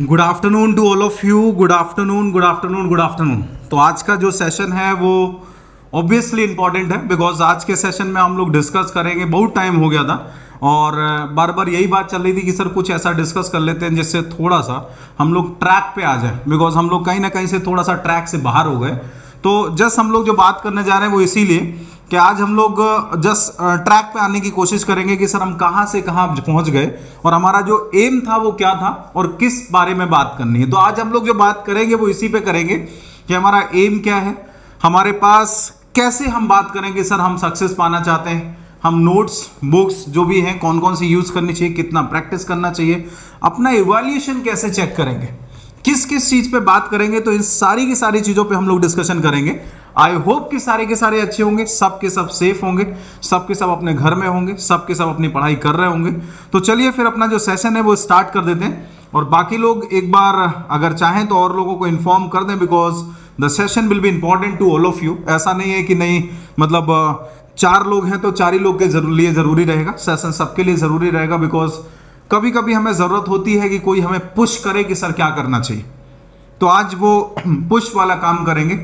Good afternoon to all of you good afternoon good afternoon good afternoon तो आज का जो सेशन है वो ऑब्वियसली इंपॉर्टेंट है बिकॉज़ आज के सेशन में हम लोग डिस्कस करेंगे। बहुत टाइम हो गया था और बार बार यही बात चल रही थी कि सर कुछ ऐसा डिस्कस कर लेते हैं जिससे थोड़ा सा हम लोग ट्रैक पे आ जाए बिकॉज़ हम लोग कहीं ना कहीं से थोड़ा सा ट्रैक से बाहर हो गए। तो जस्ट हम लोग जो बात करने जा रहे हैं वो इसीलिए कि आज हम लोग जस्ट ट्रैक पे आने की कोशिश करेंगे कि सर हम कहाँ से कहाँ पहुँच गए और हमारा जो एम था वो क्या था और किस बारे में बात करनी है। तो आज हम लोग जो बात करेंगे वो इसी पे करेंगे कि हमारा एम क्या है। हमारे पास कैसे हम बात करेंगे सर हम सक्सेस पाना चाहते हैं। हम नोट्स बुक्स जो भी हैं कौन कौन सी यूज़ करनी चाहिए, कितना प्रैक्टिस करना चाहिए, अपना इवेल्यूएशन कैसे चेक करेंगे। किस किस चीज़ पे बात करेंगे तो इन सारी की सारी चीज़ों पे हम लोग डिस्कशन करेंगे। आई होप कि सारे के सारे अच्छे होंगे सब के सब सेफ़ होंगे सब के सब अपने घर में होंगे सब के सब अपनी पढ़ाई कर रहे होंगे। तो चलिए फिर अपना जो सेशन है वो स्टार्ट कर देते हैं। और बाकी लोग एक बार अगर चाहें तो और लोगों को इन्फॉर्म कर दें because the session will be important to all of you ऐसा नहीं है कि नहीं मतलब चार लोग हैं तो चार ही लोग के ज़रूर लिए ज़रूरी रहेगा। सेशन सबके लिए ज़रूरी रहेगा बिकॉज़ कभी कभी हमें ज़रूरत होती है कि कोई हमें पुश करे कि सर क्या करना चाहिए। तो आज वो पुश वाला काम करेंगे।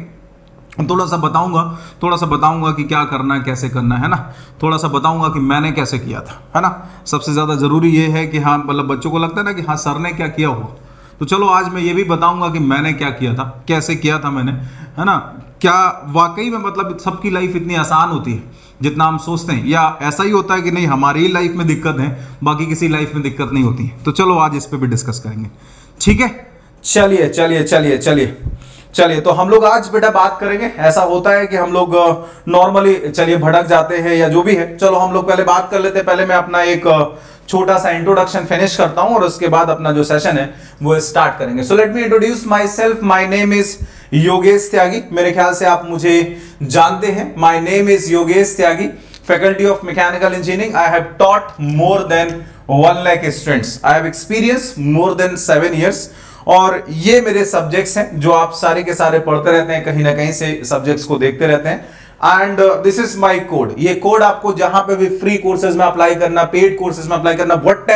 थोड़ा सा बताऊँगा थोड़ा सा बताऊँगा कि क्या करना है, कैसे करना है ना? थोड़ा सा बताऊँगा कि मैंने कैसे किया था, है ना? सबसे ज़्यादा ज़रूरी ये है कि हाँ मतलब बच्चों को लगता है ना कि हाँ सर ने क्या किया हो तो चलो, आज मैं ये भी बताऊँगा कि मैंने क्या किया था, कैसे किया था मैंने, है ना? क्या वाकई में मतलब सबकी लाइफ इतनी आसान होती है, जितना हम सोचते हैं? या ऐसा ही होता है कि नहीं, हमारी ही लाइफ में दिक्कत है, बाकी किसी लाइफ में दिक्कत नहीं होती। तो चलो, आज इस पर भी डिस्कस करेंगे। ठीक है? चलिए चलिए चलिए चलिए। चलिए तो हम लोग आज बेटा बात करेंगे। ऐसा होता है कि हम लोग नॉर्मली चलिए, भड़क जाते हैं या जो भी है। चलो, हम लोग पहले बात कर लेते हैं। पहले मैं अपना एक छोटा सा इंट्रोडक्शन फिनिश करता हूँ और उसके बाद अपना जो सेशन है, वो स्टार्ट करेंगे। So let me introduce myself my name is Yogesh Tyagi मेरे ख्याल से आप मुझे जानते हैं। My name is Yogesh Tyagi faculty of mechanical engineering I have taught more than one lakh students I have experience more than seven years और ये मेरे सब्जेक्ट्स हैं, जो आप सारे के सारे पढ़ते रहते हैं, कहीं ना कहीं से सब्जेक्ट्स को देखते रहते हैं। And this is my code ये कोड आपको जहाँ पे भी फ्री कोर्सेज में अप्लाई करना पेड कोर्सेज में अप्लाई करना वट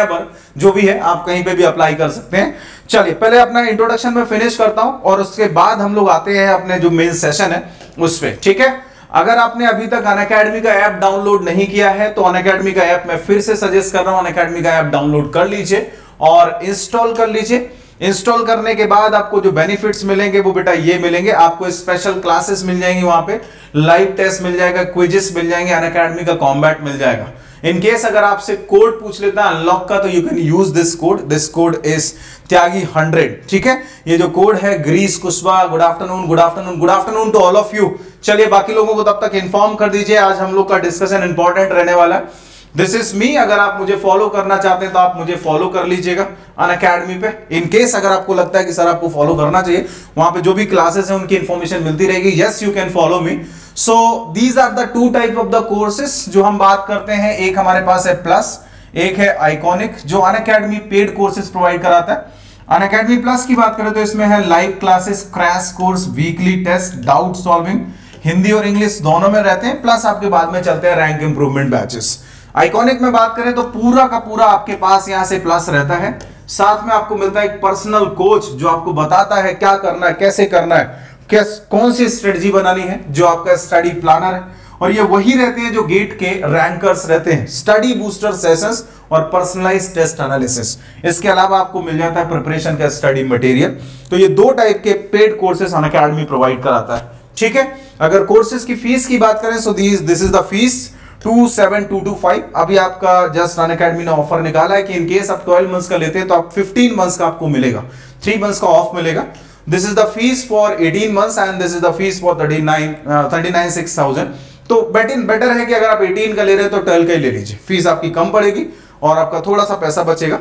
जो भी है, आप कहीं पे भी अप्लाई कर सकते हैं। चलिए, पहले अपना इंट्रोडक्शन में फिनिश करता हूँ, और उसके बाद हम लोग आते हैं अपने जो मेन सेशन है, उस पर ठीक है? अगर आपने अभी तक अन अकेडमी का ऐप डाउनलोड नहीं किया है तो अन अकेडमी का ऐप मैं फिर से सजेस्ट कर रहा हूँ अन अकेडमी का ऐप डाउनलोड कर लीजिए और इंस्टॉल कर लीजिए। इंस्टॉल करने के बाद आपको जो बेनिफिट्स मिलेंगे, वो बेटा ये मिलेंगे। आपको स्पेशल क्लासेस मिल जाएँगी वहाँ पे। लाइव टेस्ट मिल जाएगा क्विजेस मिल जाएँगे अन अकेडमी का कॉम्बैट मिल जाएगा। इन केस अगर आपसे कोड पूछ लेता है अनलॉक का तो you can use this code this code is Tyagi hundred ठीक है? ये जो कोड है Girish Kushwaha good afternoon good afternoon good afternoon to all of you चलिए बाकी लोगों को तब तक इन्फॉर्म कर दीजिए। आज हम लोग का डिस्कशन इंपॉर्टेंट रहने वाला है। दिस इज़ मी अगर आप मुझे फॉलो करना चाहते हैं तो आप मुझे फॉलो कर लीजिएगा अन अकेडमी पे। इनकेस अगर आपको लगता है कि सर आपको फॉलो करना चाहिए, वहाँ पे जो भी क्लासेस हैं, उनकी इंफॉर्मेशन मिलती रहेगी। Yes you can follow me so these are the two type of the courses जो हम बात करते हैं। एक हमारे पास है प्लस एक है आइकॉनिक जो Unacademy paid courses provide कराता है। अन अकेडमी प्लस की बात करें तो इसमें है live classes crash course weekly test doubt solving Hindi और इंग्लिश दोनों में रहते हैं प्लस आपके बाद में चलते हैं रैंक इंप्रूवमेंट बैचेस आइकॉनिक में बात करें तो पूरा का पूरा आपके पास यहाँ से प्लस रहता है। साथ में आपको मिलता है एक पर्सनल कोच जो आपको बताता है क्या करना है, कैसे करना है, कैस, कौन सी स्ट्रेटजी बनानी है, जो आपका स्टडी प्लानर है। और ये वही रहते हैं जो गेट के रैंकर्स रहते हैं। स्टडी बूस्टर सेशंस और पर्सनलाइज टेस्ट एनालिसिस इसके अलावा आपको मिल जाता है प्रिपरेशन का स्टडी मटेरियल तो ये दो टाइप के पेड कोर्सेस अकेडमी प्रोवाइड कराता है। ठीक है? अगर कोर्सेज की फ़ीस की बात करें so this is the fees two seven two two five अभी आपका जस्ट अन अकेडमी ने ऑफ़र निकाला है कि इन केस आप ट्वेल्व मंथ्स का लेते हैं तो आप फिफ्टीन मंथ्स का आपको मिलेगा। थ्री मंथ्स का ऑफ़ मिलेगा। This is the fees for eighteen months and this is the fees for thirty nine thirty nine six thousand तो बेटर है कि अगर आप एटीन का ले रहे हैं तो ट्वेल्व का ही ले लीजिए। फ़ीस आपकी कम पड़ेगी और आपका थोड़ा सा पैसा बचेगा।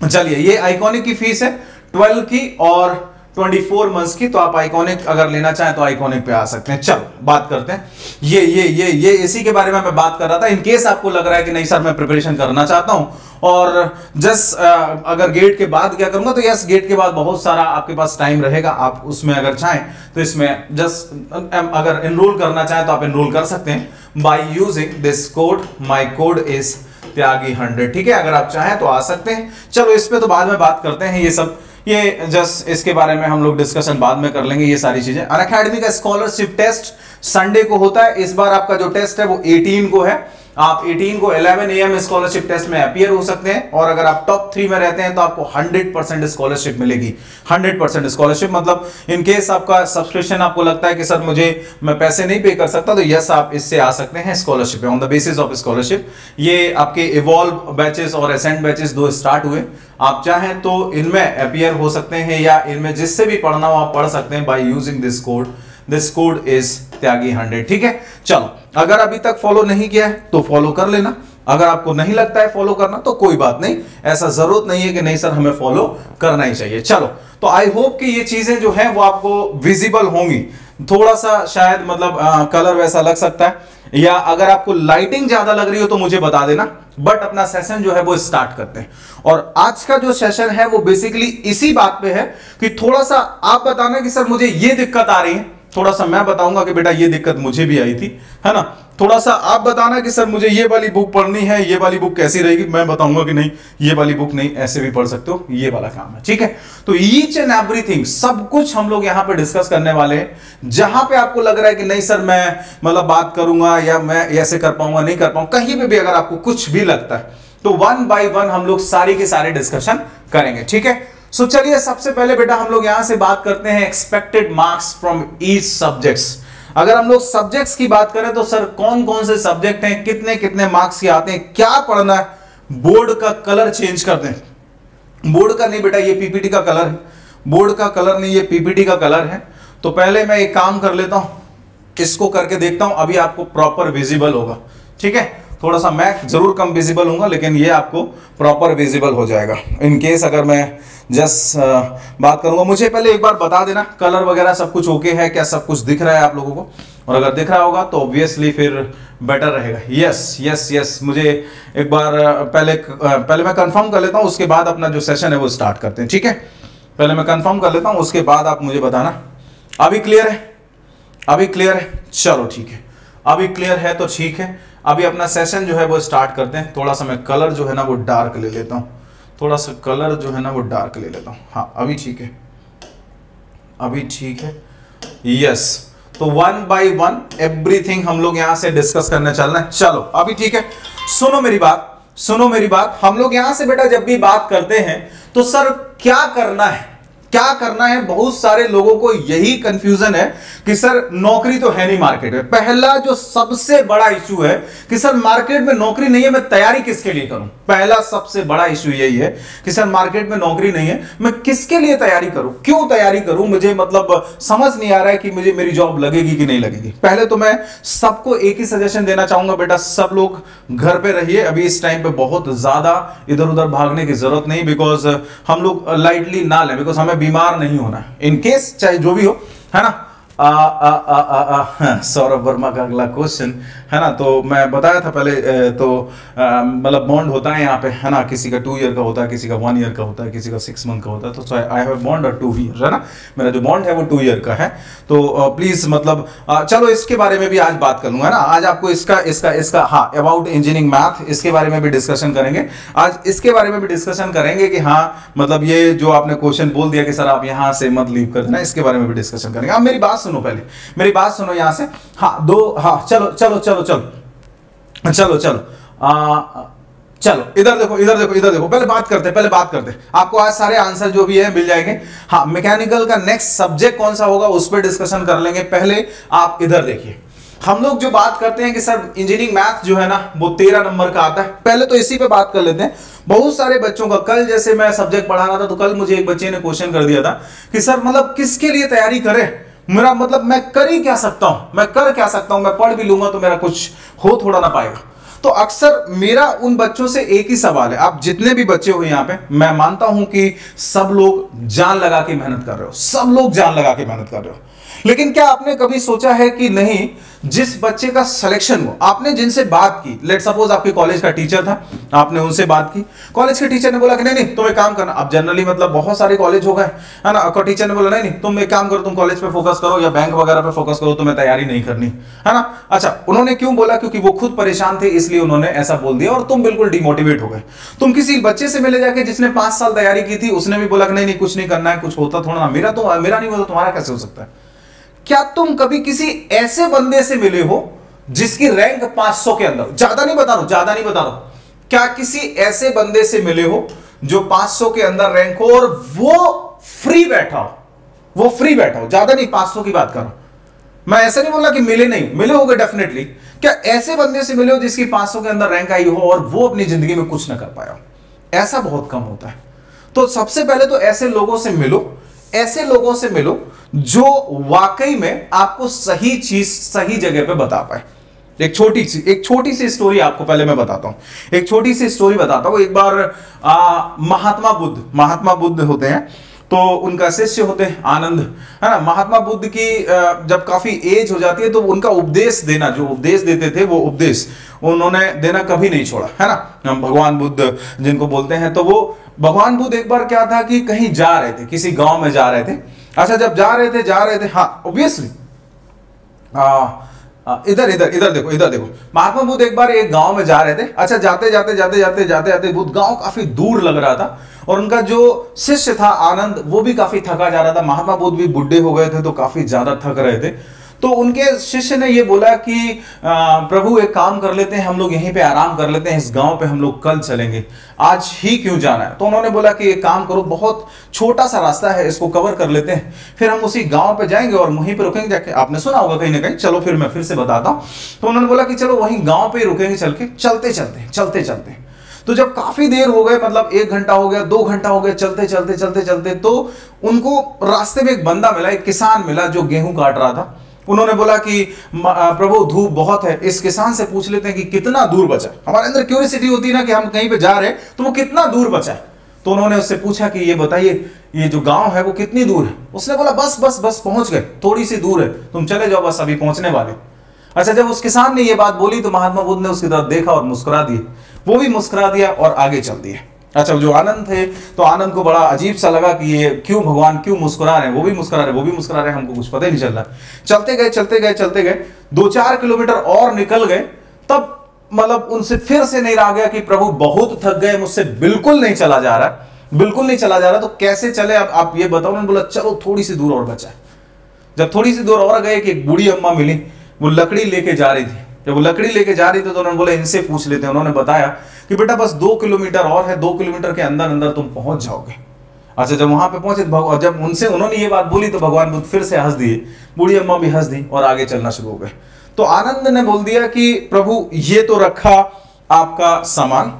चलिए, ये आइकॉनिक की फ़ीस है। ट्वेल्व की और 24 मंथ्स की तो आप आइकॉनिक अगर लेना चाहें तो आइकॉनिक पे आ सकते हैं। चलो, बात करते हैं। ये ये ये ये, इसी के बारे में मैं बात कर रहा था। इनकेस आपको लग रहा है कि नहीं सर, मैं प्रिपरेशन करना चाहता हूँ, और जस्ट अगर गेट के बाद क्या करूँगा तो यस गेट के बाद बहुत सारा आपके पास टाइम रहेगा। आप उसमें अगर चाहें तो इसमें जस्ट अगर एनरोल करना चाहें तो आप एनरोल कर सकते हैं। By using this code my code is Tyagi hundred. ठीक है, अगर आप चाहें तो आ सकते हैं। चलो, इस पर तो बाद में बात करते हैं। ये सब ये जस्ट इसके बारे में हम लोग डिस्कशन बाद में कर लेंगे, ये सारी चीज़ें। अन का स्कॉलरशिप टेस्ट संडे को होता है। इस बार आपका जो टेस्ट है वो 18 को है। आप 18 को 11 एम स्कॉलरशिप टेस्ट में अपियर हो सकते हैं और अगर आप टॉप थ्री में रहते हैं तो आपको 100 परसेंट स्कॉलरशिप मिलेगी। 100 परसेंट स्कॉलरशिप मतलब इन केस आपका सब्सक्रिप्शन आपको लगता है कि सर मुझे, मैं पैसे नहीं पे कर सकता तो यस आप इससे आ सकते हैं scholarship on the basis of scholarship ये आपके इवॉल्व बैचेस और एसेंट बैचेस दो स्टार्ट हुए। आप चाहें तो इनमें अपियर हो सकते हैं या इनमें जिससे भी पढ़ना हो आप पढ़ सकते हैं by using this code this code is Tyagi hundred ठीक है? चलो अगर अभी तक फॉलो नहीं किया है तो फॉलो कर लेना। अगर आपको नहीं लगता है फॉलो करना तो कोई बात नहीं। ऐसा ज़रूरत नहीं है कि नहीं सर हमें फॉलो करना ही चाहिए। चलो तो आई होप कि ये चीज़ें जो है वो आपको विजिबल होंगी। थोड़ा सा शायद मतलब आ, कलर वैसा लग सकता है। या अगर आपको लाइटिंग ज़्यादा लग रही हो तो मुझे बता देना। बट अपना सेशन जो है वो स्टार्ट करते हैं। और आज का जो सेशन है वो बेसिकली इसी बात पे है कि थोड़ा सा आप बताना कि सर मुझे ये दिक्कत आ रही है। थोड़ा सा मैं बताऊँगा कि बेटा ये दिक्कत मुझे भी आई थी, है ना? थोड़ा सा आप बताना कि सर मुझे ये वाली बुक पढ़नी है, ये वाली बुक कैसी रहेगी? मैं बताऊँगा कि नहीं, ये वाली बुक नहीं, ऐसे भी पढ़ सकते हो, ये वाला काम है, ठीक है? तो ईच एंड एवरीथिंग सब कुछ हम लोग यहाँ पे डिस्कस करने वाले हैं, जहाँ पे आपको लग रहा है कि नहीं सर मैं मतलब बात करूँगा या मैं ऐसे कर पाऊँगा, नहीं कर पाऊँगा, कहीं पे भी अगर आपको कुछ भी लगता है तो वन बाई वन हम लोग सारी के सारे डिस्कशन करेंगे, ठीक है? सो so, चलिए सबसे पहले बेटा हम लोग यहाँ से बात करते हैं expected marks from each subjects अगर हम लोग सब्जेक्ट्स की बात करें तो सर कौन कौन से सब्जेक्ट हैं? कितने कितने मार्क्स के आते हैं? क्या पढ़ना है? बोर्ड का कलर चेंज कर दें। बोर्ड का नहीं बेटा ये पीपीटी का कलर है। बोर्ड का कलर नहीं ये पीपीटी का कलर है। तो पहले मैं एक काम कर लेता हूँ। इसको करके देखता हूँ अभी आपको प्रॉपर विजिबल होगा। ठीक है? थोड़ा सा मैं ज़रूर कम विजिबल होगा लेकिन ये आपको प्रॉपर विजिबल हो जाएगा। इनकेस अगर मैं जस्ट बात करूँगा। मुझे पहले एक बार बता देना कलर वगैरह सब कुछ ओके है? क्या सब कुछ दिख रहा है आप लोगों को? और अगर दिख रहा होगा तो ऑब्वियसली फिर बेटर रहेगा। यस यस यस मुझे एक बार पहले पहले मैं कंफर्म कर लेता हूँ, उसके बाद अपना जो सेशन है वो स्टार्ट करते हैं, ठीक है? पहले मैं कंफर्म कर लेता हूँ, उसके बाद आप मुझे बताना। अभी क्लियर है? अभी क्लियर है? चलो ठीक है। अभी क्लियर है तो ठीक है। अभी अपना सेशन जो है वो स्टार्ट करते हैं। थोड़ा सा मैं कलर जो है ना वो डार्क ले लेता हूँ। थोड़ा सा कलर जो है ना वो डार्क ले लेता हूँ। हाँ अभी ठीक है। अभी ठीक है। यस तो वन बाय वन एवरीथिंग हम लोग यहाँ से डिस्कस करने चल रहे चलो, अभी ठीक है। सुनो मेरी बात, सुनो मेरी बात। हम लोग यहाँ से बेटा जब भी बात करते हैं तो सर क्या करना है? क्या करना है? बहुत सारे लोगों को यही कंफ्यूजन है कि सर, नौकरी तो है नहीं मार्केट में। पहला जो सबसे बड़ा इश्यू है कि सर मार्केट में नौकरी नहीं है, मैं तैयारी किसके लिए करूँ? पहला सबसे बड़ा इश्यू यही है कि सर मार्केट में नौकरी नहीं है, मैं किसके लिए तैयारी करूँ? क्यों तैयारी करूँ? मुझे मतलब समझ नहीं आ रहा है कि मुझे मेरी जॉब लगेगी कि नहीं लगेगी। पहले तो मैं सबको एक ही सजेशन देना चाहूँगा, बेटा, सब लोग घर पे रहिए। अभी इस टाइम पे बहुत ज़्यादा इधर उधर भागने की ज़रूरत नहीं बिकॉज़ हम लोग लाइटली ना लें बिकॉज़ हमें बीमार नहीं होना। इनकेस चाहे जो भी हो है ना? हाँ, सौरभ वर्मा का अगला क्वेश्चन है ना? तो मैं बताया था पहले तो मतलब बॉन्ड होता है यहाँ पे, है ना? किसी का टू ईयर का होता है, किसी का वन ईयर का होता है, किसी का सिक्स मंथ का होता है तो आई हैव बॉन्ड और टू ईयर है ना? मेरा जो बॉन्ड है वो टू ईयर का है। तो प्लीज़ मतलब चलो इसके बारे में भी आज बात कर लूँगा, है ना? आज आपको इसका इसका इसका हाँ अबाउट इंजीनियरिंग मैथ इसके बारे में भी डिस्कशन करेंगे। आज इसके बारे में भी डिस्कशन करेंगे कि हाँ मतलब ये जो आपने क्वेश्चन बोल दिया कि, सर, आप यहाँ से मत लीव कर देना, इसके बारे में भी डिस्कशन करेंगे। आप मेरी बात सुनो पहले, मेरी बात सुनो यहाँ से। हाँ दो हाँ चलो चलो चलो चलो चलो। चलो चलो। आ, चलो इधर देखो इधर देखो इधर देखो। पहले बात करते पहले बात करते आपको आज सारे आंसर जो भी है मिल जाएँगे। हाँ मैकेनिकल का नेक्स्ट सब्जेक्ट कौन सा होगा उस पर डिस्कशन कर लेंगे। पहले आप इधर देखिए। हम लोग जो बात करते हैं कि सर इंजीनियरिंग मैथ जो है ना वो तेरह नंबर का आता है। पहले तो इसी पे बात कर लेते हैं। बहुत सारे बच्चों का कल जैसे मैं सब्जेक्ट पढ़ा रहा था तो कल मुझे एक बच्चे ने क्वेश्चन कर दिया था कि सर मतलब किसके लिए तैयारी करें? मेरा मतलब मैं कर ही क्या सकता हूँ? मैं कर क्या सकता हूँ? मैं पढ़ भी लूँगा तो मेरा कुछ हो थोड़ा ना पाएगा तो अक्सर मेरा उन बच्चों से एक ही सवाल है। आप जितने भी बच्चे हो यहाँ पे, मैं मानता हूँ कि सब लोग जान लगा के मेहनत कर रहे हो। सब लोग जान लगा के मेहनत कर रहे हो। लेकिन क्या आपने कभी सोचा है कि नहीं, जिस बच्चे का सिलेक्शन हो, आपने जिनसे बात की लेट सपोज़ आपके कॉलेज का टीचर था, आपने उनसे बात की कॉलेज के टीचर ने बोला कि नहीं नहीं तुम्हें काम करना, अब जनरली मतलब बहुत सारे कॉलेज हो गए, है ना, आपका टीचर ने बोला, नहीं नहीं, तुम एक काम करो, तुम कॉलेज पे फोकस करो या बैंक वगैरह पे फोकस करो, तुम्हें तैयारी नहीं करनी, है ना? अच्छा उन्होंने क्यों बोला? क्योंकि वो खुद परेशान थे, इसलिए उन्होंने ऐसा बोल दिया और तुम बिल्कुल डिमोटिवेट हो गए। तुम किसी बच्चे से मिले जाके जिसने पाँच साल तैयारी की थी, उसने भी बोला कि नहीं नहीं, कुछ नहीं करना है, कुछ होता थोड़ा ना, मेरा तो मेरा नहीं होता, तुम्हारा कैसे हो सकता है? क्या तुम कभी किसी ऐसे बंदे से मिले हो जिसकी रैंक 500 के अंदर ज़्यादा नहीं बता रहा ज़्यादा नहीं बता रहा क्या किसी ऐसे बंदे से मिले हो जो 500 के अंदर रैंक हो और वो फ्री बैठा हो? वो फ्री बैठा हो। ज़्यादा नहीं 500 की बात कर करो मैं ऐसे नहीं बोला कि मिले नहीं, मिले होगे डेफिनेटली क्या ऐसे बंदे से मिले हो जिसकी 500 के अंदर रैंक आई हो और वो अपनी ज़िंदगी में कुछ ना कर पाया ऐसा बहुत कम होता है। तो सबसे पहले तो ऐसे लोगों से मिलो ऐसे लोगों से मिलो जो वाकई में आपको सही चीज़ सही जगह पे बता पाए। एक छोटी सी एक छोटी सी स्टोरी आपको पहले मैं बताता हूँ। एक छोटी सी स्टोरी बताता हूँ। एक बार आ, महात्मा बुद्ध महात्मा बुद्ध होते हैं तो उनका शिष्य होते हैं आनंद है ना? महात्मा बुद्ध की जब काफ़ी एज हो जाती है तो उनका उपदेश देना जो उपदेश देते थे वो उपदेश उन्होंने देना कभी नहीं छोड़ा है ना? भगवान बुद्ध जिनको बोलते हैं तो वो भगवान बुद्ध एक बार क्या था कि कहीं जा रहे थे, किसी गाँव में जा रहे थे। अच्छा जब जा रहे थे, जा रहे थे हाँ ऑब्वियसली इधर इधर इधर देखो इधर देखो। महात्मा बुद्ध एक बार एक गाँव में जा रहे थे। अच्छा जाते जाते जाते जाते जाते जाते, बुद्ध गाँव काफ़ी दूर लग रहा था और उनका जो शिष्य था आनंद, वो भी काफ़ी थका जा रहा था। महात्मा बुद्ध भी बुढ़े हो गए थे तो काफ़ी ज़्यादा थक रहे थे। तो उनके शिष्य ने ये बोला कि प्रभु, एक काम कर लेते हैं, हम लोग यहीं पे आराम कर लेते हैं, इस गाँव पे हम लोग कल चलेंगे। आज ही क्यों जाना है? तो उन्होंने बोला कि, एक काम करो, बहुत छोटा सा रास्ता है, इसको कवर कर लेते हैं। फिर हम उसी गाँव पे जाएँगे और वहीं पे रुकेंगे, जाके आपने सुना होगा कहीं ना कहीं। चलो, फिर मैं फिर से बताता हूँ। तो उन्होंने बोला कि, चलो, वहीं गाँव पे रुकेंगे चल के, चलते चलते चलते चलते। तो जब काफ़ी देर हो गए मतलब एक घंटा हो गया, दो घंटा हो गया, चलते चलते चलते चलते तो उनको रास्ते में एक बंदा मिला, एक किसान मिला जो गेहूँ काट रहा था। उन्होंने बोला कि प्रभु, धूप बहुत है। इस किसान से पूछ लेते हैं कि, कितना दूर बचा हमारे अंदर क्यूरियसिटी होती है ना कि हम कहीं पे जा रहे हैं तो वो कितना दूर बचा है? तो उन्होंने उससे पूछा कि, ये बताइए, ये जो गाँव है, वो कितनी दूर है? उसने बोला, बस बस बस, पहुँच गए। थोड़ी सी दूर है। तुम चले जाओ, बस अभी पहुँचने वाले अच्छा जब उस किसान ने ये बात बोली तो महात्मा बुद्ध ने उसकी तरफ़ देखा और मुस्कुरा दिए। वो भी मुस्कुरा दिया और आगे चल दिए। अच्छा जो आनंद थे तो आनंद को बड़ा अजीब सा लगा कि ये क्यों भगवान क्यों मुस्कुरा रहे हैं? वो भी मुस्कुरा रहे, वो भी मुस्कुरा रहे, हमको कुछ पता ही नहीं चल रहा। चलते गए चलते गए चलते गए। दो चार किलोमीटर और निकल गए, तब मतलब उनसे फिर से नहीं रहा गया कि प्रभु बहुत थक गए, मुझसे बिल्कुल नहीं चला जा रहा, बिल्कुल नहीं चला जा रहा तो कैसे चले? अब आप ये बताओ, उन्होंने बोला, चलो, थोड़ी सी दूर और बचा जब थोड़ी सी दूर और गए कि एक बूढ़ी अम्मा मिली, वो लकड़ी लेके जा रही थी। जब वो लकड़ी लेके जा रही थी तो उन्होंने बोला, इनसे पूछ लेते हैं। उन्होंने बताया कि, बेटा, बस दो किलोमीटर और है, दो किलोमीटर के अंदर अंदर तुम पहुँच जाओगे। अच्छा जब वहाँ पे पहुँचे तो जब उनसे उन्होंने ये बात बोली तो भगवान बुद्ध फिर से हंस दिए। बूढ़ी अम्मा भी हंस दी और आगे चलना शुरू हो गए। तो आनंद ने बोल दिया कि, प्रभु, ये तो रखा आपका सामान।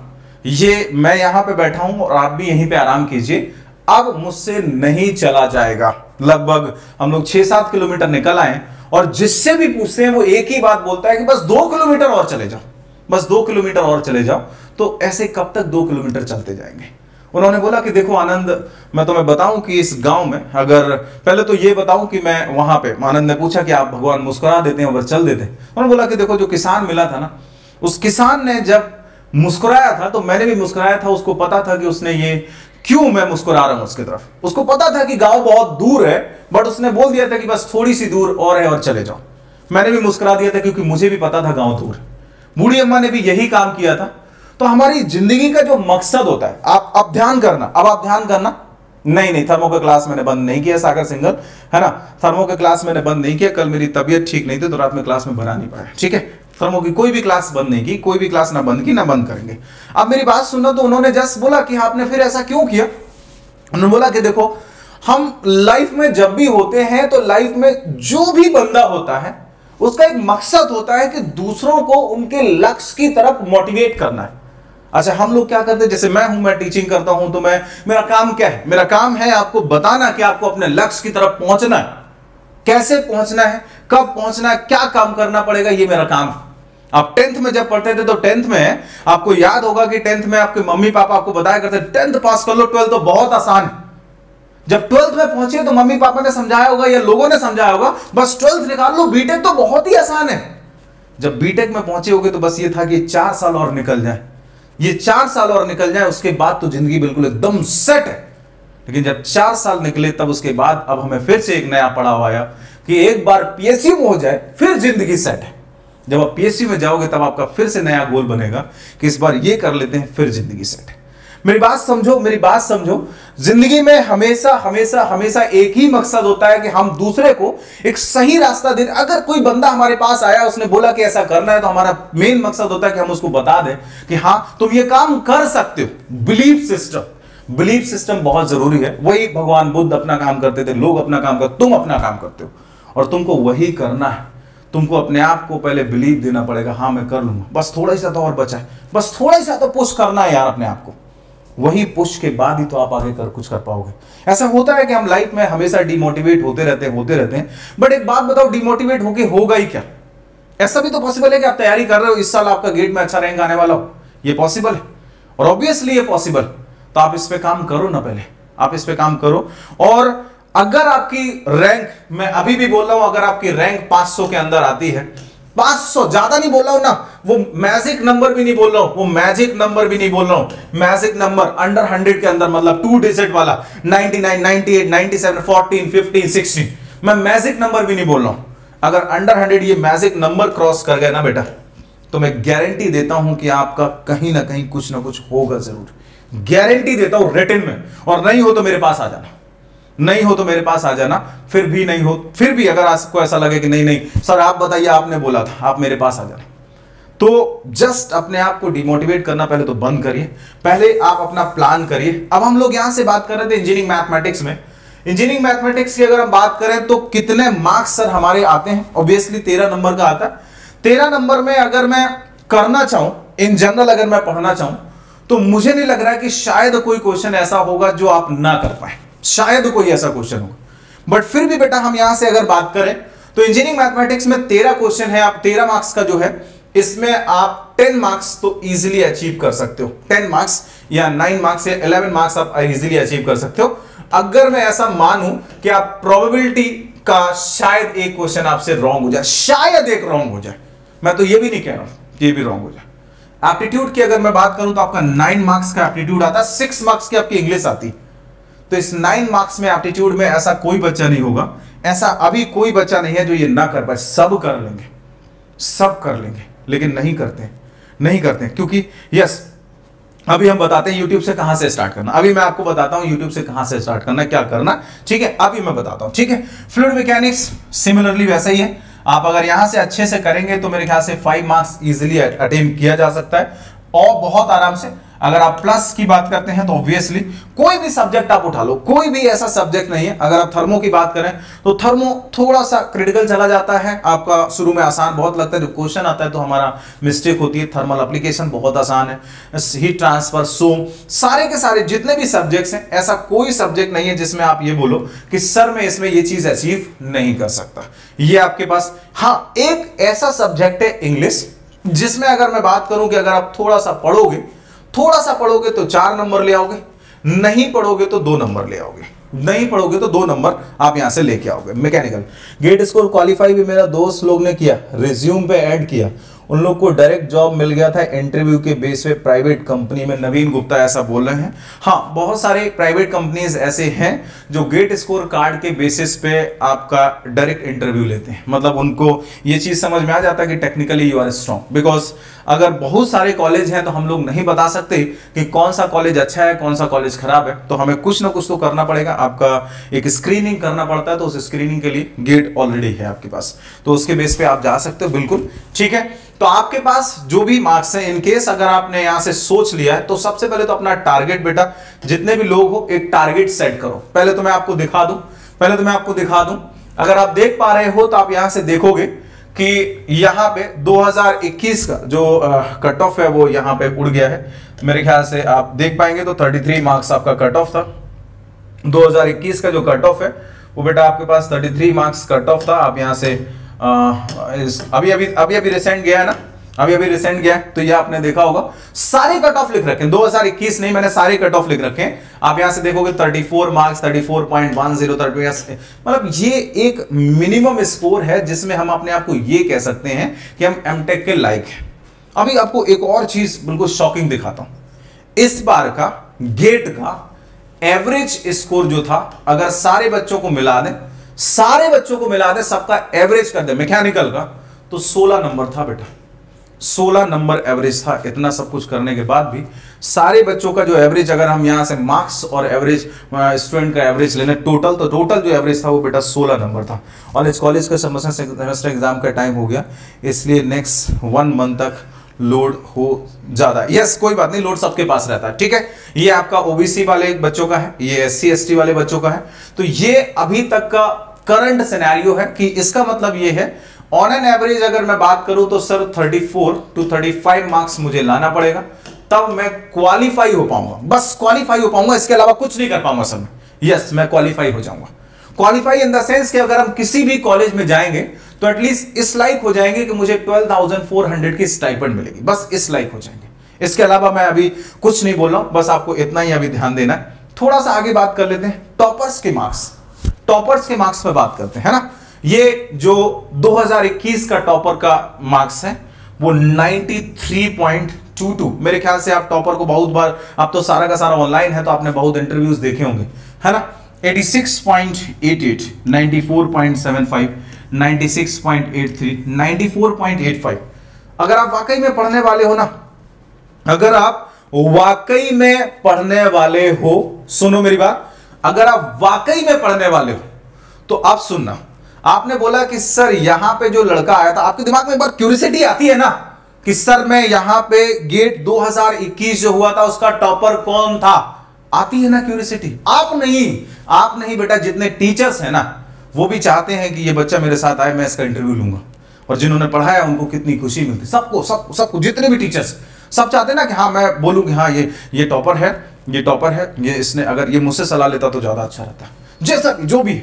ये मैं यहाँ पे बैठा हूँ और आप भी यहीं पे आराम कीजिए। अब मुझसे नहीं चला जाएगा। लगभग हम लोग छह सात किलोमीटर निकल आए और जिससे भी पूछते हैं, वो एक ही बात बोलता है कि बस दो किलोमीटर और चले जाओ। बस दो किलोमीटर और चले जाओ। तो ऐसे कब तक दो किलोमीटर चलते जाएँगे? उन्होंने बोला कि देखो आनंद, मैं तुम्हें बताऊँ कि इस गाँव में, अगर पहले तो ये बताऊँ कि मैं वहाँ पे, आनंद ने पूछा कि आप भगवान मुस्कुरा देते हैं और चल देते हैं। उन्होंने बोला कि देखो जो किसान मिला था ना, उस किसान ने जब मुस्कुराया था तो मैंने भी मुस्कुराया था, उसको पता था कि उसने ये क्यों मैं मुस्कुरा रहा हूँ उसकी तरफ़? उसको पता था कि गाँव बहुत दूर है बट उसने बोल दिया था कि बस थोड़ी सी दूर और है और चले जाओ। मैंने भी मुस्कुरा दिया था क्योंकि मुझे भी पता था गाँव दूर। बूढ़ी अम्मा ने भी यही काम किया था। तो हमारी ज़िंदगी का जो मकसद होता है, आप अब ध्यान करना। अब आप ध्यान करना। नहीं नहीं, थर्मो का क्लास मैंने बंद नहीं किया, सागर सिंगल, है ना? थर्मो का क्लास मैंने बंद नहीं किया, कल मेरी तबीयत ठीक नहीं थी तो रात में क्लास में बना नहीं पाया। ठीक है? थर्मो की कोई भी क्लास बंद नहीं की, कोई भी क्लास ना बंद की, ना बंद करेंगे। अब मेरी बात सुनना तो उन्होंने जस्ट बोला कि आपने फिर ऐसा क्यों किया? उन्होंने बोला कि देखो, हम लाइफ में जब भी होते हैं तो लाइफ में जो भी बंदा होता है, उसका एक मकसद होता है कि दूसरों को उनके लक्ष्य की तरफ़ मोटिवेट करना है। अच्छा हम लोग क्या करते हैं? जैसे मैं हूँ, मैं टीचिंग करता हूँ तो मैं, मेरा काम क्या है? मेरा काम है आपको बताना कि आपको अपने लक्ष्य की तरफ़ पहुँचना है। कैसे पहुँचना है? कब पहुँचना है? क्या काम करना पड़ेगा? ये मेरा काम है। आप टेंथ में जब पढ़ते थे तो टेंथ में आपको याद होगा कि टेंथ में आपके मम्मी पापा आपको बताया करते टेंथ पास कर लो ट्वेल्थ तो बहुत आसान है। जब ट्वेल्थ में पहुँचे तो मम्मी पापा ने समझाया होगा या लोगों ने समझाया होगा, बस ट्वेल्थ निकाल लो बीटेक तो बहुत ही आसान है। जब बीटेक में पहुँचे होगे तो बस ये था कि चार साल और निकल जाए। ये चार साल और निकल जाए, उसके बाद तो ज़िंदगी बिल्कुल एकदम सेट है। लेकिन जब चार साल निकले, तब उसके बाद अब हमें फिर से एक नया पड़ाव आया कि एक बार पीएसयू हो जाए, फिर ज़िंदगी सेट है। जब आप पीएसयू में जाओगे, तब आपका फिर से नया गोल बनेगा कि इस बार ये कर लेते हैं, फिर ज़िंदगी सेट मेरी बात समझो, मेरी बात समझो। ज़िंदगी में हमेशा हमेशा हमेशा एक ही मकसद होता है कि हम दूसरे को एक सही रास्ता दें। अगर कोई बंदा हमारे पास आया, उसने बोला कि ऐसा करना है तो हमारा मेन मकसद होता है कि हम उसको बता दें कि हाँ तुम ये काम कर सकते हो। बिलीव सिस्टम बिलीव सिस्टम बहुत ज़रूरी है। वही भगवान बुद्ध अपना काम करते थे, लोग अपना काम करते तुम अपना काम करते हो। और तुमको वही करना है। तुमको अपने आप को पहले बिलीव देना पड़ेगा हाँ मैं कर लूँगा। बस थोड़ा सा तो और बचा है। बस थोड़ा सा तो पुश करना है यार अपने आप को। वही पुश के बाद ही तो आप आगे कर, कुछ कर पाओगे। ऐसा होता है कि हम लाइफ में हमेशा डिमोटिवेट होते रहते हैं, होते रहते हैं। बट एक बात बताओ डिमोटिवेट होके होगा ही क्या? ऐसा भी तो पॉसिबल है कि आप तैयारी कर रहे हो, इस साल आपका गेट में अच्छा रैंक आने वाला हो। ये पॉसिबल है। और ऑब्वियसली ये पॉसिबल तो आप इस पर काम करो ना पहले। आप इस पर काम करो। और अगर आपकी रैंक मैं अभी भी बोल रहा हूँ, अगर आपकी रैंक 500 के अंदर आती है 500 ज़्यादा नहीं बोल रहा हूँ ना, वो मैजिक नंबर भी नहीं बोल रहा हूँ, वो मैजिक नंबर भी नहीं बोल रहा हूँ। मैजिक नंबर अंडर 100 के अंदर मतलब टू डिजिट वाला 99 98 97 14 15 16 मैं मैजिक नंबर भी नहीं बोल रहा हूँ। अगर अंडर 100 ये मैजिक नंबर क्रॉस कर गए ना बेटा तो मैं गारंटी देता हूँ कि आपका कहीं ना कहीं कुछ ना कुछ होगा ज़रूर। गारंटी देता हूँ रिटर्न में, और नहीं हो तो मेरे पास आ जाना। नहीं हो तो मेरे पास आ जाना, फिर भी नहीं हो, फिर भी अगर आपको ऐसा लगे कि नहीं नहीं, सर आप बताइए, आपने बोला था, आप मेरे पास आ जाना। तो जस्ट अपने आप को डिमोटिवेट करना पहले तो बंद करिए, पहले आप अपना प्लान करिए। अब हम लोग यहाँ से बात कर रहे थे इंजीनियरिंग मैथमेटिक्स में। इंजीनियरिंग मैथमेटिक्स की अगर हम बात करें तो कितने मार्क्स सर हमारे आते हैं? ऑब्वियसली तेरह नंबर का आता है। तेरह नंबर में अगर मैं करना चाहूँ इन जनरल अगर मैं पढ़ना चाहूँ तो मुझे नहीं लग रहा है कि शायद कोई क्वेश्चन ऐसा होगा जो आप ना कर पाए। शायद कोई ऐसा क्वेश्चन होगा। बट फिर भी बेटा हम यहाँ से अगर बात करें तो इंजीनियरिंग मैथमेटिक्स में तेरह क्वेश्चन है आप, तेरह मार्क्स का जो है, इसमें आप टेन मार्क्स तो इजीली अचीव कर सकते हो। टेन मार्क्स या नाइन मार्क्स या इलेवन मार्क्स आप इजिली अचीव कर सकते हो। अगर मैं ऐसा मानूं कि आप प्रोबेबिलिटी का शायद एक क्वेश्चन आपसे रॉन्ग हो जाए, शायद एक रॉन्ग हो जाए, मैं तो ये भी नहीं कह रहा हूँ, ये भी रॉन्ग हो जाए। एप्टीट्यूड की अगर मैं बात करूँ तो आपका नाइन मार्क्स का एप्टीट्यूड आता है सिक्स मार्क्स की आपकी इंग्लिश आती है। तो इस नाइन मार्क्स में एप्टीट्यूड में ऐसा कोई बच्चा नहीं होगा। ऐसा अभी कोई बच्चा नहीं है जो ये ना कर पाए। सब कर लेंगे। सब कर लेंगे। लेकिन नहीं करते नहीं करते क्योंकि यस अभी हम बताते हैं YouTube से कहाँ से स्टार्ट करना। अभी मैं आपको बताता हूँ YouTube से कहाँ से स्टार्ट करना, क्या करना। ठीक है? अभी मैं बताता हूँ। ठीक है? फ्लूइड मैकेनिक्स सिमिलरली वैसा ही है। आप अगर यहाँ से अच्छे से करेंगे तो मेरे ख्याल से फाइव मार्क्स इजिली अटेम्प्ट किया जा सकता है। और बहुत आराम से अगर आप प्लस की बात करते हैं तो ऑब्वियसली कोई भी सब्जेक्ट आप उठा लो, कोई भी ऐसा सब्जेक्ट नहीं है। अगर आप थर्मो की बात करें तो थर्मो थोड़ा सा क्रिटिकल चला जाता है। आपका शुरू में आसान बहुत लगता है। जब क्वेश्चन आता है तो हमारा मिस्टेक होती है। थर्मल अप्लीकेशन बहुत आसान है। हीट ट्रांसफ़र सोम सारे के सारे जितने भी सब्जेक्ट्स हैं, ऐसा कोई सब्जेक्ट नहीं है जिसमें आप ये बोलो कि सर मैं इसमें ये चीज़ अचीव नहीं कर सकता। ये आपके पास हाँ एक ऐसा सब्जेक्ट है इंग्लिश जिसमें अगर मैं बात करूँ कि अगर आप थोड़ा सा पढ़ोगे थोड़ा सा पढ़ोगे तो चार नंबर ले आओगे, नहीं पढ़ोगे तो दो नंबर ले आओगे। नहीं पढ़ोगे तो दो नंबर आप यहाँ से लेके आओगे मैकेनिकल गेट स्कोर क्वालिफाई भी मेरा दोस्त लोग ने किया रिज्यूम पे ऐड किया। उन लोग को डायरेक्ट जॉब मिल गया था इंटरव्यू के बेस पे प्राइवेट कंपनी में। नवीन गुप्ता ऐसा बोल रहे हैं। हाँ बहुत सारे प्राइवेट कंपनीज़ ऐसे हैं जो गेट स्कोर कार्ड के बेसिस पे आपका डायरेक्ट इंटरव्यू लेते हैं। मतलब उनको ये चीज़ समझ में आ जाता है कि technically you are strong because अगर बहुत सारे कॉलेज हैं तो हम लोग नहीं बता सकते कि कौन सा कॉलेज अच्छा है, कौन सा कॉलेज खराब है। तो हमें कुछ ना कुछ तो करना पड़ेगा। आपका एक स्क्रीनिंग करना पड़ता है तो उस स्क्रीनिंग के लिए गेट ऑलरेडी है आपके पास। तो उसके बेस पे आप जा सकते हो, बिल्कुल। ठीक है? तो आपके पास जो भी मार्क्स हैं इनकेस अगर आपने यहाँ से सोच लिया है तो सबसे पहले तो अपना टारगेट बेटा, जितने भी लोग हो, एक टारगेट सेट करो। पहले तो मैं आपको दिखा दूँ, पहले तो मैं आपको दिखा दूँ। अगर आप देख पा रहे हो तो आप यहाँ से देखोगे कि यहाँ पे 2021 का जो कट ऑफ़ है वो यहाँ पे उड़ गया है। मेरे ख्याल से आप देख पाएँगे तो 33 मार्क्स आपका कट ऑफ़ था 2021 का जो कट ऑफ़ है वो बेटा आपके पास 33 मार्क्स कट ऑफ़ था। आप यहाँ से आ, इस, अभी अभी अभी अभी रिसेंट गया है ना? अभी अभी रिसेंट गया तो ये आपने देखा होगा। सारे कट ऑफ़ लिख रखे हैं। 2021 नहीं, मैंने सारे कट ऑफ़ लिख रखे आप यहाँ से देखोगे 34 मार्क्स 34.10 30 मतलब ये एक मिनिमम स्कोर है, जिसमें हम अपने आप को ये कह सकते हैं कि हम एमटेक के लायक हैं। अभी आपको एक और चीज़ बिल्कुल शॉकिंग दिखाता हूँ। इस बार का गेट का एवरेज स्कोर जो था, अगर सारे बच्चों को मिला दें, सारे बच्चों को मिला दें, सबका एवरेज कर दे। मैकेनिकल का तो 16 नंबर था बेटा। 16 नंबर एवरेज था, इतना सब कुछ करने के बाद भी। सारे बच्चों का जो एवरेज अगर हम यहाँ से मार्क्स और एवरेज स्टूडेंट का एवरेज लेने टोटल तो टोटल जो एवरेज था वो बेटा 16 नंबर था। और इस कॉलेज का सेमेस्टर एग्ज़ाम का टाइम हो गया। इसलिए नेक्स्ट वन मंथ तक लोड हो ज़्यादा। यस कोई बात नहीं लोड सबके पास रहता है, ठीक है? ये आपका ओबीसी वाले बच्चों का है, ये एस सी वाले बच्चों का है। तो ये अभी तक का करंट सिनेरियो है कि इसका मतलब ये है ऑन एन एवरेज अगर मैं बात करूँ तो सर 34 टू 35 मार्क्स मुझे लाना पड़ेगा। तब मैं क्वालिफाई हो पाऊँगा। बस क्वालिफाई हो पाऊँगा इसके अलावा कुछ नहीं कर पाऊँगा सर यस मैं क्वालिफाई हो जाऊँगा। क्वालिफाई इन द सेंस कि अगर हम किसी भी कॉलेज में जाएँगे तो एटलीस्ट इस लाइक हो जाएँगे कि मुझे 12,400 की स्टाइपेंड मिलेगी। बस इस लाइक हो जाएँगे। इसके अलावा मैं अभी कुछ नहीं बोल रहा हूँ बस आपको इतना ही अभी ध्यान देना है। थोड़ा सा आगे बात कर लेते हैं। टॉपर्स के मार्क्स टॉपर्स के मार्क्स पे बात करते हैं ना? ये जो 2021 का टॉपर का मार्क्स है, वो 93.22 मेरे ख्याल से आप टॉपर को बहुत बार आप तो सारा का सारा ऑनलाइन है तो आपने बहुत इंटरव्यूज़ देखे होंगे। है ना? 86.88 94.75 96.83 94.85 अगर आप वाकई में पढ़ने वाले हो ना, अगर आप वाकई में पढ़ने वाले हो, सुनो मेरी बात, अगर आप वाकई में पढ़ने वाले हो तो आप सुनना। आपने बोला कि सर, यहाँ पे जो लड़का आया था, आपके दिमाग में एक बार क्यूरियसिटी आती है ना? कि सर, मैं यहाँ पे गेट 2021 जो हुआ था, उसका टॉपर कौन था? आती है ना क्यूरियसिटी आप नहीं आप नहीं बेटा, जितने टीचर्स हैं ना, वो भी चाहते हैं कि ये बच्चा मेरे साथ आए, मैं इसका इंटरव्यू लूँगा। और जिन्होंने पढ़ाया, उनको कितनी खुशी मिलती। सबको, सब, सबको, जितने भी टीचर्स सब चाहते हैं ना कि हाँ मैं बोलूँ कि हाँ ये ये टॉपर है, ये टॉपर है, ये इसने, अगर ये मुझसे सलाह लेता तो ज़्यादा अच्छा रहता। जैसा जो भी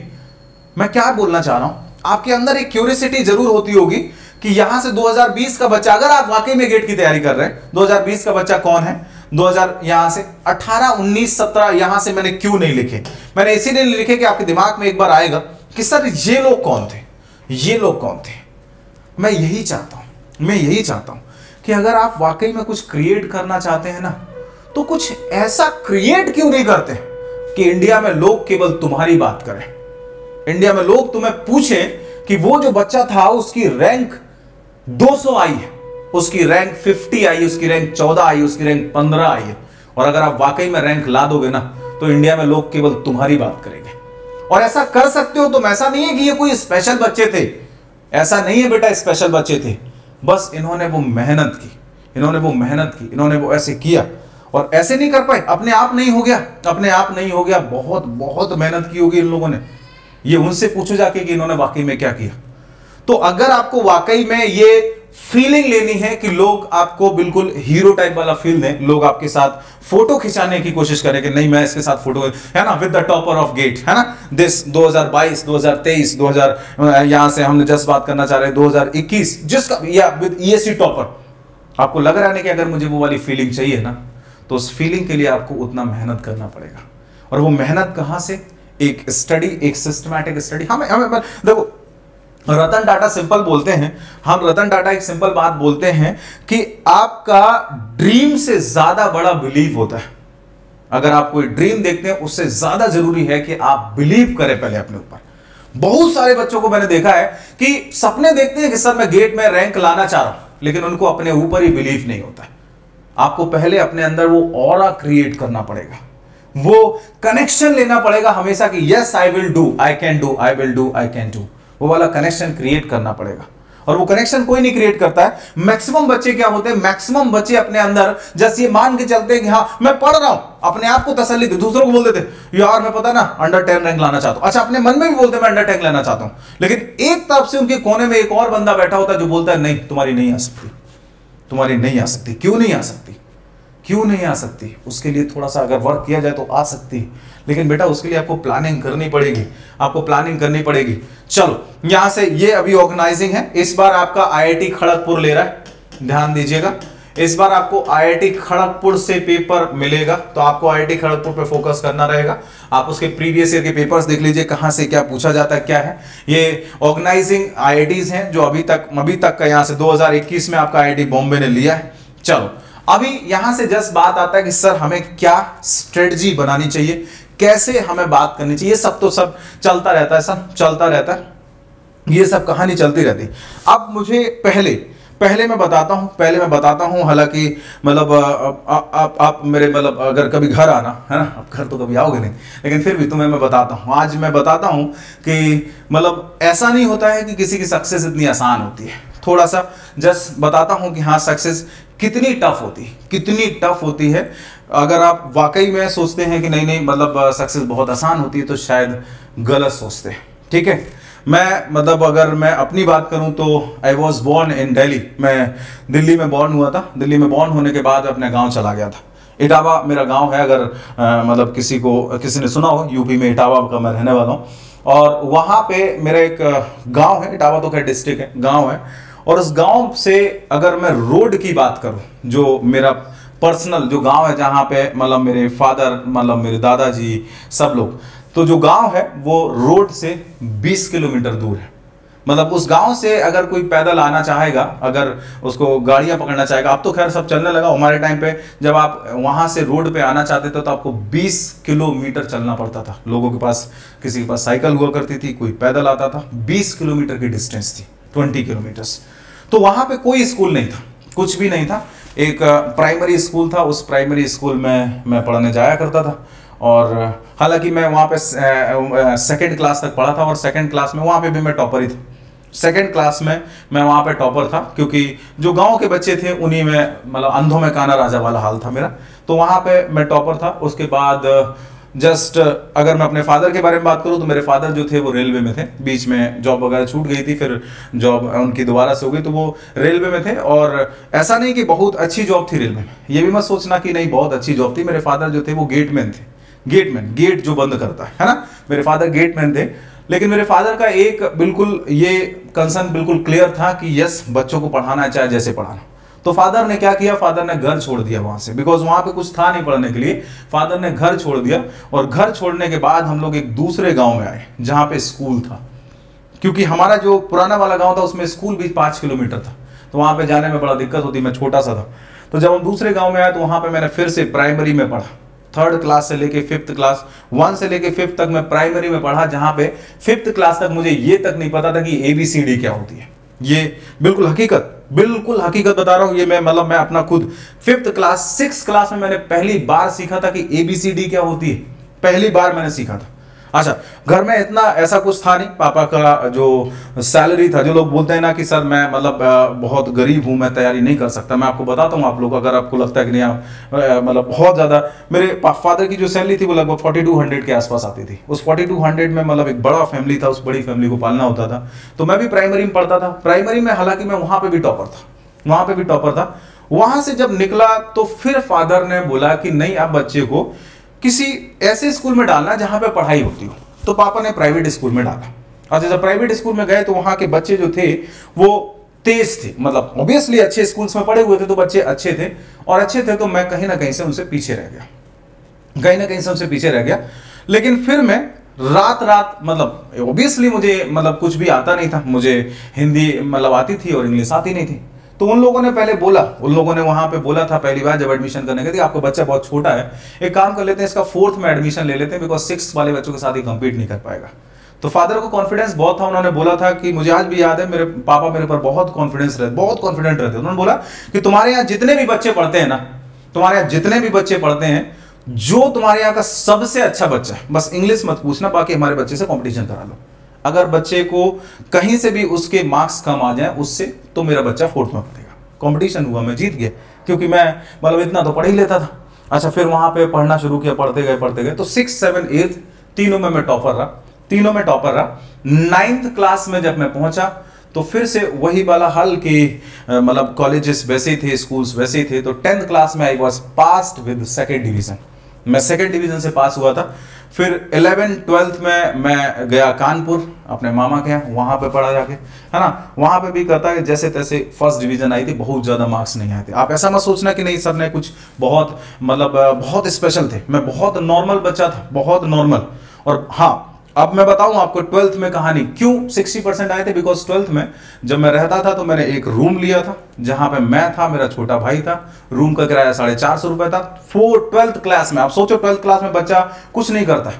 मैं क्या बोलना चाह रहा हूँ? आपके अंदर एक क्यूरियसिटी ज़रूर होती होगी कि यहाँ से 2020 का बच्चा, अगर आप वाकई में गेट की तैयारी कर रहे हैं 2020 का बच्चा कौन है? 2000 यहाँ से 18 19 17 यहाँ से मैंने क्यों नहीं लिखे? मैंने इसीलिए नहीं लिखे कि आपके दिमाग में एक बार आएगा कि सर ये लोग कौन थे? ये लोग कौन थे? मैं यही चाहता हूँ, मैं यही चाहता हूँ कि अगर आप वाकई में कुछ क्रिएट करना चाहते हैं ना तो कुछ ऐसा क्रिएट क्यों नहीं करते कि इंडिया में लोग केवल तुम्हारी बात करें? इंडिया में लोग तुम्हें पूछें कि वो जो बच्चा था, उसकी रैंक 200 आई है। उसकी रैंक 50 आई, उसकी रैंक 14 आई, उसकी रैंक 15 आई है। और अगर आप वाकई में रैंक ला दोगे ना तो इंडिया में लोग केवल तुम्हारी बात करेंगे। और ऐसा कर सकते हो, तुम ऐसा नहीं है कि ये कोई स्पेशल बच्चे थे। ऐसा नहीं है बेटा स्पेशल बच्चे थे। बस इन्होंने वो मेहनत की, इन्होंने वो मेहनत की, इन्होंने वो ऐसे किया। और ऐसे नहीं कर पाए। अपने आप नहीं हो गया, अपने आप नहीं हो गया। बहुत बहुत मेहनत की होगी इन लोगों ने। ये उनसे पूछो जाके कि इन्होंने वाकई में क्या किया। तो अगर आपको वाकई में ये फीलिंग लेनी है कि लोग आपको बिल्कुल हीरो टाइप वाला फील दें, लोग आपके साथ फ़ोटो खिंचाने की कोशिश करें कि नहीं, मैं इसके साथ फ़ोटो है ना with the topper of GATE है ना? दिस 2022 2023 2000 यहाँ से हमने जस्ट बात करना चाह रहे हैं 2021 जिसका या विद ईएससी टॉपर आपको लग रहा है कि अगर मुझे वो वाली फीलिंग चाहिए ना तो उस फीलिंग के लिए आपको उतना मेहनत करना पड़ेगा। और वो मेहनत कहाँ से? एक स्टडी एक सिस्टमैटिक स्टडी हमें हमें देखो, रतन टाटा सिंपल बोलते हैं। हम रतन टाटा एक सिंपल बात बोलते हैं कि आपका ड्रीम से ज़्यादा बड़ा बिलीव होता है। अगर आप कोई ड्रीम देखते हैं, उससे ज़्यादा ज़रूरी है कि आप बिलीव करें पहले अपने ऊपर। बहुत सारे बच्चों को मैंने देखा है कि सपने देखते हैं कि सर, मैं गेट में रैंक लाना चाह रहा हूँ, लेकिन उनको अपने ऊपर ही बिलीव नहीं होता। आपको पहले अपने अंदर वो और क्रिएट करना पड़ेगा। वो कनेक्शन लेना पड़ेगा हमेशा कि yes I will do I can do I will do I can do वो वाला कनेक्शन क्रिएट करना पड़ेगा। और वो कनेक्शन कोई नहीं क्रिएट करता है। मैक्सिमम बच्चे क्या होते हैं? मैक्सिमम बच्चे अपने अंदर जैसे ये मान के चलते हैं कि हाँ मैं पढ़ रहा हूँ। अपने आप को तसल्ली दे, दूसरों को बोल देते यार, मैं पता ना अंडर टेन रैंक लाना चाहता हूँ। अच्छा अपने मन में भी बोलते मैं अंडर टेन लेना चाहता हूँ। लेकिन एक तरफ़ से उनके कोने में एक और बंदा बैठा होता है जो बोलता है, नहीं, तुम्हारी नहीं आ सकती। तुम्हारी नहीं आ सकती। क्यों नहीं आ सकती? क्यों नहीं आ सकती? उसके लिए थोड़ा सा अगर वर्क किया जाए तो आ सकती है। लेकिन बेटा, उसके लिए आपको प्लानिंग करनी पड़ेगी। आपको प्लानिंग करनी पड़ेगी। चलो, यहाँ से ये अभी ऑर्गेनाइजिंग है। इस बार आपका आईआईटी खड़गपुर ले रहा है। ध्यान दीजिएगा। इस बार आपको आईआईटी खड़गपुर से पेपर मिलेगा। तो आपको आईआईटी खड़गपुर पे फोकस करना रहेगा। आप उसके प्रीवियस ईयर के पेपर्स देख लीजिए, कहाँ से क्या पूछा जाता है, क्या है। ये ऑर्गेनाइजिंग आईआईटीज हैं, जो अभी तक अभी तक का यहाँ से 2021 में आपका आईआईटी बॉम्बे ने लिया है। चलो अभी यहाँ से जस्ट बात आता है कि सर हमें क्या स्ट्रेटजी बनानी चाहिए, कैसे हमें बात करनी चाहिए सब तो सब चलता रहता है सर चलता रहता है। ये सब कहानी चलती रहती अब मुझे पहले पहले मैं बताता हूँ, पहले मैं बताता हूँ, हालाँकि मतलब आप आप मेरे मतलब अगर कभी घर आना, है ना, अब घर तो कभी आओगे नहीं, लेकिन फिर भी तुम्हें मैं बताता हूँ। आज मैं बताता हूँ कि मतलब ऐसा नहीं होता है कि किसी की सक्सेस इतनी आसान होती है। थोड़ा सा जस्ट बताता हूँ कि हाँ सक्सेस कितनी टफ होती कितनी टफ होती है। अगर आप वाकई में सोचते हैं कि नहीं नहीं मतलब सक्सेस बहुत आसान होती है तो शायद गलत सोचते हैं। ठीक है? मैं मतलब अगर मैं अपनी बात करूँ तो I was born in Delhi मैं दिल्ली में बॉर्न हुआ था। दिल्ली में बॉर्न होने के बाद अपने गाँव चला गया था। इटावा मेरा गाँव है अगर आ, मतलब किसी को किसी ने सुना हो यूपी में इटावा का मैं रहने वाला हूँ। और वहाँ पे मेरा एक गाँव है। इटावा तो खैर डिस्ट्रिक्ट है गाँव है। और उस गाँव से अगर मैं रोड की बात करूँ, जो मेरा पर्सनल, जो गाँव है जहाँ पे मतलब मेरे फादर मतलब मेरे दादाजी, सब लोग तो जो गाँव है, वो रोड से 20 किलोमीटर दूर है। मतलब उस गाँव से अगर कोई पैदल आना चाहेगा, अगर उसको गाड़ियाँ पकड़ना चाहेगा अब तो खैर सब चलने लगा हमारे टाइम पे। जब आप वहाँ से रोड पे आना चाहते थे तो आपको 20 किलोमीटर चलना पड़ता था। लोगों के पास, किसी के पास साइकिल हुआ करती थी, कोई पैदल आता था। 20 किलोमीटर की डिस्टेंस थी 20 किलोमीटर तो वहाँ पे कोई स्कूल नहीं था, कुछ भी नहीं था। एक प्राइमरी स्कूल था, उस प्राइमरी स्कूल में मैं पढ़ने जाया करता था। और हालाँकि मैं वहाँ पे सेकेंड क्लास तक पढ़ा था और सेकेंड क्लास में वहाँ पे भी मैं टॉपर ही था। सेकेंड क्लास में मैं वहाँ पे टॉपर था, क्योंकि जो गाँव के बच्चे थे, उन्हीं में मतलब अंधों में काना राजा वाला हाल था मेरा। तो वहाँ पे मैं टॉपर था, उसके बाद जस्ट अगर मैं अपने फादर के बारे में बात करूँ तो मेरे फादर जो थे, वो रेलवे में थे। बीच में जॉब वगैरह छूट गई थी, फिर जॉब उनकी दोबारा से हो गई तो वो रेलवे में थे। और ऐसा नहीं कि बहुत अच्छी जॉब थी रेलवे में। ये भी मत सोचना कि नहीं, बहुत अच्छी जॉब थी। मेरे फादर जो थे, वो गेटमैन थे। गेटमैन गेट जो बंद करता है है ना? मेरे फादर गेटमैन थे। लेकिन मेरे फादर का एक बिल्कुल ये कंसर्न बिल्कुल क्लियर था कि यस बच्चों को पढ़ाना चाहे जैसे पढ़ाना। तो फादर ने क्या किया? फादर ने घर छोड़ दिया वहाँ से। बिकॉज़ वहाँ पे कुछ था नहीं पढ़ने के लिए। फादर ने घर छोड़ दिया और घर छोड़ने के बाद हम लोग एक दूसरे गाँव में आए, जहाँ पे स्कूल था। क्योंकि हमारा जो पुराना वाला गाँव था, उसमें स्कूल भी पाँच किलोमीटर था। तो वहाँ पे जाने में बड़ा दिक्कत होती, मैं छोटा सा था। तो जब हम दूसरे गाँव में आए तो वहाँ पर मैंने फिर से प्राइमरी में पढ़ा। थर्ड क्लास से लेके फिफ्थ क्लास वन से लेके फिफ्थ तक मैं प्राइमरी में पढ़ा, जहाँ पे फिफ्थ क्लास तक मुझे ये तक नहीं पता था कि एबीसीडी क्या होती है। ये बिल्कुल हकीकत बिल्कुल हकीकत बता रहा हूँ, ये मैं मतलब मैं अपना खुद फिफ्थ क्लास सिक्स क्लास में मैंने पहली बार सीखा था कि एबीसीडी क्या होती है। पहली बार मैंने सीखा था। अच्छा घर में इतना ऐसा कुछ था नहीं? पापा का जो सैलरी था, जो लोग बोलते हैं ना कि, सर, मैं मतलब बहुत गरीब हूँ, मैं तैयारी नहीं कर सकता, मैं आपको बताता हूँ आप लोग, अगर आपको लगता है कि नहीं, आप मतलब बहुत ज़्यादा मेरे फादर की जो सैलरी थी, वो लगभग फोर्टी टू हंड्रेड के आसपास आती थी। उस फोर्टी टू हंड्रेड में मतलब एक बड़ा फैमिली था, उस बड़ी फैमिली को पालना होता था। तो मैं भी प्राइमरी में पढ़ता था। प्राइमरी में हालाँकि मैं वहाँ पर भी टॉपर था। वहाँ पर भी टॉपर था। वहाँ से जब निकला तो फिर फादर ने बोला कि, नहीं, आप बच्चे को किसी ऐसे स्कूल में डालना जहाँ पे पढ़ाई होती हो। तो पापा ने प्राइवेट स्कूल में डाला। अच्छा जब प्राइवेट स्कूल में गए तो वहाँ के बच्चे जो थे, वो तेज थे। मतलब ऑब्वियसली अच्छे स्कूल्स में पढ़े हुए थे तो बच्चे अच्छे थे। और अच्छे थे तो मैं कहीं ना कहीं से उनसे पीछे रह गया। कहीं ना कहीं से उनसे पीछे रह गया। लेकिन फिर मैं रात रात मतलब ऑब्वियसली मुझे मतलब कुछ भी आता नहीं था। मुझे हिंदी मतलब आती थी और इंग्लिश आती नहीं थी। तो उन लोगों ने पहले बोला, उन लोगों ने वहाँ पे बोला था, पहली बार जब एडमिशन करने के आपका बच्चा बहुत छोटा है। एक काम कर लेते हैं, इसका फोर्थ में एडमिशन ले लेते हैं बिकॉज़ सिक्स वाले बच्चों के साथ ही कंपीट नहीं कर पाएगा। तो फादर को कॉन्फिडेंस बहुत था, उन्होंने बोला था कि मुझे आज भी याद है, मेरे पापा मेरे पर बहुत कॉन्फिडेंस रहते बहुत कॉन्फिडेंट रहते उन्होंने बोला कि तुम्हारे यहाँ जितने भी बच्चे पढ़ते हैं ना, तुम्हारे यहाँ जितने भी बच्चे पढ़ते हैं, जो तुम्हारे यहाँ का सबसे अच्छा बच्चा है, बस इंग्लिश मत पूछना, बाकी हमारे बच्चे से कॉम्पिटिशन करा लो। अगर बच्चे को कहीं से भी उसके मार्क्स कम आ जाए, उससे तो मेरा बच्चा फोर्थ में पढ़ेगा। कंपटीशन हुआ, मैं जीत गया। क्योंकि मैं मतलब इतना तो पढ़ ही लेता था। अच्छा फिर वहाँ पे पढ़ना शुरू किया, पढ़ते गए पढ़ते गए। तो सिक्स सेवन एथ तीनों में मैं टॉपर रहा। तीनों में टॉपर रहा। नाइन्थ क्लास में जब मैं पहुँचा तो फिर से वही वाला हल कि मतलब कॉलेजेस वैसे ही थे स्कूल्स वैसे ही थे तो टेंथ क्लास में I was passed with second division मैं सेकेंड डिवीज़न से पास हुआ था। फिर इलेवन ट्वेल्थ में मैं गया कानपुर, अपने मामा के यहाँ, वहाँ पे पढ़ा जाके, है ना? वहाँ पे भी कहता है जैसे तैसे फ़र्स्ट डिवीज़न आई थी, बहुत ज़्यादा मार्क्स नहीं आए थे। आप ऐसा मत सोचना कि नहीं, सर ने कुछ बहुत मतलब बहुत स्पेशल थे। मैं बहुत नॉर्मल बच्चा था, बहुत नॉर्मल और हाँ अब मैं बताऊँ आपको ट्वेल्थ में कहानी, क्यों 60 परसेंट आए थे? बिकॉज़ ट्वेल्थ में जब मैं रहता था तो मैंने एक रूम लिया था, जहाँ पे मैं था, मेरा छोटा भाई था। रूम का किराया साढ़े चार सौ रुपए था। फोर ट्वेल्थ क्लास में, आप सोचो ट्वेल्थ क्लास में बच्चा कुछ नहीं करता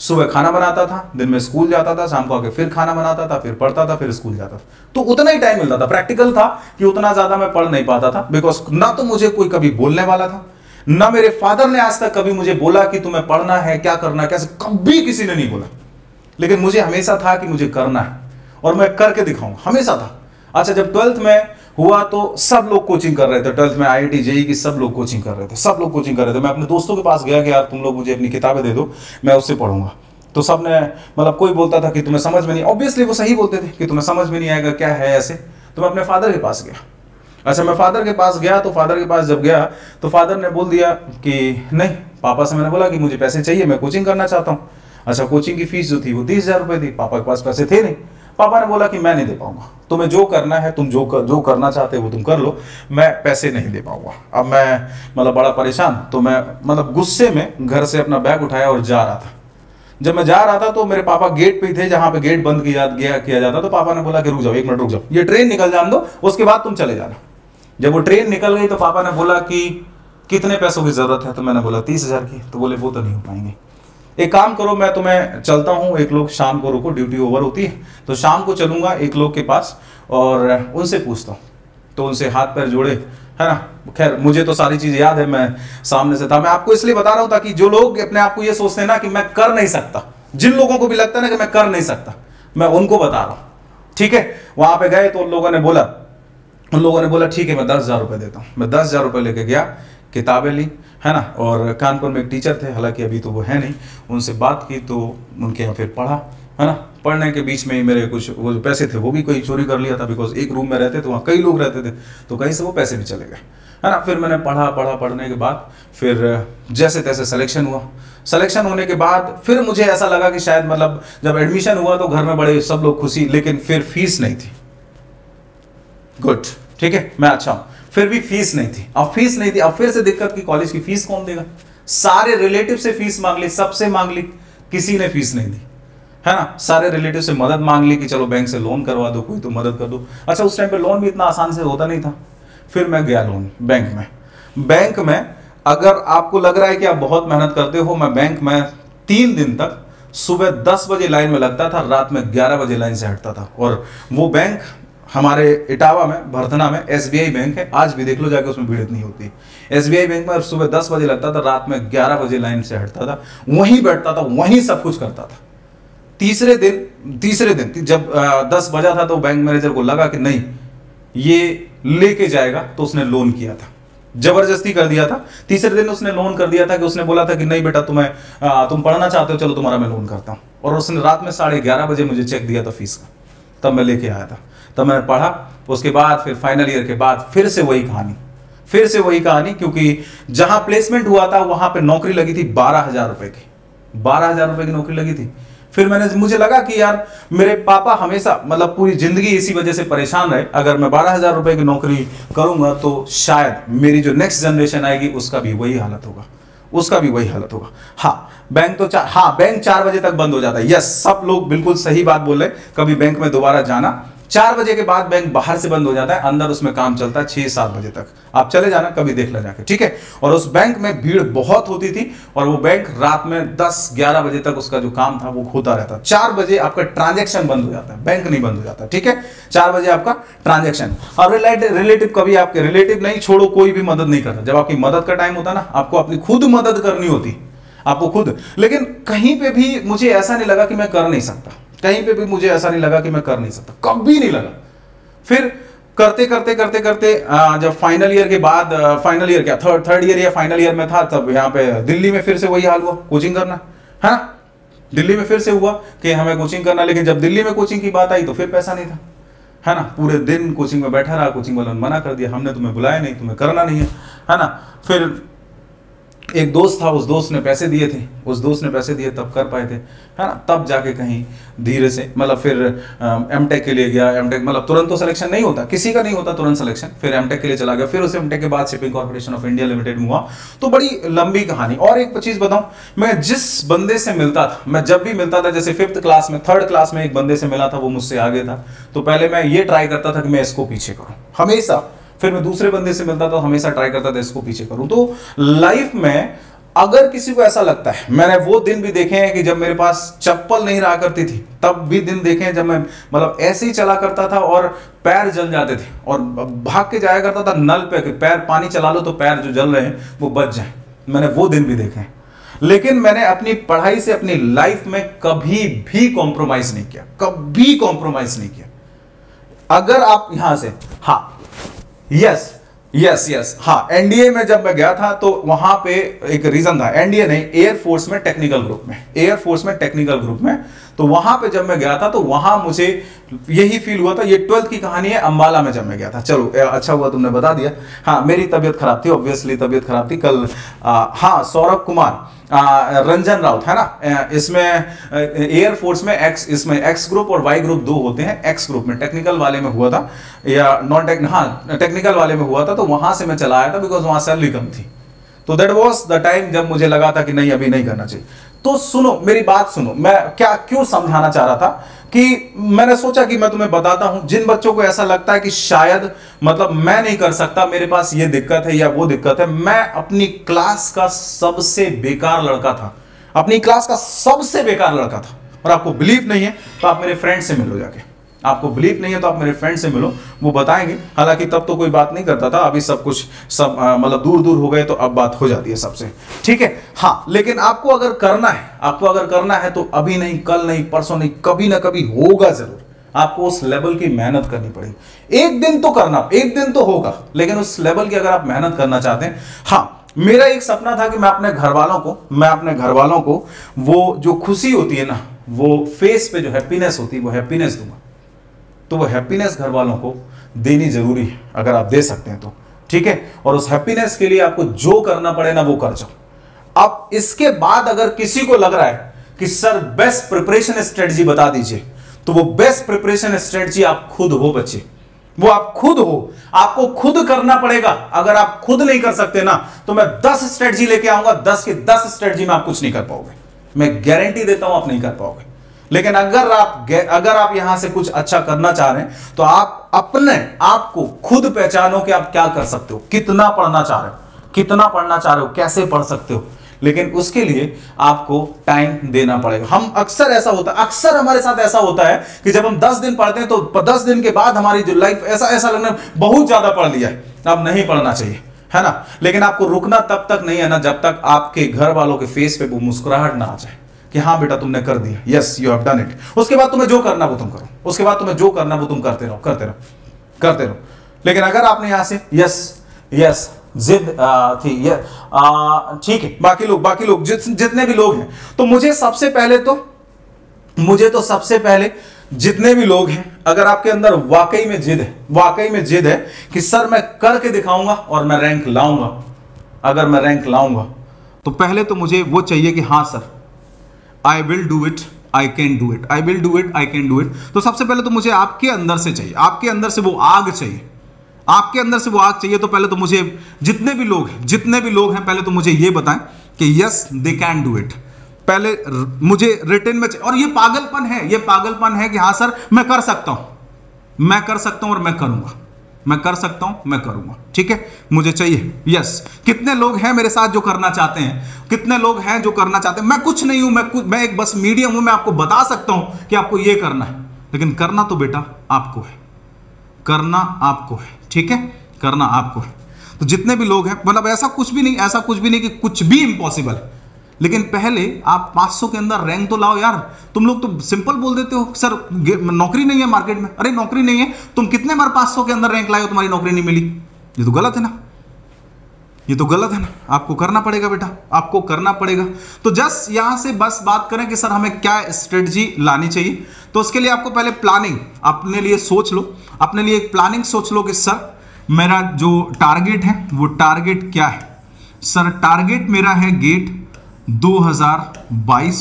सुबह खाना बनाता था, दिन में स्कूल जाता था, शाम को आके फिर खाना बनाता था, फिर पढ़ता था, फिर स्कूल जाता था। तो उतना ही टाइम मिलता था। प्रैक्टिकल था कि उतना ज़्यादा मैं पढ़ नहीं पाता था बिकॉज़ ना तो मुझे कोई कभी बोलने वाला था, ना मेरे फादर ने आज तक कभी मुझे बोला कि तुम्हें पढ़ना है, क्या करना है, कैसे कभी किसी ने नहीं बोला। लेकिन मुझे हमेशा था कि मुझे करना है और मैं करके दिखाऊँगा, हमेशा था। अच्छा जब ट्वेल्थ में हुआ तो सब लोग कोचिंग कर रहे थे। ट्वेल्थ में आई आई जेई की सब लोग कोचिंग कर रहे थे, सब लोग कोचिंग कर रहे थे। मैं अपने दोस्तों के पास गया कि यार, तुम लोग मुझे अपनी किताबें दे दो, मैं उससे पढ़ूँगा। तो सबने मतलब कोई बोलता था कि तुम्हें समझ में नहीं ऑब्वियसली वो सही बोलते थे कि तुम्हें समझ में नहीं आएगा, क्या है ऐसे। तो मैं अपने फादर के पास गया। अच्छा मैं फादर के पास गया तो फादर के पास जब गया तो फादर ने बोल दिया कि नहीं, पापा से मैंने बोला कि मुझे पैसे चाहिए, मैं कोचिंग करना चाहता हूँ। अच्छा कोचिंग की फ़ीस जो थी वो तीस हज़ार रुपए थी। पापा के पास पैसे थे नहीं। पापा ने बोला कि मैं नहीं दे पाऊँगा। तुम्हें जो करना है तुम जो कर, जो करना चाहते हो तुम कर लो। मैं पैसे नहीं दे पाऊँगा। अब मैं मतलब बड़ा परेशान। तो मैं मतलब गुस्से में घर से अपना बैग उठाया और जा रहा था। जब मैं जा रहा था तो मेरे पापा गेट पे थे जहाँ पे गेट बंद किया गया किया जाता तो पापा ने बोला कि रुक जाओ एक मिनट रुक जाओ। ये ट्रेन निकल जान दो उसके बाद तुम चले जाना। जब वो ट्रेन निकल गई तो पापा ने बोला कि कितने पैसों की ज़रूरत है? तो मैंने बोला तीस हज़ार की। तो बोले वो तो नहीं हो पाएँगे। एक काम करो, मैं तुम्हें चलता हूँ। एक लोग शाम को रुको ड्यूटी ओवर होती है। तो शाम को चलूँगा एक लोग के पास और उनसे पूछता हूँ। तो उनसे हाथ पैर जोड़े, है ना? खैर, मुझे तो सारी चीज़ याद है, मैं सामने से था। मैं आपको इसलिए बता रहा हूँ ताकि जो लोग अपने आप को ये सोचते हैं ना कि मैं कर नहीं सकता, जिन लोगों को भी लगता है ना कि मैं कर नहीं सकता, मैं उनको बता रहा हूँ। ठीक है? वहाँ पे गए तो उन लोगों ने बोला, उन लोगों ने बोला, ठीक है, मैं दस हज़ार रुपए देता हूँ। मैं दस हज़ार रुपए लेके गया। किताबें ली, है ना? और कानपुर में एक टीचर थे, हालाँकि अभी तो वो है नहीं, उनसे बात की तो उनके यहाँ फिर पढ़ा, है ना? पढ़ने के बीच में ही मेरे कुछ वो जो पैसे थे, वो भी कोई चोरी कर लिया था बिकॉज़ एक रूम में रहते तो वहाँ कई लोग रहते थे तो कहीं से वो पैसे भी चले गए, है ना? फिर मैंने पढ़ा पढ़ा, पढ़ने के बाद फिर जैसे तैसे सिलेक्शन हुआ। सिलेक्शन होने के बाद फिर मुझे ऐसा लगा कि शायद मतलब जब एडमिशन हुआ तो घर में बड़े सब लोग खुशी, लेकिन फिर फ़ीस नहीं थी। गुड ठीक है? मैं अच्छा हूँ। फिर भी फ़ीस नहीं थी। अब फ़ीस नहीं थी। अब फिर से दिक्कत की कॉलेज की फ़ीस कौन देगा? सारे रिलेटिव से फ़ीस मांग ली, सबसे मांग ली। किसी ने फ़ीस नहीं दी। है ना? सारे रिलेटिव से मदद मांग ली कि चलो बैंक से लोन करवा दो, कोई तो मदद कर दो। अच्छा उस टाइम पे लोन भी इतना आसान से होता नहीं था। फिर मैं गया लोन बैंक में। बैंक में अगर आपको लग रहा है कि आप बहुत मेहनत करते हो, मैं बैंक में तीन दिन तक सुबह दस बजे लाइन में लगता था, रात में ग्यारह बजे लाइन से हटता था। और वो बैंक हमारे इटावा में भरथना में एसबीआई बैंक है। आज भी देख लो जाके उसमें भीड़ इतनी होती। है एस बैंक में सुबह दस बजे लगता था रात में ग्यारह बजे लाइन से हटता था। वहीं बैठता था वहीं सब कुछ करता था। तीसरे दिन तीसरे दिन जब दस बजा था तो बैंक मैनेजर को लगा कि नहीं ये लेके जाएगा तो उसने लोन किया था। ज़बरदस्ती कर दिया था। तीसरे दिन उसने लोन कर दिया था कि उसने बोला था कि नहीं बेटा तुम्हें आ, तुम पढ़ना चाहते हो चलो तुम्हारा मैं लोन करता हूँ। और उसने रात में साढ़े ग्यारह बजे मुझे चेक दिया था फ़ीस का। तब मैं लेके आया था। तब मैंने पढ़ा, उसके बाद फिर फाइनल ईयर के बाद फिर से वही कहानी। फिर से वही कहानी क्योंकि जहाँ प्लेसमेंट हुआ था, वहाँ पे नौकरी लगी थी बारह हज़ार रुपए की। बारह हज़ार रुपए की नौकरी लगी थी। फिर मैंने, मुझे लगा कि यार, मेरे पापा हमेशा मतलब पूरी ज़िंदगी इसी वजह से परेशान रहे। अगर मैं बारह हज़ार रुपए की नौकरी करूँगा तो शायद मेरी जो नेक्स्ट जनरेशन आएगी, उसका भी वही हालत होगा। उसका भी वही हालत होगा। हाँ बैंक तो चार हाँ बैंक चार बजे तक बंद हो जाता है। यस सब लोग बिल्कुल सही बात बोल रहे कभी बैंक में दोबारा जाना चार बजे के बाद बैंक बाहर से बंद हो जाता है, अंदर उसमें काम चलता है छह, सात बजे तक। आप चले जाना, कभी देख ले जाके, ठीक है? और उस बैंक में भीड़ बहुत होती थी और वो बैंक रात में दस, ग्यारह बजे तक उसका जो काम था वो होता रहता। चार बजे आपका ट्रांजेक्शन बंद हो जाता है, बैंक नहीं बंद हो जाता, ठीक है? चार बजे आपका ट्रांजेक्शन। और रिलेटिव कभी आपके, रिलेटिव नहीं, छोड़ो, कोई भी मदद नहीं करता। जब आपकी मदद का टाइम होता ना, आपको अपनी खुद मदद करनी होती, आपको खुद। लेकिन कहीं पे भी मुझे ऐसा नहीं लगा कि मैं कर नहीं सकता। कहीं पे भी मुझे ऐसा नहीं लगा कि मैं कर नहीं सकता। कभी नहीं लगा। फिर करते करते करते करते जब फाइनल ईयर के बाद फाइनल ईयर क्या थर्ड थर्ड ईयर या फाइनल ईयर में था, तब यहाँ पे दिल्ली में फिर से वही हाल हुआ कोचिंग करना। है ना? दिल्ली में फिर से हुआ कि हमें कोचिंग करना, लेकिन जब दिल्ली में कोचिंग की बात आई तो फिर पैसा नहीं था। है ना? पूरे दिन कोचिंग में बैठा रहा कोचिंग वालों ने मना कर दिया, हमने तुम्हें बुलाया नहीं, तुम्हें करना नहीं है। है ना? फिर एक दोस्त था, उस दोस्त ने पैसे दिए थे, उस दोस्त ने पैसे दिए, तब कर पाए थे, है ना? तब जाके कहीं धीरे से मतलब फिर एम टेक के लिए गया एम टेक मतलब तुरंत तो सिलेक्शन नहीं होता, किसी का नहीं होता तुरंत सिलेक्शन फिर एम टेक के लिए चला गया, फिर उस एम टेक के बाद shipping corporation of India limited हुआ तो बड़ी लंबी कहानी। और एक चीज़ बताऊँ, मैं जिस बंदे से मिलता था, मैं जब भी मिलता था, जैसे फिफ्थ क्लास में थर्ड क्लास में एक बंदे से मिला था, वो मुझसे आगे था तो पहले मैं ये ट्राई करता था कि मैं इसको पीछे करूँ। हमेशा फिर मैं दूसरे बंदे से मिलता था हमेशा ट्राई करता था इसको पीछे करूँ। तो लाइफ में अगर किसी को ऐसा लगता है, मैंने वो दिन भी देखे हैं कि जब मेरे पास चप्पल नहीं रहा करती थी, तब भी दिन देखे हैं जब मैं मतलब ऐसे ही चला करता था और पैर जल जाते थे। और भाग के जाया करता था नल पे कि पैर पानी चला लो तो पैर जो जल रहे हैं, वो बच जाए। मैंने वो दिन भी देखे हैं। लेकिन मैंने अपनी पढ़ाई से अपनी लाइफ में कभी भी कॉम्प्रोमाइज नहीं किया। कभी कॉम्प्रोमाइज नहीं किया। अगर आप यहाँ से हाँ यस यस यस हाँ एनडीए में जब मैं गया था तो वहाँ पे एक रीजन था। एनडीए नहीं एयरफोर्स में टेक्निकल ग्रुप में। एयरफोर्स में टेक्निकल ग्रुप में। तो वहाँ पे जब मैं गया था तो वहाँ मुझे यही फील हुआ था ये ट्वेल्थ की कहानी है अंबाला में जब मैं गया था। चलो अच्छा हुआ तुमने बता दिया। हाँ मेरी तबीयत खराब थी ऑब्वियसली तबीयत खराब थी। कल आ, हाँ सौरभ कुमार रंजन राउत, है ना? इसमें एयरफोर्स में एक्स इसमें एक्स ग्रुप और वाई ग्रुप दो होते हैं एक्स ग्रुप में। टेक्निकल वाले में हुआ था, या नॉन टेक हाँ टेक्निकल वाले में हुआ था तो वहाँ से मैं चला आया था बिकॉज़ वहाँ सैलरी कम थी। तो दैट वॉज़ द टाइम जब मुझे लगा था कि नहीं, अभी नहीं करना चाहिए। तो सुनो, मेरी बात सुनो, मैं क्या, क्यों समझाना चाह रहा था? कि मैंने सोचा कि मैं तुम्हें बताता हूँ, जिन बच्चों को ऐसा लगता है कि शायद मतलब मैं नहीं कर सकता, मेरे पास ये दिक्कत है या वो दिक्कत है, मैं अपनी क्लास का सबसे बेकार लड़का था। अपनी क्लास का सबसे बेकार लड़का था। और आपको बिलीव नहीं है तो आप मेरे फ्रेंड से मिलो जाके। आपको बिलीव नहीं है तो आप मेरे फ्रेंड से मिलो, वो बताएँगे। हालाँकि तब तो कोई बात नहीं करता था, अभी सब कुछ, सब मतलब दूर दूर हो गए तो अब बात हो जाती है सबसे। ठीक है? हाँ लेकिन आपको अगर करना है, आपको अगर करना है तो अभी नहीं, कल नहीं, परसों नहीं, कभी ना कभी होगा ज़रूर। आपको उस लेवल की मेहनत करनी पड़ेगी। एक दिन तो करना, एक दिन तो होगा, लेकिन उस लेवल की अगर आप मेहनत करना चाहते हैं हाँ मेरा एक सपना था कि मैं अपने घर वालों को, मैं अपने घर वालों को वो जो खुशी होती है ना, वो फेस पे जो हैप्पीनेस होती है, वो हैप्पीनेस दूँगा। तो वो हैप्पीनेस घर वालों को देनी ज़रूरी है, अगर आप दे सकते हैं तो। ठीक है? और उस हैप्पीनेस के लिए आपको जो करना पड़े ना, वो कर जाओ। अब इसके बाद अगर किसी को लग रहा है कि, सर बेस्ट प्रिपरेशन स्ट्रेटजी बता दीजिए। तो वो बेस्ट प्रिपरेशन स्ट्रेटजी आप खुद हो, बच्चे। वो आप खुद हो। आपको खुद करना पड़ेगा। अगर आप खुद नहीं कर सकते ना तो मैं दस स्ट्रेटजी लेके आऊँगा। दस की दस स्ट्रेटजी में आप कुछ नहीं कर पाओगे। मैं गारंटी देता हूँ आप नहीं कर पाओगे। लेकिन अगर आप अगर आप यहाँ से कुछ अच्छा करना चाह रहे हैं तो आप अपने आप को खुद पहचानो कि आप क्या कर सकते हो, कितना पढ़ना चाह रहे हो, कितना पढ़ना चाह रहे हो, कैसे पढ़ सकते हो। लेकिन उसके लिए आपको टाइम देना पड़ेगा। हम अक्सर ऐसा होता है अक्सर हमारे साथ ऐसा होता है कि जब हम 10 दिन पढ़ते हैं तो 10 दिन के बाद हमारी जो लाइफ ऐसा ऐसा लगना बहुत ज़्यादा पढ़ लिया है। अब नहीं पढ़ना चाहिए, है ना? लेकिन आपको रुकना तब तक नहीं है ना, जब तक आपके घर वालों के फेस पे वो मुस्कुराहट ना आ जाए। कि हाँ बेटा तुमने कर दिया। Yes you have done it उसके बाद तुम्हें जो करना वो तुम करो। उसके बाद तुम्हें जो करना वो तुम करते रहो करते रहो करते रहो। लेकिन अगर आपने यहाँ से यस यस जिद थी ये ठीक है बाकी लोग बाकी लोग जित, जितने भी लोग हैं तो मुझे सबसे पहले तो मुझे तो सबसे पहले जितने भी लोग हैं अगर आपके अंदर वाकई में जिद है वाकई में जिद है कि सर मैं करके दिखाऊँगा और मैं रैंक लाऊँगा अगर मैं रैंक लाऊँगा तो पहले तो मुझे वो चाहिए कि हाँ sir I will do it I can do it I will do it I can do it तो सबसे पहले तो मुझे आपके अंदर से चाहिए। आपके अंदर से वो आग चाहिए। आपके अंदर से वो आग चाहिए तो पहले तो मुझे जितने भी लोग हैं, जितने भी लोग हैं, पहले तो मुझे ये बताएँ कि yes they can do it पहले मुझे रिटर्न में और ये पागलपन है, ये पागलपन है कि हाँ सर, मैं कर सकता हूँ। मैं कर सकता हूँ और मैं करूँगा। मैं कर सकता हूँ, मैं करूँगा। ठीक है? मुझे चाहिए। यस कितने लोग हैं मेरे साथ जो करना चाहते हैं? कितने लोग हैं जो करना चाहते हैं? मैं कुछ नहीं हूँ, मैं कुछ मैं एक बस मीडियम हूँ, मैं आपको बता सकता हूँ कि आपको यह करना है। लेकिन करना तो बेटा आपको है। करना आपको है। ठीक है? करना आपको है। तो जितने भी लोग हैं मतलब ऐसा कुछ भी नहीं, ऐसा कुछ भी नहीं कि कुछ भी इंपॉसिबल है। लेकिन पहले आप 500 के अंदर रैंक तो लाओ यार। तुम लोग तो सिंपल बोल देते हो, सर नौकरी नहीं है मार्केट में। अरे, नौकरी नहीं है। तुम कितने बार 500 के अंदर रैंक लाए हो, तुम्हारी नौकरी नहीं मिली? ये तो गलत है ना। ये तो गलत है ना। आपको करना पड़ेगा बेटा। आपको करना पड़ेगा। तो जस्ट यहाँ से बस बात करें कि सर, हमें क्या स्ट्रेटजी लानी चाहिए। तो उसके लिए आपको पहले प्लानिंग अपने लिए सोच लो। अपने लिए एक प्लानिंग सोच लो कि, सर, मेरा जो टारगेट है, वो टारगेट क्या है? सर टारगेट मेरा है गेट 2022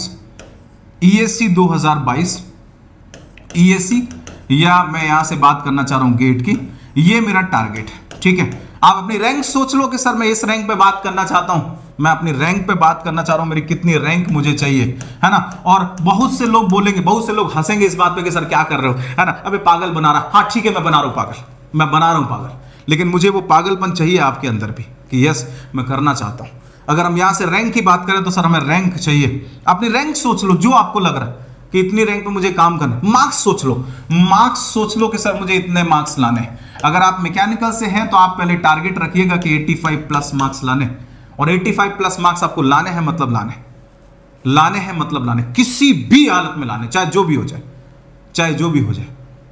ईएससी 2022 ईएससी या मैं यहाँ से बात करना चाह रहा हूँ गेट की, ये मेरा टारगेट है, ठीक है? आप अपनी रैंक सोच लो कि सर मैं इस रैंक पे बात करना चाहता हूँ। मैं अपनी रैंक पे बात करना चाह रहा हूँ, मेरी कितनी रैंक मुझे चाहिए, है ना? और बहुत से लोग बोलेंगे, बहुत से लोग हंसेंगे इस बात पे कि सर क्या कर रहे हो, है ना? अबे पागल बना रहा। हाँ ठीक है, मैं बना रहा हूँ पागल। मैं बना रहा हूँ पागल। लेकिन मुझे वो पागलपन चाहिए आपके अंदर भी कि यस मैं करना चाहता हूँ। अगर हम यहाँ से रैंक की बात करें तो सर हमें रैंक चाहिए। अपनी रैंक सोच लो, जो आपको लग रहा है कि इतनी रैंक पे मुझे काम करना मार्क्स सोच लो। मार्क्स सोच लो कि सर मुझे इतने मार्क्स लाने हैं। अगर आप मैकेनिकल से हैं तो आप पहले टारगेट रखिएगा कि 85 प्लस मार्क्स लाने और 85 प्लस मार्क्स आपको लाने हैं मतलब लाने लाने हैं मतलब लाने किसी भी हालत में लाने चाहे जो भी हो जाए, चाहे जो भी हो जाए।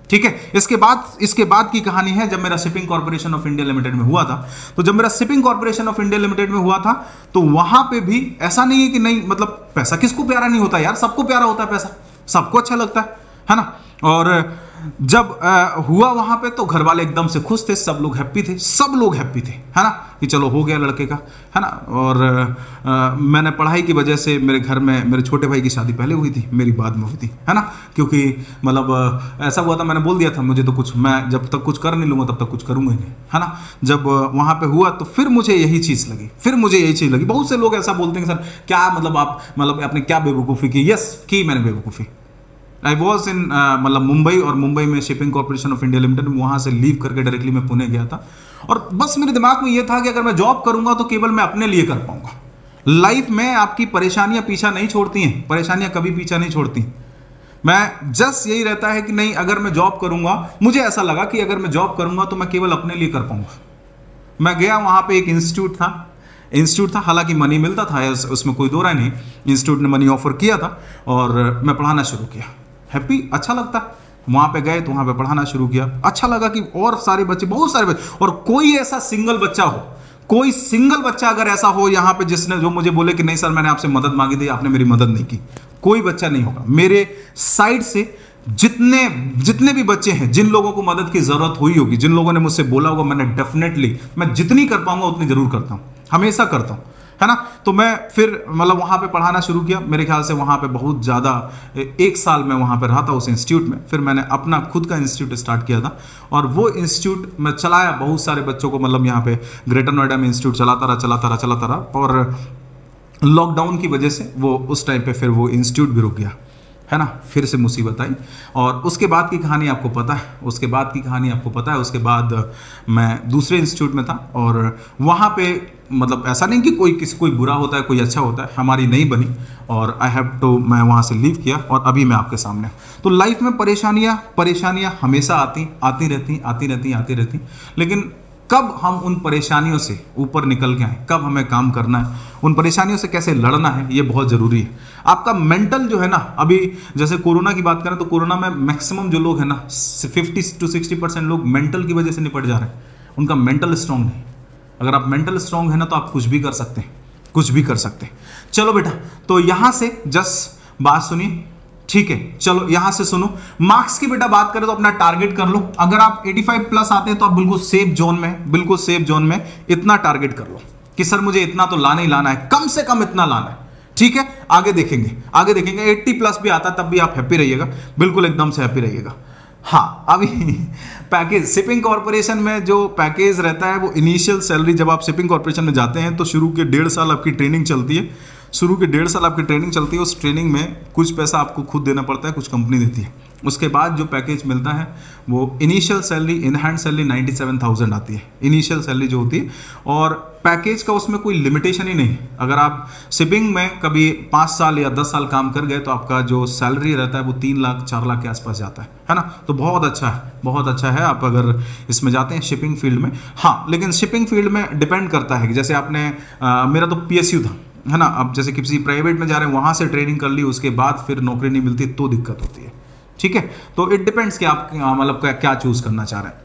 ठीक है? इसके बाद इसके बाद की कहानी है जब मेरा shipping corporation of India limited में हुआ था। तो जब मेरा shipping corporation of India limited में हुआ था तो वहाँ पे भी ऐसा नहीं है कि नहीं मतलब पैसा किसको प्यारा नहीं होता यार? सबको प्यारा होता है पैसा। सबको अच्छा लगता है है ना? और जब आ, हुआ वहाँ पे तो घर वाले एकदम से खुश थे सब लोग हैप्पी थे सब लोग हैप्पी थे है ना? कि चलो हो गया लड़के का है ना? और आ, मैंने पढ़ाई की वजह से मेरे घर में मेरे छोटे भाई की शादी पहले हुई थी मेरी बाद में हुई थी है ना? क्योंकि मतलब ऐसा हुआ था मैंने बोल दिया था मुझे तो कुछ मैं जब तक कुछ कर नहीं लूँगा तब तक कुछ करूँगा ही नहीं है ना? जब वहाँ पर हुआ तो फिर मुझे यही चीज़ लगी फिर मुझे यही चीज़ लगी। बहुत से लोग ऐसा बोलते हैं सर क्या मतलब आप मतलब आपने क्या बेवकूफ़ी की? यस की मैंने बेवकूफ़ी? आई वॉज़ इन मतलब मुंबई और मुंबई में shipping corporation of India limited वहाँ से लीव करके डायरेक्टली मैं पुणे गया था। और बस मेरे दिमाग में ये था कि अगर मैं जॉब करूँगा तो केवल मैं अपने लिए कर पाऊँगा। लाइफ में आपकी परेशानियाँ पीछा नहीं छोड़ती हैं, परेशानियाँ कभी पीछा नहीं छोड़ती मैं जस्ट यही रहता है कि नहीं, अगर मैं जॉब करूँगा, मुझे ऐसा लगा कि अगर मैं जॉब करूँगा तो मैं केवल अपने लिए कर पाऊँगा। मैं गया वहाँ पे एक इंस्टीट्यूट था। इंस्टीट्यूट था, हालाँकि मनी मिलता था उसमें कोई दो राय नहीं। इंस्टीट्यूट ने मनी ऑफ़र किया था और मैं पढ़ाना शुरू किया। हैप्पी अच्छा लगता। वहाँ पे गए तो वहाँ पे पढ़ाना शुरू किया। अच्छा लगा कि और सारे बच्चे, बहुत सारे बच्चे, और कोई ऐसा सिंगल बच्चा हो, कोई सिंगल बच्चा अगर ऐसा हो यहाँ पे जिसने, जो मुझे बोले कि नहीं सर, मैंने आपसे मदद मांगी थी, आपने मेरी मदद नहीं की। कोई बच्चा नहीं होगा। मेरे साइड से जितने जितने भी बच्चे हैं, जिन लोगों को मदद की ज़रूरत हुई होगी, जिन लोगों ने मुझसे बोला होगा, मैंने डेफिनेटली मैं जितनी कर पाऊँगा, उतनी ज़रूर करता हूँ। हमेशा करता हूँ। है ना? तो मैं फिर मतलब वहाँ पे पढ़ाना शुरू किया। मेरे ख्याल से वहाँ पे बहुत ज़्यादा एक साल मैं वहाँ पे रहा था उस इंस्टीट्यूट में। फिर मैंने अपना खुद का इंस्टीट्यूट स्टार्ट किया था। और वो इंस्टीट्यूट मैं चलाया बहुत सारे बच्चों को मतलब यहाँ पे ग्रेटर नोएडा में इंस्टीट्यूट चलाता रहा चलाता रहा चलाता रहा। और लॉकडाउन की वजह से वो उस टाइम पर फिर वो इंस्टीट्यूट भी रुक गया। है ना? फिर से मुसीबत आई। और उसके बाद की कहानी आपको पता है। उसके बाद की कहानी आपको पता है। उसके बाद मैं दूसरे इंस्टीट्यूट में था। और वहाँ पे मतलब ऐसा नहीं कि कोई किसी, कोई बुरा होता है, कोई अच्छा होता है, हमारी नहीं बनी और आई हैव टू मैं वहाँ से लीव किया और अभी मैं आपके सामने। तो लाइफ में परेशानियाँ परेशानियाँ हमेशा आती आती रहती आती रहती आती रहती। लेकिन कब हम उन परेशानियों से ऊपर निकल के आए? कब हमें काम करना है? उन परेशानियों से कैसे लड़ना है? ये बहुत ज़रूरी है। आपका मेंटल जो है ना, अभी जैसे कोरोना की बात करें तो कोरोना में मैक्सिमम जो लोग हैं ना फिफ्टी टू सिक्सटी परसेंट लोग मेंटल की वजह से निपट जा रहे हैं। उनका मेंटल स्ट्रांग नहीं। अगर आप मेंटल स्ट्रांग है ना तो आप कुछ भी कर सकते हैं। कुछ भी कर सकते हैं। चलो बेटा तो यहाँ से जस बात सुनिए। ठीक है, चलो यहाँ से सुनो। मार्क्स की बेटा बात करें तो अपना टारगेट कर लो। अगर आप 85 प्लस आते हैं तो आप बिल्कुल सेफ़ जोन में, बिल्कुल सेफ़ जोन में इतना टारगेट कर लो कि सर मुझे इतना तो लाना ही लाना है। कम से कम इतना लाना है। ठीक है, आगे देखेंगे। आगे देखेंगे। 80 प्लस भी आता तब भी आप हैप्पी रहिएगा। बिल्कुल एकदम से हैप्पी रहिएगा। हाँ अभी पैकेज शिपिंग कॉरपोरेशन में जो पैकेज रहता है, वो इनिशियल सैलरी जब आप शिपिंग कॉरपोरेशन में जाते हैं तो शुरू के डेढ़ साल आपकी ट्रेनिंग चलती है। शुरू के डेढ़ साल आपकी ट्रेनिंग चलती है, उस ट्रेनिंग में कुछ पैसा आपको खुद देना पड़ता है, कुछ कंपनी देती है। उसके बाद जो पैकेज मिलता है वो initial salary in hand salary ninety seven thousand आती है। इनिशियल सैलरी जो होती है और पैकेज का उसमें कोई लिमिटेशन ही नहीं। अगर आप शिपिंग में कभी पाँच साल या दस साल काम कर गए तो आपका जो सैलरी रहता है वो तीन लाख चार लाख के आसपास जाता है। है ना? तो बहुत अच्छा है बहुत अच्छा है। आप अगर इसमें जाते हैं शिपिंग फ़ील्ड में हाँ लेकिन शिपिंग फ़ील्ड में डिपेंड करता है कि जैसे आपने आ, मेरा तो पीएसयू था है ना? अब जैसे किसी प्राइवेट में जा रहे हैं वहाँ से ट्रेनिंग कर ली उसके बाद फिर नौकरी नहीं मिलती तो दिक्कत होती है। ठीक है? तो इट डिपेंड्स कि आप मतलब क्या, क्या चूज़ करना चाह रहे हैं।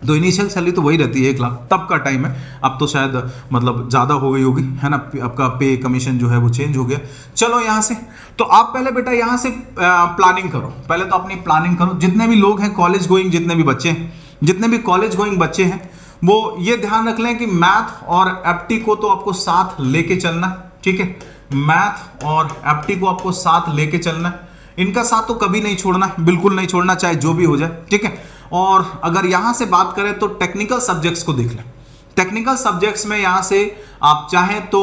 तो इनिशियल सैलरी तो वही रहती है एक लाख। तब का टाइम है। अब तो शायद मतलब ज़्यादा हो गई होगी है ना? आपका पे कमीशन जो है वो चेंज हो गया। चलो यहाँ से। तो आप पहले बेटा यहाँ से प्लानिंग करो। पहले तो अपनी प्लानिंग करो। जितने भी लोग हैं कॉलेज गोइंग जितने भी बच्चे हैं जितने भी कॉलेज गोइंग बच्चे हैं वो ये ध्यान रख लें कि मैथ और एप्टी को तो आपको साथ लेके चलना ठीक है? मैथ और एप्टी को आपको साथ लेके चलना। है इनका साथ तो कभी नहीं छोड़ना, बिल्कुल नहीं छोड़ना, चाहे जो भी हो जाए, ठीक है? और अगर यहाँ से बात करें तो टेक्निकल सब्जेक्ट्स को देख लें। टेक्निकल सब्जेक्ट्स में यहाँ से आप चाहें तो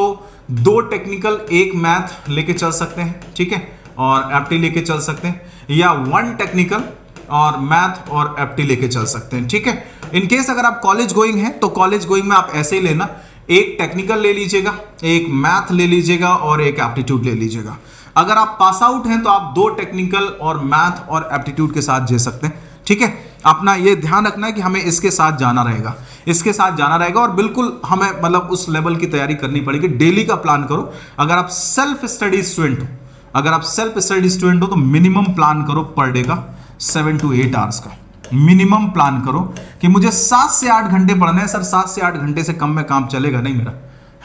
दो टेक्निकल एक मैथ लेके चल सकते हैं, ठीक है? और एप्टी लेके चल सकते हैं, या वन टेक्निकल और मैथ और एप्टी लेके चल सकते हैं, ठीक है? इनकेस अगर आप कॉलेज गोइंग हैं तो कॉलेज गोइंग में आप ऐसे ही लेना, एक टेक्निकल ले लीजिएगा, एक मैथ ले लीजिएगा और एक एप्टीट्यूड ले लीजिएगा। अगर आप पास आउट हैं तो आप दो टेक्निकल और मैथ और एप्टीट्यूड के साथ जे सकते हैं, ठीक है? अपना ये ध्यान रखना है कि हमें इसके साथ जाना रहेगा, इसके साथ जाना रहेगा और बिल्कुल हमें मतलब उस लेवल की तैयारी करनी पड़ेगी। डेली का प्लान करो। अगर आप सेल्फ स्टडी स्टूडेंट हो, अगर आप सेल्फ स्टडी स्टूडेंट हो तो मिनिमम प्लान करो पर डे का सेवन टू एट आवर्स का। मिनिमम प्लान करो कि मुझे सात से आठ घंटे पढ़ना है। सर, सात से आठ घंटे से कम में काम चलेगा नहीं मेरा,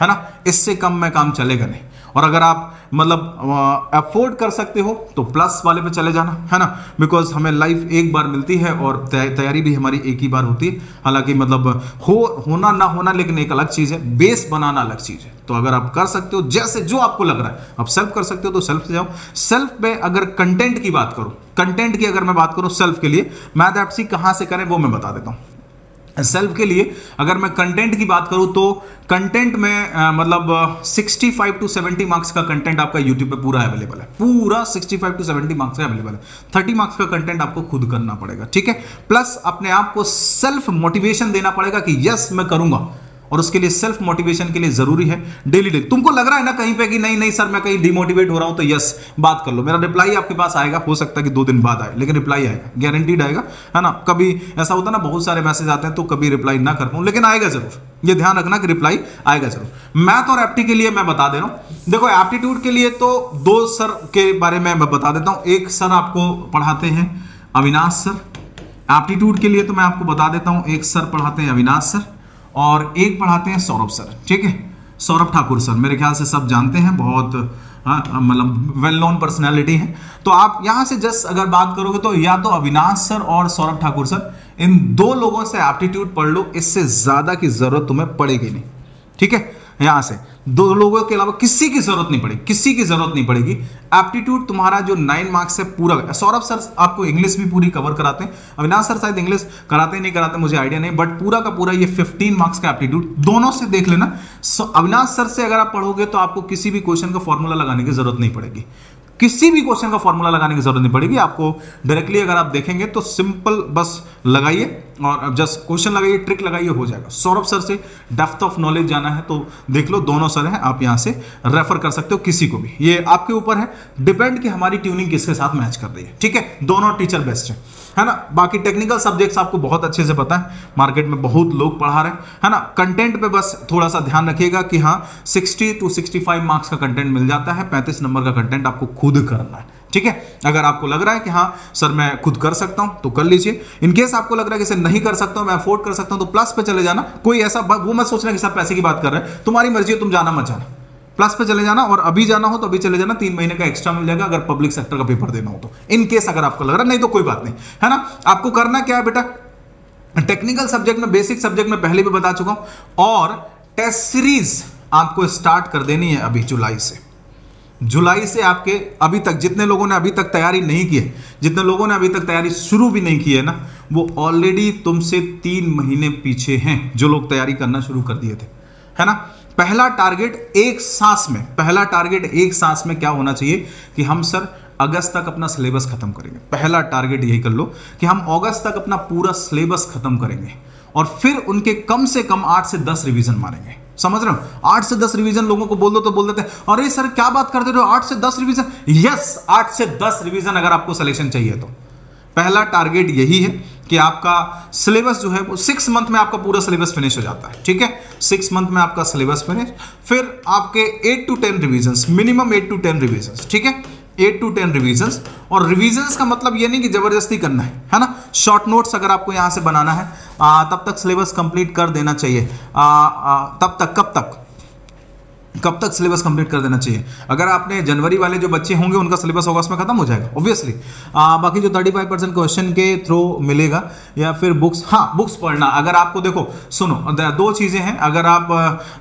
है ना? इससे कम में काम चलेगा नहीं। और अगर आप मतलब अफोर्ड कर सकते हो तो प्लस वाले पे चले जाना, है ना? बिकॉज़ हमें लाइफ एक बार मिलती है और तैयारी भी हमारी एक ही बार होती है। हालाँकि मतलब हो, होना, ना होना लेकिन एक अलग चीज़ है। बेस बनाना अलग चीज़ है। तो अगर आप कर सकते हो, जैसे जो आपको लग रहा है, आप सेल्फ कर सकते हो तो सेल्फ से जाओ। सेल्फ में अगर कंटेंट की बात करो कंटेंट की अगर मैं बात करूँ सेल्फ के लिए मैथ एप्सी कहाँ से करें, वो मैं बता देता हूँ। सेल्फ के लिए अगर मैं कंटेंट की बात करूँ तो कंटेंट में आ, मतलब 65 टू 70 मार्क्स का कंटेंट आपका यूट्यूब पे पूरा अवेलेबल है। पूरा 65 टू 70 मार्क्स का अवेलेबल है। 30 मार्क्स का कंटेंट आपको खुद करना पड़ेगा ठीक है? प्लस अपने आप को सेल्फ मोटिवेशन देना पड़ेगा कि यस मैं करूँगा। और उसके लिए सेल्फ मोटिवेशन के लिए ज़रूरी है। डेली डेली तुमको लग रहा है ना कहीं पे कि नहीं नहीं सर, मैं कहीं डिमोटिवेट हो रहा हूँ तो यस बात कर लो। मेरा रिप्लाई आपके पास आएगा, हो सकता है कि दो दिन बाद आए, लेकिन रिप्लाई आएगा गारंटीड आएगा, है ना? कभी ऐसा होता है ना, बहुत सारे मैसेज आते हैं तो कभी रिप्लाई ना कर पाऊँ, लेकिन आएगा ज़रूर। ये ध्यान रखना कि रिप्लाई आएगा ज़रूर। मैथ और एप्टी के लिए मैं बता दे रहा हूँ। देखो एप्टीट्यूड के लिए तो दो सर के बारे में मैं बता देता हूँ। एक सर आपको पढ़ाते हैं, अविनाश सर। एप्टीट्यूड के लिए तो मैं आपको बता देता हूँ, एक सर पढ़ाते हैं, अविनाश सर। और एक पढ़ाते हैं सौरभ सर ठीक है? सौरभ ठाकुर सर मेरे ख्याल से सब जानते हैं बहुत हाँ, मतलब वेल नोन पर्सनैलिटी है। तो आप यहाँ से जस्ट अगर बात करोगे तो या तो अविनाश सर और सौरभ ठाकुर सर इन दो लोगों से एप्टीट्यूड पढ़ लो इससे ज़्यादा की ज़रूरत तुम्हें पड़ेगी नहीं ठीक है? यहाँ से। दो लोगों के अलावा किसी की ज़रूरत नहीं पड़ेगी, किसी की ज़रूरत नहीं पड़ेगी। एप्टीट्यूड तुम्हारा जो नाइन मार्क्स है, पूरा सौरभ सर, आपको इंग्लिश भी पूरी कवर कराते हैं। अविनाश सर शायद इंग्लिश कराते नहीं कराते, मुझे आइडिया नहीं बट पूरा का पूरा ये 15 मार्क्स का एप्टीट्यूड दोनों से देख लेना। अविनाश सर से अगर आप पढ़ोगे तो आपको किसी भी क्वेश्चन का फॉर्मूला लगाने की ज़रूरत नहीं पड़ेगी। किसी भी क्वेश्चन का फॉर्मूला लगाने की ज़रूरत नहीं पड़ेगी, आपको डायरेक्टली अगर आप देखेंगे तो सिंपल बस लगाइए। और अब जस्ट क्वेश्चन लगाइए, ट्रिक लगाइए, हो जाएगा। सौरभ सर से डेप्थ ऑफ़ नॉलेज जाना है तो देख लो, दोनों सर हैं, आप यहाँ से रेफर कर सकते हो किसी को भी। ये आपके ऊपर है, डिपेंड कि हमारी ट्यूनिंग किसके साथ मैच कर रही है, ठीक है? दोनों टीचर बेस्ट है है ना? बाकी टेक्निकल सब्जेक्ट्स आपको बहुत अच्छे से पता है, मार्केट में बहुत लोग पढ़ा रहे हैं, है ना? कंटेंट पे बस थोड़ा सा ध्यान रखिएगा कि हाँ 60 टू 65 मार्क्स का कंटेंट मिल जाता है 35 नंबर का कंटेंट आपको खुद करना है ठीक है? अगर आपको लग रहा है कि हाँ सर, मैं खुद कर सकता हूँ तो कर लीजिए। इनकेस आपको लग रहा है कि सर, नहीं कर सकता हूँ, मैं अफोर्ड कर सकता हूँ तो प्लस पे चले जाना। कोई ऐसा वो मैं सोच रहा कि सर, पैसे की बात कर रहे हैं। तुम्हारी मर्ज़ी है, तुम जाना मत जाना। प्लस पे चले जाना और अभी जाना हो तो अभी चले जाना। तीन महीने का एक्स्ट्रा मिल जाएगा अगर पब्लिक सेक्टर का पेपर देना हो तो। इन केस अगर आपको लग रहा है, नहीं तो कोई बात नहीं। है ना? आपको करना क्या है बेटा? टेक्निकल सब्जेक्ट में बेसिक सब्जेक्ट में पहले भी बता चुका हूँ। और टेस्ट सीरीज़ आपको स्टार्ट कर देनी है अभी जुलाई से। जुलाई से आपके अभी तक जितने लोगों ने अभी तक तैयारी नहीं की है, जितने लोगों ने अभी तक तैयारी शुरू भी नहीं की है ना, वो ऑलरेडी तुमसे तीन महीने पीछे हैं जो लोग तैयारी करना शुरू कर दिए थे। है ना? पहला टारगेट एक सांस में, पहला टारगेट एक सांस में क्या होना चाहिए कि हम सर अगस्त तक अपना सिलेबस खत्म करेंगे। पहला टारगेट यही कर लो कि हम अगस्त तक अपना पूरा सिलेबस खत्म करेंगे और फिर उनके कम से कम आठ से दस रिवीजन मारेंगे। समझ रहे हो? आठ से दस रिवीजन लोगों को बोल दो तो बोल देते अरे सर क्या बात करते हो आठ से दस रिवीजन यस आठ से दस रिवीजन अगर आपको सिलेक्शन चाहिए तो। पहला टारगेट यही है कि आपका सिलेबस जो है वो सिक्स मंथ में आपका पूरा सिलेबस फिनिश हो जाता है। ठीक है? सिक्स मंथ में आपका सिलेबस फिनिश फिर आपके eight to ten revision minimum eight to ten revision ठीक है? एट टू टेन रिविजन और रिविजन का मतलब ये नहीं कि ज़बरदस्ती करना है है ना? शॉर्ट नोट्स अगर आपको यहाँ से बनाना है आ, तब तक सिलेबस कंप्लीट कर देना चाहिए। आ, आ, तब तक कब तक? कब तक सिलेबस कंप्लीट कर देना चाहिए? अगर आपने जनवरी वाले जो बच्चे होंगे उनका सिलेबस अगस्त में खत्म हो जाएगा ऑब्वियसली बाकी जो 35 परसेंट क्वेश्चन के थ्रू मिलेगा या फिर बुक्स हाँ बुक्स पढ़ना। अगर आपको देखो सुनो दो चीज़ें हैं। अगर आप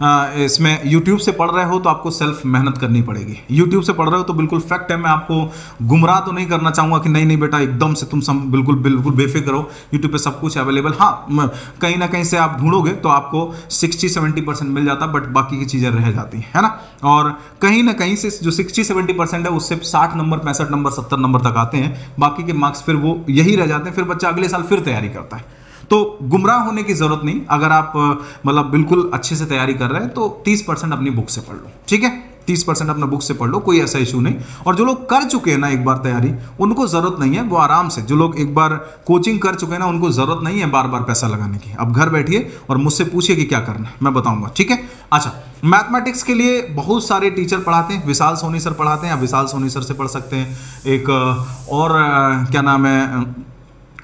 आ, इसमें यूट्यूब से पढ़ रहे हो तो आपको सेल्फ मेहनत करनी पड़ेगी। यूट्यूब से पढ़ रहे हो तो बिल्कुल फैक्ट है मैं आपको गुमराह तो नहीं करना चाहूँगा कि नहीं नहीं बेटा एकदम से तुम सब बिल्कुल बिल्कुल बेफिक्र हो यूट्यूब पर सब कुछ अवेलेबल हाँ कहीं ना कहीं से आप ढूंढोगे तो आपको सिक्सटी सेवेंटी मिल जाता बट बाकी की चीज़ें रह जाती। हैं ना? और कहीं ना कहीं से जो 60 70 परसेंट है, उससे 60 नंबर, पैंसठ नंबर 70 नंबर तक आते हैं। बाकी के मार्क्स फिर वो यही रह जाते हैं, फिर बच्चा अगले साल फिर तैयारी करता है। तो गुमराह होने की ज़रूरत नहीं। अगर आप मतलब बिल्कुल अच्छे से तैयारी कर रहे हैं तो 30 परसेंट अपनी बुक से पढ़ लो। ठीक है? तीस परसेंट अपना बुक से पढ़ लो, कोई ऐसा इशू नहीं। और जो लोग कर चुके हैं ना एक बार तैयारी, उनको ज़रूरत नहीं है, वो आराम से, जो लोग एक बार कोचिंग कर चुके हैं ना, उनको ज़रूरत नहीं है बार बार पैसा लगाने की। अब घर बैठिए और मुझसे पूछिए कि क्या करना है, मैं बताऊँगा, ठीक है? अच्छा मैथमेटिक्स के लिए बहुत सारे टीचर पढ़ाते हैं, विशाल सोनी सर पढ़ाते हैं, आप विशाल सोनी सर से पढ़ सकते हैं। एक, और क्या नाम है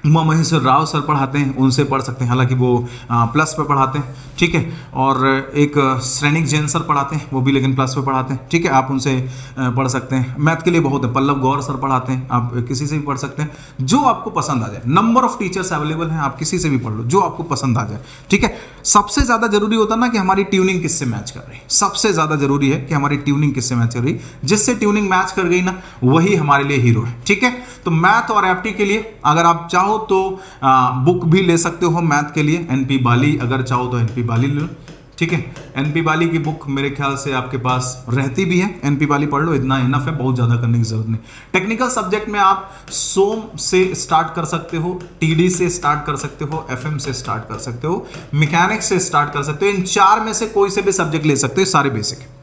उमा महेश्वर राव सर पढ़ाते हैं, उनसे पढ़ सकते हैं। हालाँकि वो प्लस पे पढ़ाते हैं, ठीक है? और एक श्रेणिक जैन सर पढ़ाते हैं, वो भी लेकिन प्लस पे पढ़ाते हैं, ठीक है? आप उनसे पढ़ सकते हैं। मैथ के लिए बहुत है, पल्लव गौर सर पढ़ाते हैं, आप किसी से भी पढ़ सकते हैं। जो आपको पसंद आ जाए नंबर ऑफ़ टीचर्स अवेलेबल हैं, आप किसी से भी पढ़ लो, जो आपको पसंद आ जाए, ठीक है? सबसे ज़्यादा ज़रूरी होता ना कि हमारी ट्यूनिंग किससे मैच कर रही है। सबसे ज़्यादा ज़रूरी है कि हमारी ट्यूनिंग किससे मैच कर रही है। जिससे ट्यूनिंग मैच कर गई ना, वही हमारे लिए हीरो है, ठीक है? तो मैथ और एफ़ के लिए, अगर आप चाहो चाहो तो आ, बुक भी ले सकते हो मैथ के लिए। एनपी बाली अगर चाहो तो एनपी बाली ले लो। ठीक है? एनपी बाली की बुक मेरे ख्याल से आपके पास रहती भी है। एनपी बाली पढ़ लो इतना इनफ है बहुत ज़्यादा करने की ज़रूरत नहीं। टेक्निकल सब्जेक्ट में आप सोम से स्टार्ट कर सकते हो टीडी से स्टार्ट कर सकते हो एफएम से स्टार्ट कर सकते हो मैकेनिक्स से स्टार्ट कर सकते हो। इन चार में से कोई से भी सब्जेक्ट ले सकते हो सारे बेसिक है।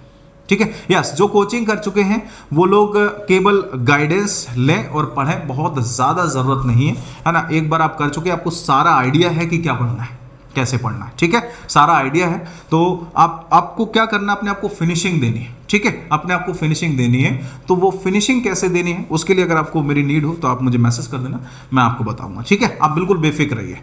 ठीक है? यस जो कोचिंग कर चुके हैं, वो लोग केवल गाइडेंस लें और पढ़ें, बहुत ज़्यादा ज़रूरत नहीं है। है ना? एक बार आप कर चुके आपको सारा आइडिया है कि क्या पढ़ना है, कैसे पढ़ना है, ठीक है? सारा आइडिया है तो आप, आपको क्या करना अपने आप को फिनिशिंग देनी है, ठीक है? अपने आप को फिनिशिंग देनी है तो वो फिनिशिंग कैसे देनी है? उसके लिए अगर आपको मेरी नीड हो तो आप मुझे मैसेज कर देना, मैं आपको बताऊँगा, ठीक है? आप बिल्कुल बेफिक्र रहिए।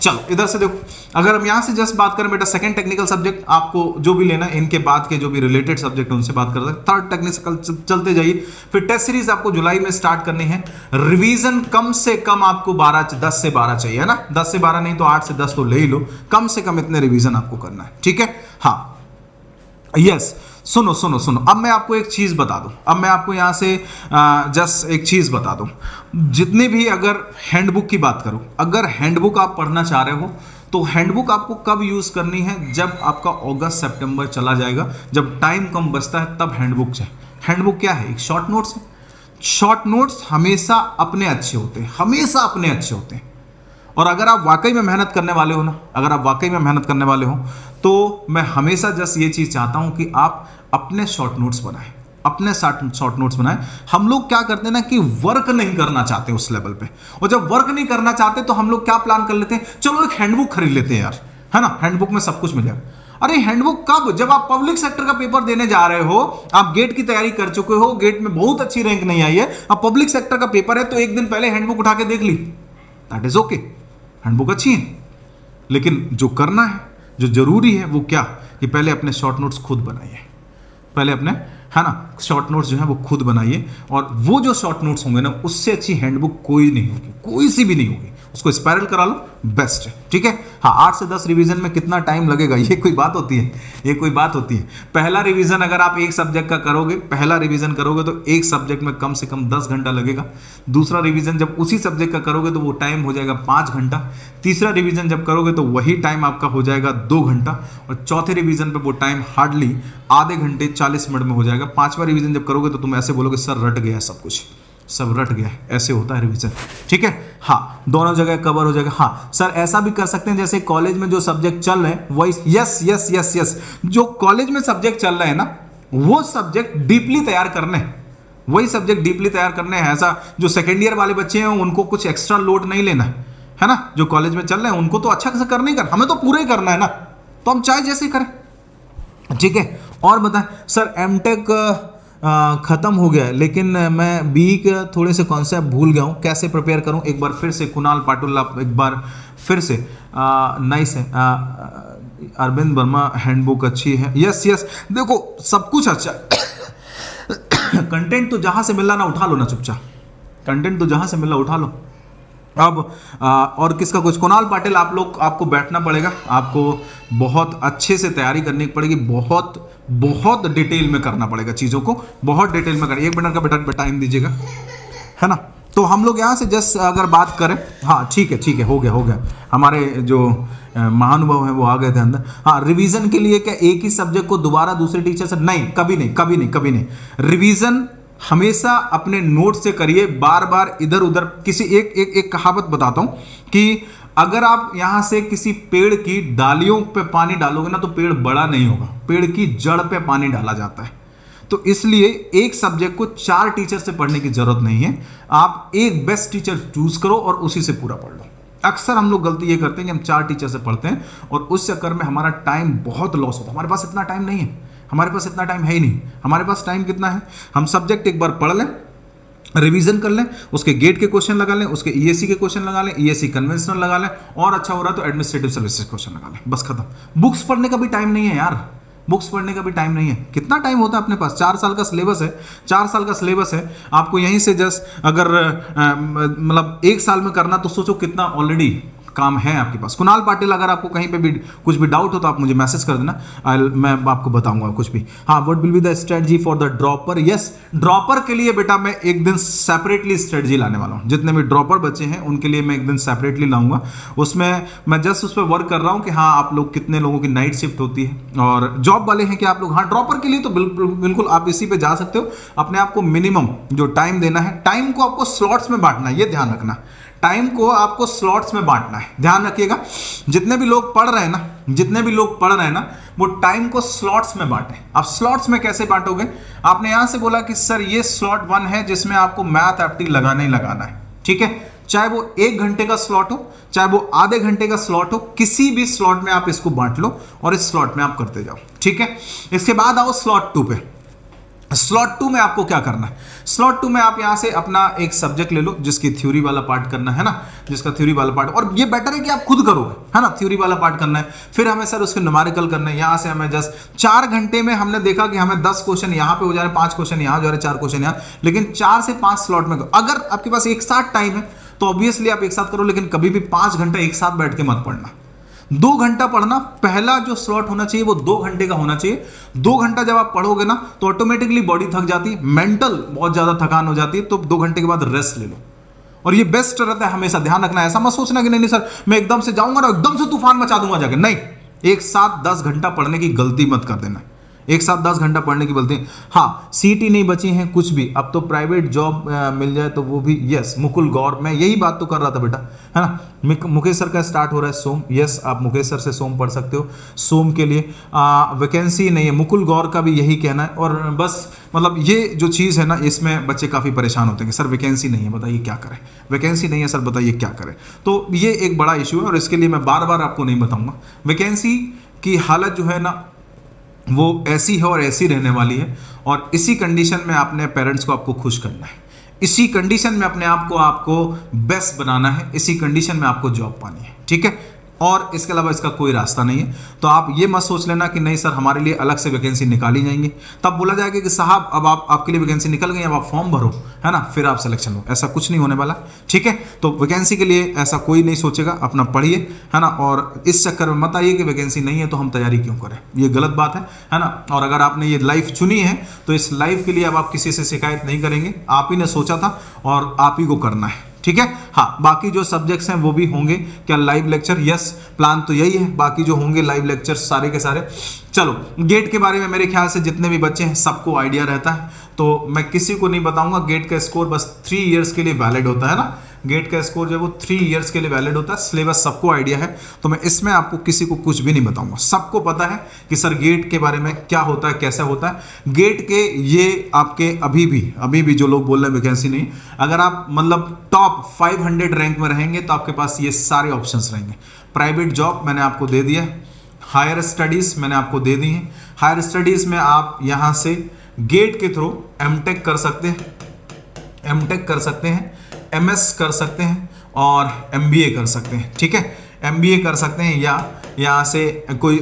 चलो, इधर से देखो। अगर हम यहाँ से जस्ट बात करें, बेटा सेकंड टेक्निकल सब्जेक्ट आपको जो भी लेना है, इनके बाद के जो भी रिलेटेड सब्जेक्ट उनसे बात कर सकते थर्ड टेक्निकल चलते जाइए। फिर टेस्ट सीरीज़ आपको जुलाई में स्टार्ट करनी है। रिवीजन कम से कम आपको बारह दस से बारह चाहिए, है ना? दस से बारह नहीं तो आठ से दस तो ले ही लो। कम से कम इतने रिविजन आपको करना है, ठीक है? हाँ। यस सुनो सुनो सुनो, अब मैं आपको एक चीज़ बता दूँ, अब मैं आपको यहाँ से जस्ट एक चीज़ बता दूँ। जितने भी अगर हैंडबुक की बात करूँ, अगर हैंडबुक आप पढ़ना चाह रहे हो तो हैंडबुक आपको कब यूज़ करनी है? जब आपका अगस्त सितंबर चला जाएगा, जब टाइम कम बचता है, तब हैंडबुक चाहिए हैंडबुक क्या है? एक शॉर्ट नोट्स है। शॉर्ट नोट्स हमेशा अपने अच्छे होते हैं, हमेशा अपने अच्छे होते हैं। और अगर आप वाकई में मेहनत करने वाले हो ना, अगर आप वाकई में मेहनत करने वाले हो तो मैं हमेशा जस्ट ये चीज़ चाहता हूँ कि आप अपने शॉर्ट नोट्स बनाएँ, अपने शॉर्ट नोट्स बनाएँ। हम लोग क्या करते हैं ना कि वर्क नहीं करना चाहते उस लेवल पे। और जब वर्क नहीं करना चाहते तो हम लोग क्या प्लान कर लेते हैं? चलो एक हैंडबुक खरीद लेते हैं यार, है ना? हैंडबुक में सब कुछ मिलेगा अरे हैंडबुक कब? जब आप पब्लिक सेक्टर का पेपर देने जा रहे हो, आप गेट की तैयारी कर चुके हो गेट में बहुत अच्छी रैंक नहीं आई है अब पब्लिक सेक्टर का पेपर है तो एक दिन पहले हैंडबुक उठा के देख ली। दैट इज़ ओके हैंडबुक अच्छी है। लेकिन जो करना है, जो ज़रूरी है, वो क्या? कि पहले अपने शॉर्ट नोट्स खुद बनाइए। पहले अपने, है ना? शॉर्ट नोट्स जो है वो खुद बनाइए और वो जो शॉर्ट नोट्स होंगे ना, उससे अच्छी हैंडबुक कोई नहीं होगी, कोई सी भी नहीं होगी। उसको स्पायरल करा लो बेस्ट ठीक है? हाँ आठ से दस रिवीजन में कितना टाइम लगेगा? ये कोई बात होती है। ये कोई बात होती है। पहला रिवीजन अगर आप एक सब्जेक्ट का करोगे, पहला रिवीजन करोगे तो एक सब्जेक्ट में कम से कम दस घंटा लगेगा। दूसरा रिवीजन जब उसी सब्जेक्ट का करोगे तो वो टाइम हो जाएगा पाँच घंटा। तीसरा रिवीजन जब करोगे तो वही टाइम आपका हो जाएगा दो घंटा। और चौथे रिवीजन पर वो टाइम हार्डली आधे घंटे चालीस मिनट में हो जाएगा। पांचवा रिवीजन जब करोगे तो तुम ऐसे बोलोगे, सर, रट गया सब कुछ। सब रट गया, ऐसे होता है रिवीजन ठीक है? हाँ दोनों जगह कवर हो जाएगा। हाँ सर ऐसा भी कर सकते हैं, जैसे कॉलेज में जो सब्जेक्ट चल रहे हैं, वही यस यस यस यस जो कॉलेज में सब्जेक्ट चल रहे हैं ना, वो सब्जेक्ट डीपली तैयार करने वही सब्जेक्ट डीपली तैयार करने हैं। ऐसा जो सेकेंड ईयर वाले बच्चे हैं, उनको कुछ एक्स्ट्रा लोड नहीं लेना है। ना? जो कॉलेज में चल रहे हैं, उनको तो अच्छा से करना ही कर हमें तो पूरा ही करना है ना। तो हम चाहे जैसे करें। ठीक है? और बताएँ सर एम टेक ख़त्म हो गया है। लेकिन मैं बी के थोड़े से कॉन्सेप्ट भूल गया हूँ। कैसे प्रिपेयर करूँ? एक बार फिर से कुणाल पाटुल्ला, एक बार फिर से। नाइस है। अरविंद वर्मा हैंडबुक अच्छी है। यस यस देखो, सब कुछ अच्छा कंटेंट तो जहाँ से मिल रहा ना उठा लो ना चुपचाप। कंटेंट तो जहाँ से मिल रहा उठा लो। अब आ, और किसका कुछ? कुणाल पाटिल आप लोग आपको बैठना पड़ेगा। आपको बहुत अच्छे से तैयारी करनी पड़ेगी। बहुत बहुत डिटेल में करना पड़ेगा चीज़ों को। बहुत डिटेल में कर एक मिनट का बेटा टाइम दीजिएगा। है ना? तो हम लोग यहाँ से जस्ट अगर बात करें। हाँ ठीक है ठीक है हो गया हो गया। हमारे जो महानुभव हैं वो आ गए थे अंदर। हाँ रिवीजन के लिए क्या एक ही सब्जेक्ट को दोबारा दूसरे टीचर से? नहीं कभी नहीं कभी नहीं कभी नहीं। रिवीजन हमेशा अपने नोट से करिए बार बार इधर उधर किसी एक एक एक कहावत बताता हूँ कि अगर आप यहाँ से किसी पेड़ की डालियों पे पानी डालोगे ना तो पेड़ बड़ा नहीं होगा। पेड़ की जड़ पे पानी डाला जाता है। तो इसलिए एक सब्जेक्ट को चार टीचर से पढ़ने की ज़रूरत नहीं है। आप एक बेस्ट टीचर चूज़ करो और उसी से पूरा पढ़ लो। अक्सर हम लोग गलती ये करते हैं कि हम चार टीचर से पढ़ते हैं और उस चक्कर में हमारा टाइम बहुत लॉस होता है। हमारे पास इतना टाइम नहीं है। हमारे पास इतना टाइम है ही नहीं। हमारे पास टाइम कितना है? हम सब्जेक्ट एक बार पढ़ लें रिवीजन कर लें, उसके गेट के क्वेश्चन लगा लें, उसके ईएससी के क्वेश्चन लगा लें ईएससी कन्वेंशनल लगा लें, और अच्छा हो रहा तो एडमिनिस्ट्रेटिव सर्विसेज़ क्वेश्चन लगा लें। बस खत्म। बुक्स पढ़ने का भी टाइम नहीं है यार। बुक्स पढ़ने का भी टाइम नहीं है। कितना टाइम होता है अपने पास? चार साल का सिलेबस है। चार साल का सिलेबस है। आपको यहीं से जस्ट अगर मतलब एक साल में करना तो सोचो कितना ऑलरेडी काम है आपके पास। कुणाल पाटिल, अगर आपको कहीं पे भी कुछ भी डाउट हो तो आप मुझे मैसेज कर देना। आई मैं आपको बताऊँगा कुछ भी। हाँ what will be the strategy for the dropper yes dropper के लिए बेटा मैं एक दिन सेपरेटली स्ट्रेटजी लाने वाला हूँ। जितने भी ड्रॉपर बच्चे हैं, उनके लिए मैं एक दिन सेपरेटली लाऊँगा। उसमें मैं जस्ट उस पर वर्क कर रहा हूँ कि हाँ आप लोग कितने लोगों की नाइट शिफ्ट होती है। और जॉब वाले हैं कि आप लोग? हाँ ड्रॉपर के लिए तो बिल्कुल आप इसी पे जा सकते हो। अपने आप को मिनिमम जो टाइम देना है टाइम को आपको स्लॉट्स में बांटना है, ये ध्यान रखना। टाइम को आपको स्लॉट्स में बांटना है। ध्यान रखिएगा, जितने भी लोग पढ़ रहे हैं ना, जितने भी लोग पढ़ रहे हैं ना, वो टाइम को स्लॉट्स में बांटे। आप स्लॉट्स में कैसे बांटोगे? आपने यहाँ से बोला कि, सर, ये स्लॉट वन है जिसमें आपको मैथ एप्टी लगाना ही लगाना है। ठीक है? चाहे वो एक घंटे का स्लॉट हो, चाहे वो आधे घंटे का स्लॉट हो, किसी भी स्लॉट में आप इसको बांट लो और इस स्लॉट में आप करते जाओ। ठीक है? इसके बाद आओ स्लॉट टू पे। स्लॉट टू में आपको क्या करना है? स्लॉट टू में आप यहाँ से अपना एक सब्जेक्ट ले लो, जिसकी थ्योरी वाला पार्ट करना है ना? जिसका थ्योरी वाला पार्ट और ये बेटर है कि आप खुद करोगे, है ना? थ्योरी वाला पार्ट करना है। फिर हमें सर उसके नुमारिकल करना है। यहाँ से हमें जस्ट चार घंटे में हमने देखा कि हमें दस क्वेश्चन यहाँ पे हो जा रहे पाँच क्वेश्चन यहाँ जा रहे चार क्वेश्चन यहाँ। लेकिन चार से पाँच स्लॉट में अगर आपके पास एक साथ टाइम है तो ऑब्वियसली आप एक साथ करो, लेकिन कभी भी पाँच घंटा एक साथ बैठ के मत पढ़ना। दो घंटा पढ़ना, पहला जो स्लॉट होना चाहिए वो दो घंटे का होना चाहिए। दो घंटा जब आप पढ़ोगे ना तो ऑटोमेटिकली बॉडी थक जाती है मेंटल बहुत ज़्यादा थकान हो जाती है तो दो घंटे के बाद रेस्ट ले लो। और ये बेस्ट रहता है, हमेशा ध्यान रखना, ऐसा मत सोचना कि नहीं नहीं, सर, मैं एकदम से जाऊँगा ना, एकदम से तूफ़ान मचा दूँगा जाकर नहीं, एक साथ दस घंटा पढ़ने की गलती मत कर देना। एक साथ दस घंटा पढ़ने की बोलते हैं। हाँ सीटी नहीं बची हैं, कुछ भी। अब तो प्राइवेट जॉब मिल जाए तो वो भी यस मुकुल गौर। मैं यही बात तो कर रहा था बेटा, है ना? मुकेश सर का स्टार्ट हो रहा है सोम। यस आप मुकेश सर से सोम पढ़ सकते हो, सोम के लिए। वैकेंसी नहीं है। मुकुल गौर का भी यही कहना है और बस मतलब ये जो चीज़ है ना, इसमें बच्चे काफ़ी परेशान होते हैं सर वैकेंसी नहीं है, बताइए क्या करें? वैकेंसी नहीं है, सर, बताइए क्या करें? तो ये एक बड़ा इशू है और इसके लिए मैं बार बार आपको नहीं बताऊँगा। वैकेंसी की हालत जो है ना वो ऐसी है और ऐसी रहने वाली है और इसी कंडीशन में आपने पेरेंट्स को आपको खुश करना है। इसी कंडीशन में अपने आप को आपको बेस्ट बनाना है, इसी कंडीशन में आपको जॉब पानी है, ठीक है? और इसके अलावा इसका कोई रास्ता नहीं है। तो आप ये मत सोच लेना कि नहीं सर, हमारे लिए अलग से वैकेंसी निकाली जाएँगी। तब बोला जाएगा कि साहब, अब आप, आपके लिए वैकेंसी निकल गई, अब आप फॉर्म भरो, है ना? फिर आप सिलेक्शन हो ऐसा कुछ नहीं होने वाला। ठीक है? तो वैकेंसी के लिए ऐसा कोई नहीं सोचेगा, अपना पढ़िए, है ना? और इस चक्कर में मत आइए कि वैकेंसी नहीं है तो हम तैयारी क्यों करें? ये गलत बात है है ना? और अगर आपने ये लाइफ चुनी है तो इस लाइफ के लिए अब आप किसी से शिकायत नहीं करेंगे। आप ही ने सोचा था और आप ही को करना है। ठीक है? हाँ बाकी जो सब्जेक्ट्स हैं वो भी होंगे। क्या लाइव लेक्चर यस प्लान तो यही है। बाकी जो होंगे लाइव लेक्चर सारे के सारे। चलो गेट के बारे में मेरे ख्याल से जितने भी बच्चे हैं, सबको आइडिया रहता है। तो मैं किसी को नहीं बताऊँगा गेट का स्कोर बस थ्री ईयर्स के लिए वैलिड होता है ना? गेट का स्कोर जो है वो थ्री ईयर्स के लिए वैलिड होता है। सिलेबस सबको आइडिया है। तो मैं इसमें आपको किसी को कुछ भी नहीं बताऊँगा। सबको पता है कि सर गेट के बारे में क्या होता है, कैसा होता है। गेट के ये आपके अभी भी अभी भी जो लोग बोल रहे हैं वैकेंसी नहीं। अगर आप मतलब टॉप 500 रैंक में रहेंगे तो आपके पास ये सारे ऑप्शन रहेंगे। प्राइवेट जॉब मैंने आपको दे दिया हायर स्टडीज़ मैंने आपको दे दी है। हायर स्टडीज़ में आप यहाँ से गेट के थ्रू एम कर सकते हैं। एम कर सकते हैं। एमएस कर सकते हैं और एमबीए कर सकते हैं, ठीक है? एमबीए कर सकते हैं या यहाँ से कोई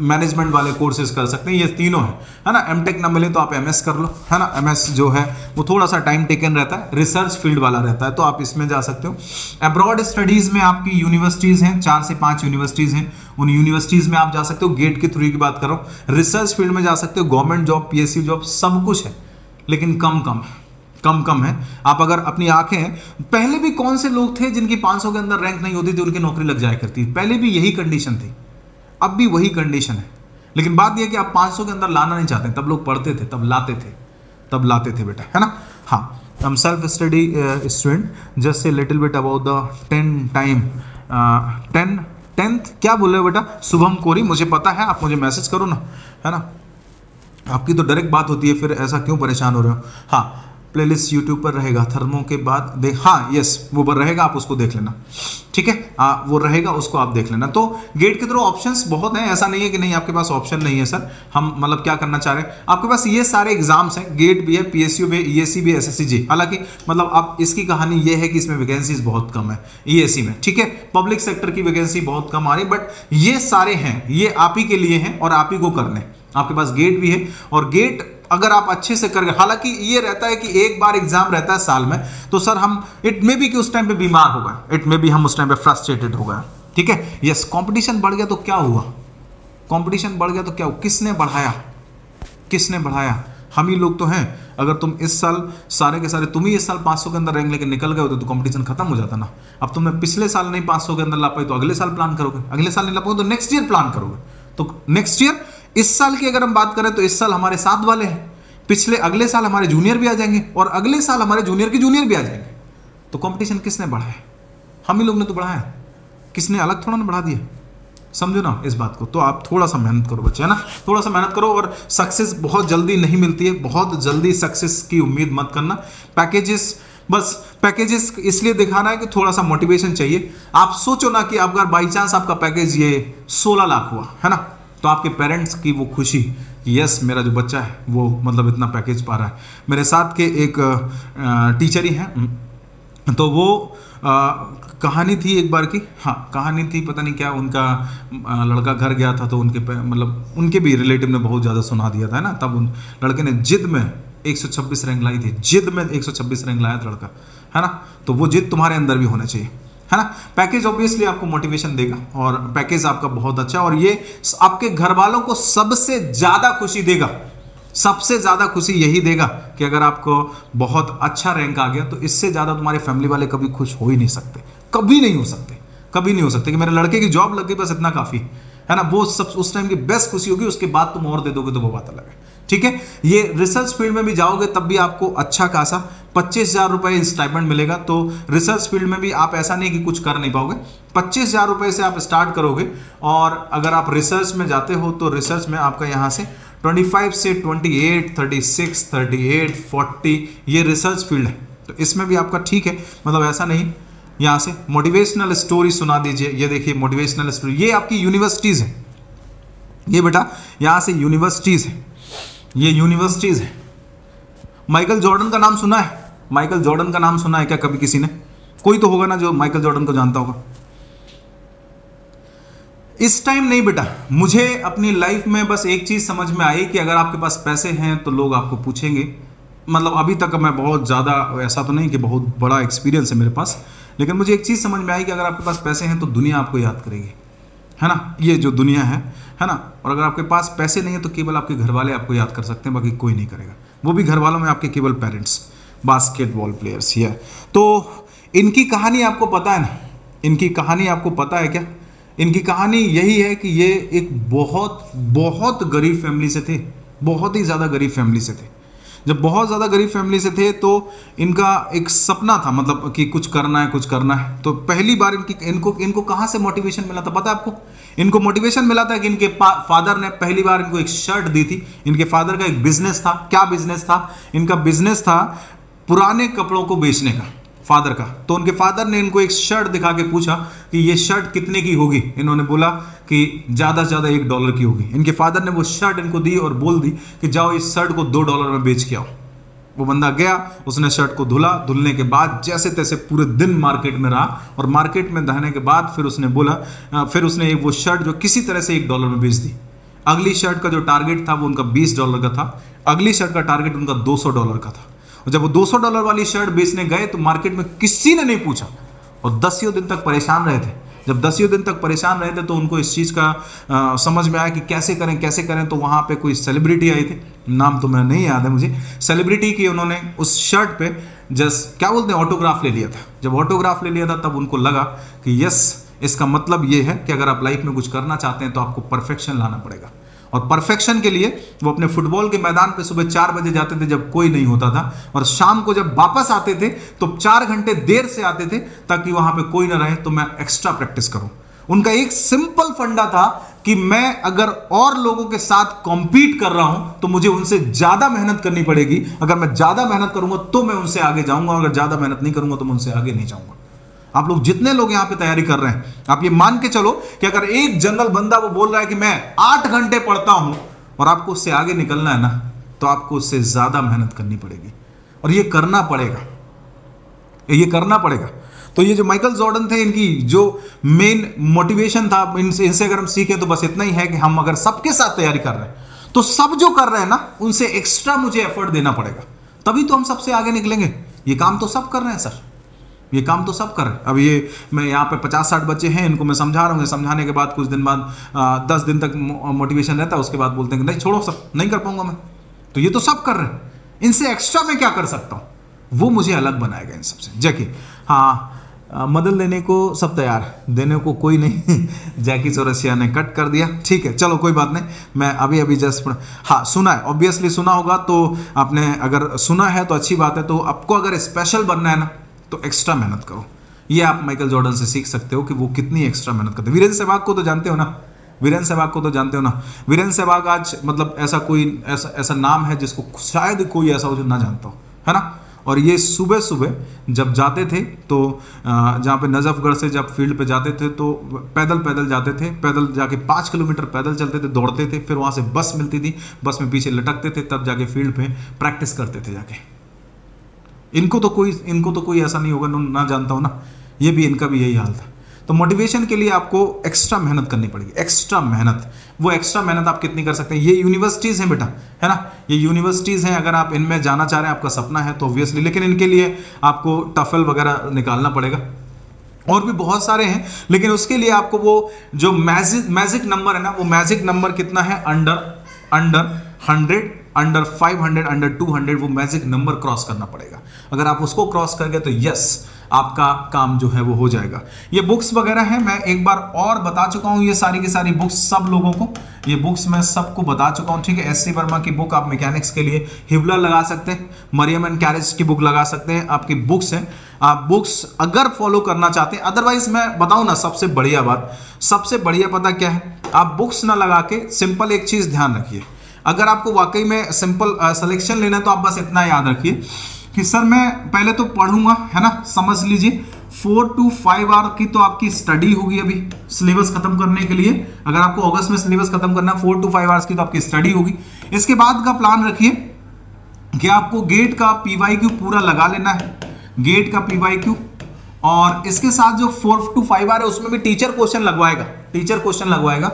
मैनेजमेंट वाले कोर्सेज कर सकते हैं, ये तीनों हैं, है ना? एम टेक ना मिले तो आप एमएस कर लो, है ना? एमएस जो है, वो थोड़ा सा टाइम टेकन रहता है रिसर्च फ़ील्ड वाला रहता है तो आप इसमें जा सकते हो। अब्रॉड स्टडीज़ में आपकी यूनिवर्सिटीज़ हैं, चार से पाँच यूनिवर्सिटीज़ हैं, उन यूनिवर्सिटीज़ में आप जा सकते हो गेट के थ्रू की बात करो रिसर्च फ़ील्ड में जा सकते हो गवर्नमेंट जॉब पीएससी जॉब सब कुछ है, लेकिन कम कम है। कम कम है। आप अगर अपनी आँखें, पहले भी कौन से लोग थे जिनकी 500 के अंदर रैंक नहीं होती थी, उनकी नौकरी लग जाया करती थी? पहले भी यही कंडीशन थी। अब भी वही कंडीशन है। लेकिन बात यह कि आप 500 के अंदर लाना नहीं चाहते। तब लोग पढ़ते थे, तब लाते थे। तब लाते थे बेटा, है ना? हाँ हम self study student just a little bit about the ten time ten tenth क्या बोल रहे हो बेटा? शुभम कोरी, मुझे पता है, आप मुझे मैसेज करो ना, है ना? आपकी तो डायरेक्ट बात होती है, फिर ऐसा क्यों परेशान हो रहे हो? हाँ प्लेलिस्ट यूट्यूब पर रहेगा। थर्मो के बाद देख हाँ यस वो पर रहेगा आप उसको देख लेना। ठीक है? आ, वो रहेगा उसको आप देख लेना। तो गेट के थ्रू ऑप्शंस बहुत हैं ऐसा नहीं है कि नहीं आपके पास ऑप्शन नहीं है सर हम मतलब क्या करना चाह रहे हैं? आपके पास ये सारे एग्ज़ाम्स हैं गेट भी है पीएसयू भी है ई e भी एस जी हालाँकि मतलब अब इसकी कहानी ये है कि इसमें वैकेंसीज बहुत कम है ई e में। ठीक है? पब्लिक सेक्टर की वैकेंसी बहुत कम आ रही बट ये सारे हैं ये आप ही के लिए हैं और आप ही को करने आपके पास गेट भी है और गेट अगर आप अच्छे से कर हालाँकि ये रहता है कि एक बार एग्ज़ाम रहता है साल में तो सर हम इट मे बी कि उस टाइम पे बीमार हो गए इट मे बी हम उस टाइम पे फ्रस्ट्रेटेड हो गए, ठीक है? यस कंपटीशन बढ़ गया तो क्या हुआ? कंपटीशन बढ़ गया तो क्या हुआ? किसने बढ़ाया? किसने बढ़ाया? हम ही लोग तो हैं। अगर तुम इस साल, सारे के सारे, तुम ही इस साल 500 के अंदर रैंक लेके निकल गए होते तो कंपटीशन खत्म हो जाता ना। अब तुमने पिछले साल नहीं 500 के अंदर ला पाई तो अगले साल प्लान करोगे। अगले साल नहीं ला पाओगे तो नेक्स्ट ईयर प्लान करोगे। तो नेक्स्ट ईयर इस साल की अगर हम बात करें तो इस साल हमारे साथ वाले हैं। पिछले अगले साल हमारे जूनियर भी आ जाएँगे और अगले साल हमारे जूनियर के जूनियर भी आ जाएँगे। तो कंपटीशन किसने बढ़ाया? हम ही लोग ने तो बढ़ाया। किसने अलग थोड़ा ना बढ़ा दिया? समझो ना इस बात को। तो आप थोड़ा सा मेहनत करो बच्चे, है ना? थोड़ा सा मेहनत करो और सक्सेस बहुत जल्दी नहीं मिलती है। बहुत जल्दी सक्सेस की उम्मीद मत करना। पैकेजेस बस पैकेजेस इसलिए दिखाना है कि थोड़ा सा मोटिवेशन चाहिए। आप सोचो ना कि अगर बाई चांस आपका पैकेज ये 16 लाख हुआ, है ना? तो आपके पेरेंट्स की वो खुशी यस मेरा जो बच्चा है वो मतलब इतना पैकेज पा रहा है। मेरे साथ के एक टीचर ही हैं। तो वो आ, कहानी थी एक बार की। हाँ कहानी थी पता नहीं क्या उनका लड़का घर गया था तो उनके मतलब उनके भी रिलेटिव ने बहुत ज़्यादा सुना दिया था ना? तब उन लड़के ने जिद में 126 रैंक लाई थी। जिद में 126 रैंक लाया था लड़का है ना? तो वो जिद तुम्हारे अंदर भी होना चाहिए। है ना? पैकेज ऑब्वियसली आपको मोटिवेशन देगा और पैकेज आपका बहुत अच्छा और ये आपके घर वालों को सबसे ज़्यादा खुशी देगा। सबसे ज़्यादा खुशी यही देगा कि अगर आपको बहुत अच्छा रैंक आ गया तो इससे ज़्यादा तुम्हारे फैमिली वाले कभी खुश हो ही नहीं सकते। कभी नहीं हो सकते। कभी नहीं हो सकते कि मेरे लड़के की जॉब लग गई, बस इतना काफ़ी है। ना? वो सब उस टाइम की बेस्ट खुशी होगी, उसके बाद तुम और दे दोगे तो वो बात अलग है। ठीक है? ये रिसर्च फ़ील्ड में भी जाओगे तब भी आपको अच्छा खासा पच्चीस हज़ार रुपए स्टाइपेंड मिलेगा। तो रिसर्च फ़ील्ड में भी आप ऐसा नहीं कि कुछ कर नहीं पाओगे। पच्चीस हज़ार रुपए से आप स्टार्ट करोगे और अगर आप रिसर्च में जाते हो तो रिसर्च में आपका यहाँ से 25 से 28, 36, 38, 40 ये रिसर्च फ़ील्ड है। तो इसमें भी आपका ठीक है। मतलब ऐसा नहीं यहाँ से मोटिवेशनल स्टोरी सुना दीजिए। ये देखिए मोटिवेशनल स्टोरी ये आपकी यूनिवर्सिटीज़ है। ये बेटा यहाँ से यूनिवर्सिटीज़ है। ये यूनिवर्सिटीज़ है। माइकल जॉर्डन का नाम सुना है? माइकल जॉर्डन का नाम सुना है क्या कभी किसी ने? कोई तो होगा ना जो माइकल जॉर्डन को जानता होगा। इस टाइम नहीं बेटा, मुझे अपनी लाइफ में बस एक चीज़ समझ में आई कि अगर आपके पास पैसे हैं तो लोग आपको पूछेंगे। मतलब अभी तक मैं बहुत ज़्यादा, ऐसा तो नहीं कि बहुत बड़ा एक्सपीरियंस है मेरे पास, लेकिन मुझे एक चीज़ समझ में आई कि अगर आपके पास पैसे हैं तो दुनिया आपको याद करेगी। है ना? ये जो दुनिया है है ना? और अगर आपके पास पैसे नहीं है तो केवल आपके घर वाले आपको याद कर सकते हैं, बाकी कोई नहीं करेगा। वो भी घर वालों में आपके केवल पेरेंट्स बास्केटबॉल प्लेयर्स ये तो इनकी कहानी आपको पता है ना? इनकी कहानी आपको पता है क्या? इनकी कहानी यही है कि ये एक बहुत बहुत गरीब फैमिली से थे। बहुत ही ज़्यादा गरीब फैमिली से थे। जब बहुत ज़्यादा गरीब फैमिली से थे तो इनका एक सपना था मतलब कि कुछ करना है, कुछ करना है। तो पहली बार इनकी, इनको इनको कहाँ से मोटिवेशन मिला था पता है आपको? इनको मोटिवेशन मिला था कि इनके फादर ने पहली बार इनको एक शर्ट दी थी। इनके फादर का एक बिज़नेस था। क्या बिज़नेस था? इनका बिज़नेस था पुराने कपड़ों को बेचने का फादर का। तो उनके फादर ने इनको एक शर्ट दिखा के पूछा कि ये शर्ट कितने की होगी? इन्होंने बोला कि ज़्यादा से ज़्यादा एक डॉलर की होगी। इनके फादर ने वो शर्ट इनको दी और बोल दी कि जाओ इस शर्ट को दो डॉलर में बेच के आओ। वो बंदा गया, उसने शर्ट को धुला, धुलने के बाद जैसे तैसे पूरे दिन मार्केट में रहा और मार्केट में रहने के बाद फिर उसने बोला फिर उसने वो शर्ट जो किसी तरह से एक डॉलर में बेच दी। अगली शर्ट का जो टारगेट था वो उनका बीस डॉलर का था। अगली शर्ट का टारगेट उनका दो सौ डॉलर का था। और जब वो दो सौ डॉलर वाली शर्ट बेचने गए तो मार्केट में किसी ने नहीं पूछा। और दसियों दिन तक परेशान रहे थे। जब दस दिन तक परेशान रहे थे तो उनको इस चीज़ का आ, समझ में आया कि कैसे करें कैसे करें तो वहाँ पे कोई सेलिब्रिटी आई थी। नाम तो मैं नहीं याद है मुझे। सेलिब्रिटी की उन्होंने उस शर्ट पे जस्ट क्या बोलते हैं ऑटोग्राफ ले लिया था। जब ऑटोग्राफ ले लिया था तब उनको लगा कि यस इसका मतलब ये है कि अगर आप लाइफ में कुछ करना चाहते हैं तो आपको परफेक्शन लाना पड़ेगा। और परफेक्शन के लिए वो अपने फुटबॉल के मैदान पे सुबह चार बजे जाते थे जब कोई नहीं होता था और शाम को जब वापस आते थे तो चार घंटे देर से आते थे ताकि वहाँ पे कोई ना रहे तो मैं एक्स्ट्रा प्रैक्टिस करूँ। उनका एक सिंपल फंडा था कि मैं अगर और लोगों के साथ कॉम्पीट कर रहा हूँ तो मुझे उनसे ज़्यादा मेहनत करनी पड़ेगी। अगर मैं ज़्यादा मेहनत करूँगा तो मैं उनसे आगे जाऊँगा अगर ज़्यादा मेहनत नहीं करूँगा तो मैं उनसे आगे नहीं जाऊँगा। आप लोग जितने लोग यहाँ पे तैयारी कर रहे हैं, आप ये मान के चलो कि अगर एक जनरल बंदा वो बोल रहा है कि मैं आठ घंटे पढ़ता हूँ और आपको उससे आगे निकलना है ना तो आपको उससे ज़्यादा मेहनत करनी पड़ेगी। और ये करना पड़ेगा। ये करना पड़ेगा। तो ये जो माइकल जॉर्डन थे, इनकी जो मेन मोटिवेशन था इनसे इनसे अगर हम सीखे तो बस इतना ही है कि हम अगर सबके साथ तैयारी कर रहे हैं तो सब जो कर रहे हैं ना, उनसे एक्स्ट्रा मुझे एफर्ट देना पड़ेगा। तभी तो हम सबसे आगे निकलेंगे। ये काम तो सब कर रहे हैं, सर। ये काम तो सब कर। रहे अब ये मैं यहाँ पे पचास साठ बच्चे हैं, इनको मैं समझा रहा हूँ। समझाने के बाद कुछ दिन बाद दस दिन तक मोटिवेशन रहता है, उसके बाद बोलते हैं कि नहीं, छोड़ो सब, नहीं कर पाऊँगा मैं। तो ये तो सब कर रहे हैं। इनसे एक्स्ट्रा मैं क्या कर सकता हूँ? वो मुझे अलग बनाएगा इन सबसे। जैकी हाँ मदद लेने को सब तैयार देने को कोई नहीं। जैकी चौरसिया ने कट कर दिया। ठीक है, चलो कोई बात नहीं। मैं अभी अभी जस्ट हाँ सुना है। ऑब्वियसली सुना होगा तो आपने अगर सुना है तो अच्छी बात है। तो आपको अगर स्पेशल बनना है ना तो एक्स्ट्रा मेहनत करो। ये आप माइकल जॉर्डन से सीख सकते हो कि वो कितनी एक्स्ट्रा मेहनत करते वीरेंद्र सहवाग को तो जानते हो ना? वीरेंद्र सहवाग को तो जानते हो ना? वीरेंद्र सहवाग आज मतलब ऐसा कोई, ऐसा ऐसा नाम है जिसको शायद कोई ऐसा हो जो ना जानता हो, है ना? और ये सुबह सुबह जब जाते थे तो जहाँ पे नजफगढ़ से जब फ़ील्ड पे जाते थे तो पैदल पैदल जाते थे। पैदल जाके पाँच किलोमीटर पैदल चलते थे, दौड़ते थे, फिर वहाँ से बस मिलती थी। बस में पीछे लटकते थे, तब जाके फ़ील्ड पे प्रैक्टिस करते थे जाके। इनको तो कोई, इनको तो कोई ऐसा नहीं होगा, ना जानता हो ना। ये भी इनका भी यही हाल था। तो मोटिवेशन के लिए आपको एक्स्ट्रा मेहनत करनी पड़ेगी एक्स्ट्रा मेहनत। वो एक्स्ट्रा मेहनत आप कितनी कर सकते हैं? ये यूनिवर्सिटीज़ हैं बेटा, है ना? ये यूनिवर्सिटीज़ हैं, अगर आप इनमें जाना चाह रहे हैं, आपका सपना है तो ऑब्वियसली लेकिन इनके लिए आपको टफल वगैरह निकालना पड़ेगा। और भी बहुत सारे हैं, लेकिन उसके लिए आपको वो जो मैजिक मैजिक नंबर है ना, वो मैजिक नंबर कितना है? Under under hundred under 500 under 200 वो मैजिक नंबर क्रॉस करना पड़ेगा। अगर आप उसको क्रॉस कर गए तो यस आपका काम जो है वो हो जाएगा। ये बुक्स वगैरह है, मैं एक बार और बता चुका हूँ ये सारी की सारी बुक्स सब लोगों को। ये बुक्स मैं सबको बता चुका हूँ, ठीक है? एस सी वर्मा की बुक आप मैकेनिक्स के लिए हिवलर लगा सकते हैं मरियम एंड कैरिज की बुक लगा सकते हैं, आपकी बुक्स हैं। आप बुक्स अगर फॉलो करना चाहते हैं अदरवाइज़ मैं बताऊँ ना सबसे बढ़िया बात। सबसे बढ़िया पता क्या है? आप बुक्स ना लगा के सिंपल एक चीज़ ध्यान रखिए। अगर आपको वाकई में सिंपल सिलेक्शन लेना है तो आप बस इतना याद रखिए कि सर, मैं पहले तो पढ़ूँगा, है ना? समझ लीजिए। फोर टू फाइव आवर की तो आपकी स्टडी होगी अभी सिलेबस खत्म करने के लिए। अगर आपको अगस्त में सिलेबस खत्म करना है फोर टू फाइव आवर्स की तो आपकी स्टडी होगी। इसके बाद का प्लान रखिए कि आपको गेट का क्यू पूरा लगा लेना है। गेट का क्यू और इसके साथ जो फोर टू फाइव आर है, उसमें भी टीचर क्वेश्चन लगवाएगा। टीचर क्वेश्चन लगवाएगा।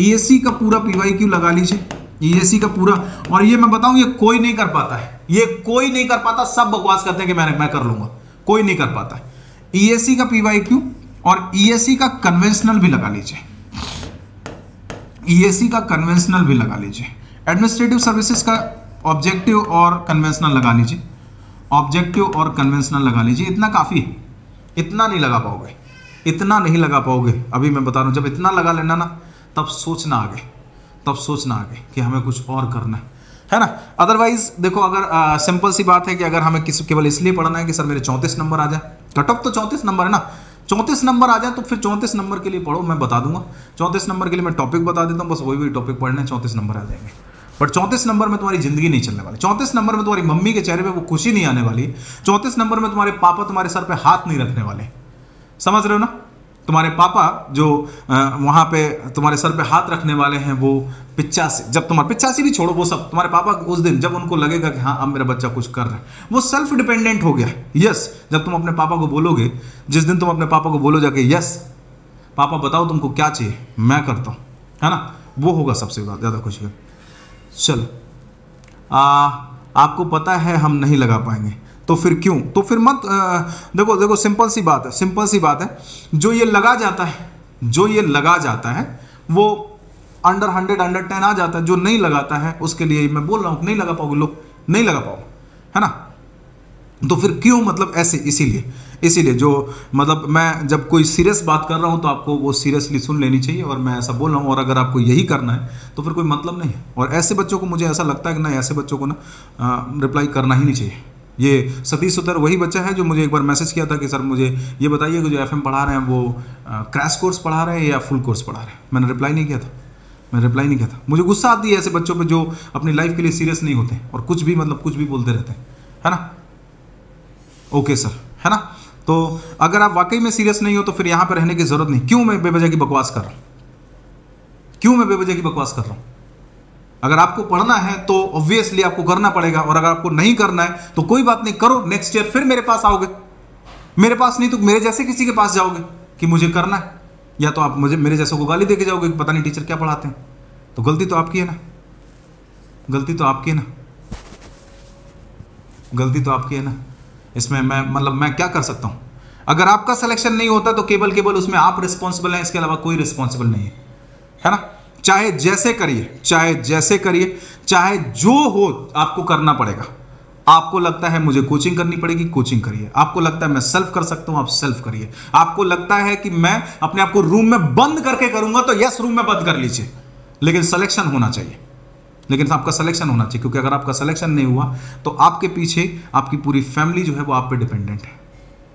ईएससी e का पूरा क्यू लगा लीजिए। ईएससी का पूरा। और ये मैं बताऊँ, ये कोई नहीं कर पाता है। ये कोई नहीं कर पाता। सब बकवास करते हैं कि मैं मैं कर लूँगा। कोई नहीं कर पाता है। ईएससी का पीवाई क्यू और ईएससी का कन्वेंशनल भी लगा लीजिए। ईएससी का कन्वेंशनल भी लगा लीजिए। एडमिनिस्ट्रेटिव सर्विसेज़ का ऑब्जेक्टिव और कन्वेंशनल लगा लीजिए। ऑब्जेक्टिव और कन्वेंशनल लगा लीजिए। इतना काफ़ी है। इतना नहीं लगा पाओगे। इतना नहीं लगा पाओगे। अभी मैं बता रहा हूँ, जब इतना लगा लेना ना, तब सोचना आगे। तब सोचना आगे कि हमें कुछ और करना है। है ना? अदरवाइज़ देखो, अगर सिंपल सी बात है कि अगर हमें किसी, केवल इसलिए पढ़ना है कि सर मेरे चौंतीस नंबर आ जाए। कट ऑफ़ तो चौंतीस नंबर है ना? चौंतीस नंबर आ जाए तो फिर चौंतीस नंबर के लिए पढ़ो, मैं बता दूँगा। चौंतीस नंबर के लिए मैं टॉपिक बता देता हूँ, बस वही वही टॉपिक पढ़ने चौंतीस नंबर आ जाएँगे। बट चौंतीस नंबर में तुम्हारी ज़िंदगी नहीं चलने वाली। चौंतीस नंबर में तुम्हारी मम्मी के चेहरे पे वो खुशी नहीं आने वाली। चौंतीस नंबर में तुम्हारे पापा तुम्हारे सर पे हाथ नहीं रखने वाले। समझ रहे हो ना? तुम्हारे पापा जो वहाँ पे तुम्हारे सर पे हाथ रखने वाले हैं, वो पिचासी जब तुम्हारे पिचासी भी छोड़ो, वो सब तुम्हारे पापा उस दिन जब उनको लगेगा कि हाँ अब मेरा बच्चा कुछ कर रहा है, वो सेल्फ डिपेंडेंट हो गया यस जब तुम अपने पापा को बोलोगे, जिस दिन तुम अपने पापा को बोलो जाके यस पापा बताओ तुमको क्या चाहिए, मैं करता हूँ, है ना? वो होगा सबसे ज़्यादा खुशी चलो आपको पता है हम नहीं लगा पाएँगे। तो फिर क्यों? तो फिर मत आ, देखो देखो सिंपल सी बात है सिंपल सी बात है। जो ये लगा जाता है जो ये लगा जाता है वो अंडर हंड्रेड अंडर टेन आ जाता है। जो नहीं लगाता है उसके लिए मैं बोल रहा हूँ नहीं लगा पाओगे लोग नहीं लगा पाओ है ना? तो फिर क्यों मतलब ऐसे? इसीलिए इसीलिए जो मतलब मैं जब कोई सीरियस बात कर रहा हूँ तो आपको वो सीरियसली सुन लेनी चाहिए और मैं ऐसा बोल रहा हूँ और अगर आपको यही करना है तो फिर कोई मतलब नहीं और ऐसे बच्चों को मुझे ऐसा लगता है कि ना ऐसे बच्चों को ना रिप्लाई करना ही नहीं चाहिए। ये सतीश सुतर वही बच्चा है जो मुझे एक बार मैसेज किया था कि, सर, मुझे ये बताइए कि जो एफएम पढ़ा रहे हैं वो क्रैश कोर्स पढ़ा रहे हैं या फुल कोर्स पढ़ा रहे हैं? मैंने रिप्लाई नहीं किया था। मैंने रिप्लाई नहीं किया था। मुझे गुस्सा आती है ऐसे बच्चों पर जो अपनी लाइफ के लिए सीरियस नहीं होते और कुछ भी मतलब कुछ भी बोलते रहते हैं। है ना? Okay, sir. है ना? तो अगर आप वाकई में सीरियस नहीं हो तो फिर यहाँ पर रहने की ज़रूरत नहीं। क्यों मैं बेवजह की बकवास कर रहा हूँ? क्यों मैं बेवजह की बकवास कर रहा हूँ? अगर आपको पढ़ना है तो ऑब्वियसली आपको करना पड़ेगा, और अगर आपको नहीं करना है तो कोई बात नहीं, करो नेक्स्ट ईयर फिर मेरे पास आओगे। मेरे पास नहीं तो मेरे जैसे किसी के पास जाओगे कि मुझे करना है। या तो आप मुझे, मेरे जैसे को गाली दे के जाओगे कि पता नहीं टीचर क्या पढ़ाते हैं। तो गलती तो आपकी है ना। गलती तो आपकी है ना। गलती तो आपकी है ना। इसमें मैं मतलब मैं क्या कर सकता हूँ? अगर आपका सिलेक्शन नहीं होता तो केवल केवल उसमें आप रिस्पॉन्सिबल हैं, इसके अलावा कोई रिस्पॉन्सिबल नहीं है। है ना? चाहे जैसे करिए, चाहे जैसे करिए, चाहे जो हो आपको करना पड़ेगा। आपको लगता है मुझे कोचिंग करनी पड़ेगी कोचिंग करिए। आपको लगता है मैं सेल्फ कर सकता हूँ, आप सेल्फ करिए। आपको लगता है कि मैं अपने आप को रूम में बंद करके करूँगा तो यस रूम में बंद कर लीजिए। लेकिन सिलेक्शन होना चाहिए। लेकिन आपका सिलेक्शन होना चाहिए, क्योंकि अगर आपका सिलेक्शन नहीं हुआ तो आपके पीछे आपकी पूरी फैमिली जो है वो आप पे डिपेंडेंट है।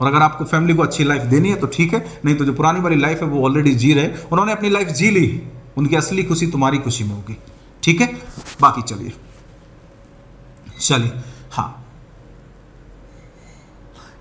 और अगर आपको फैमिली को अच्छी लाइफ देनी है तो ठीक है। नहीं तो जो पुरानी वाली लाइफ है, वो ऑलरेडी जी रहे। उन्होंने अपनी लाइफ जी ली। उनकी असली खुशी तुम्हारी खुशी में होगी। ठीक है? बाकी चलिए। चलिए। हाँ।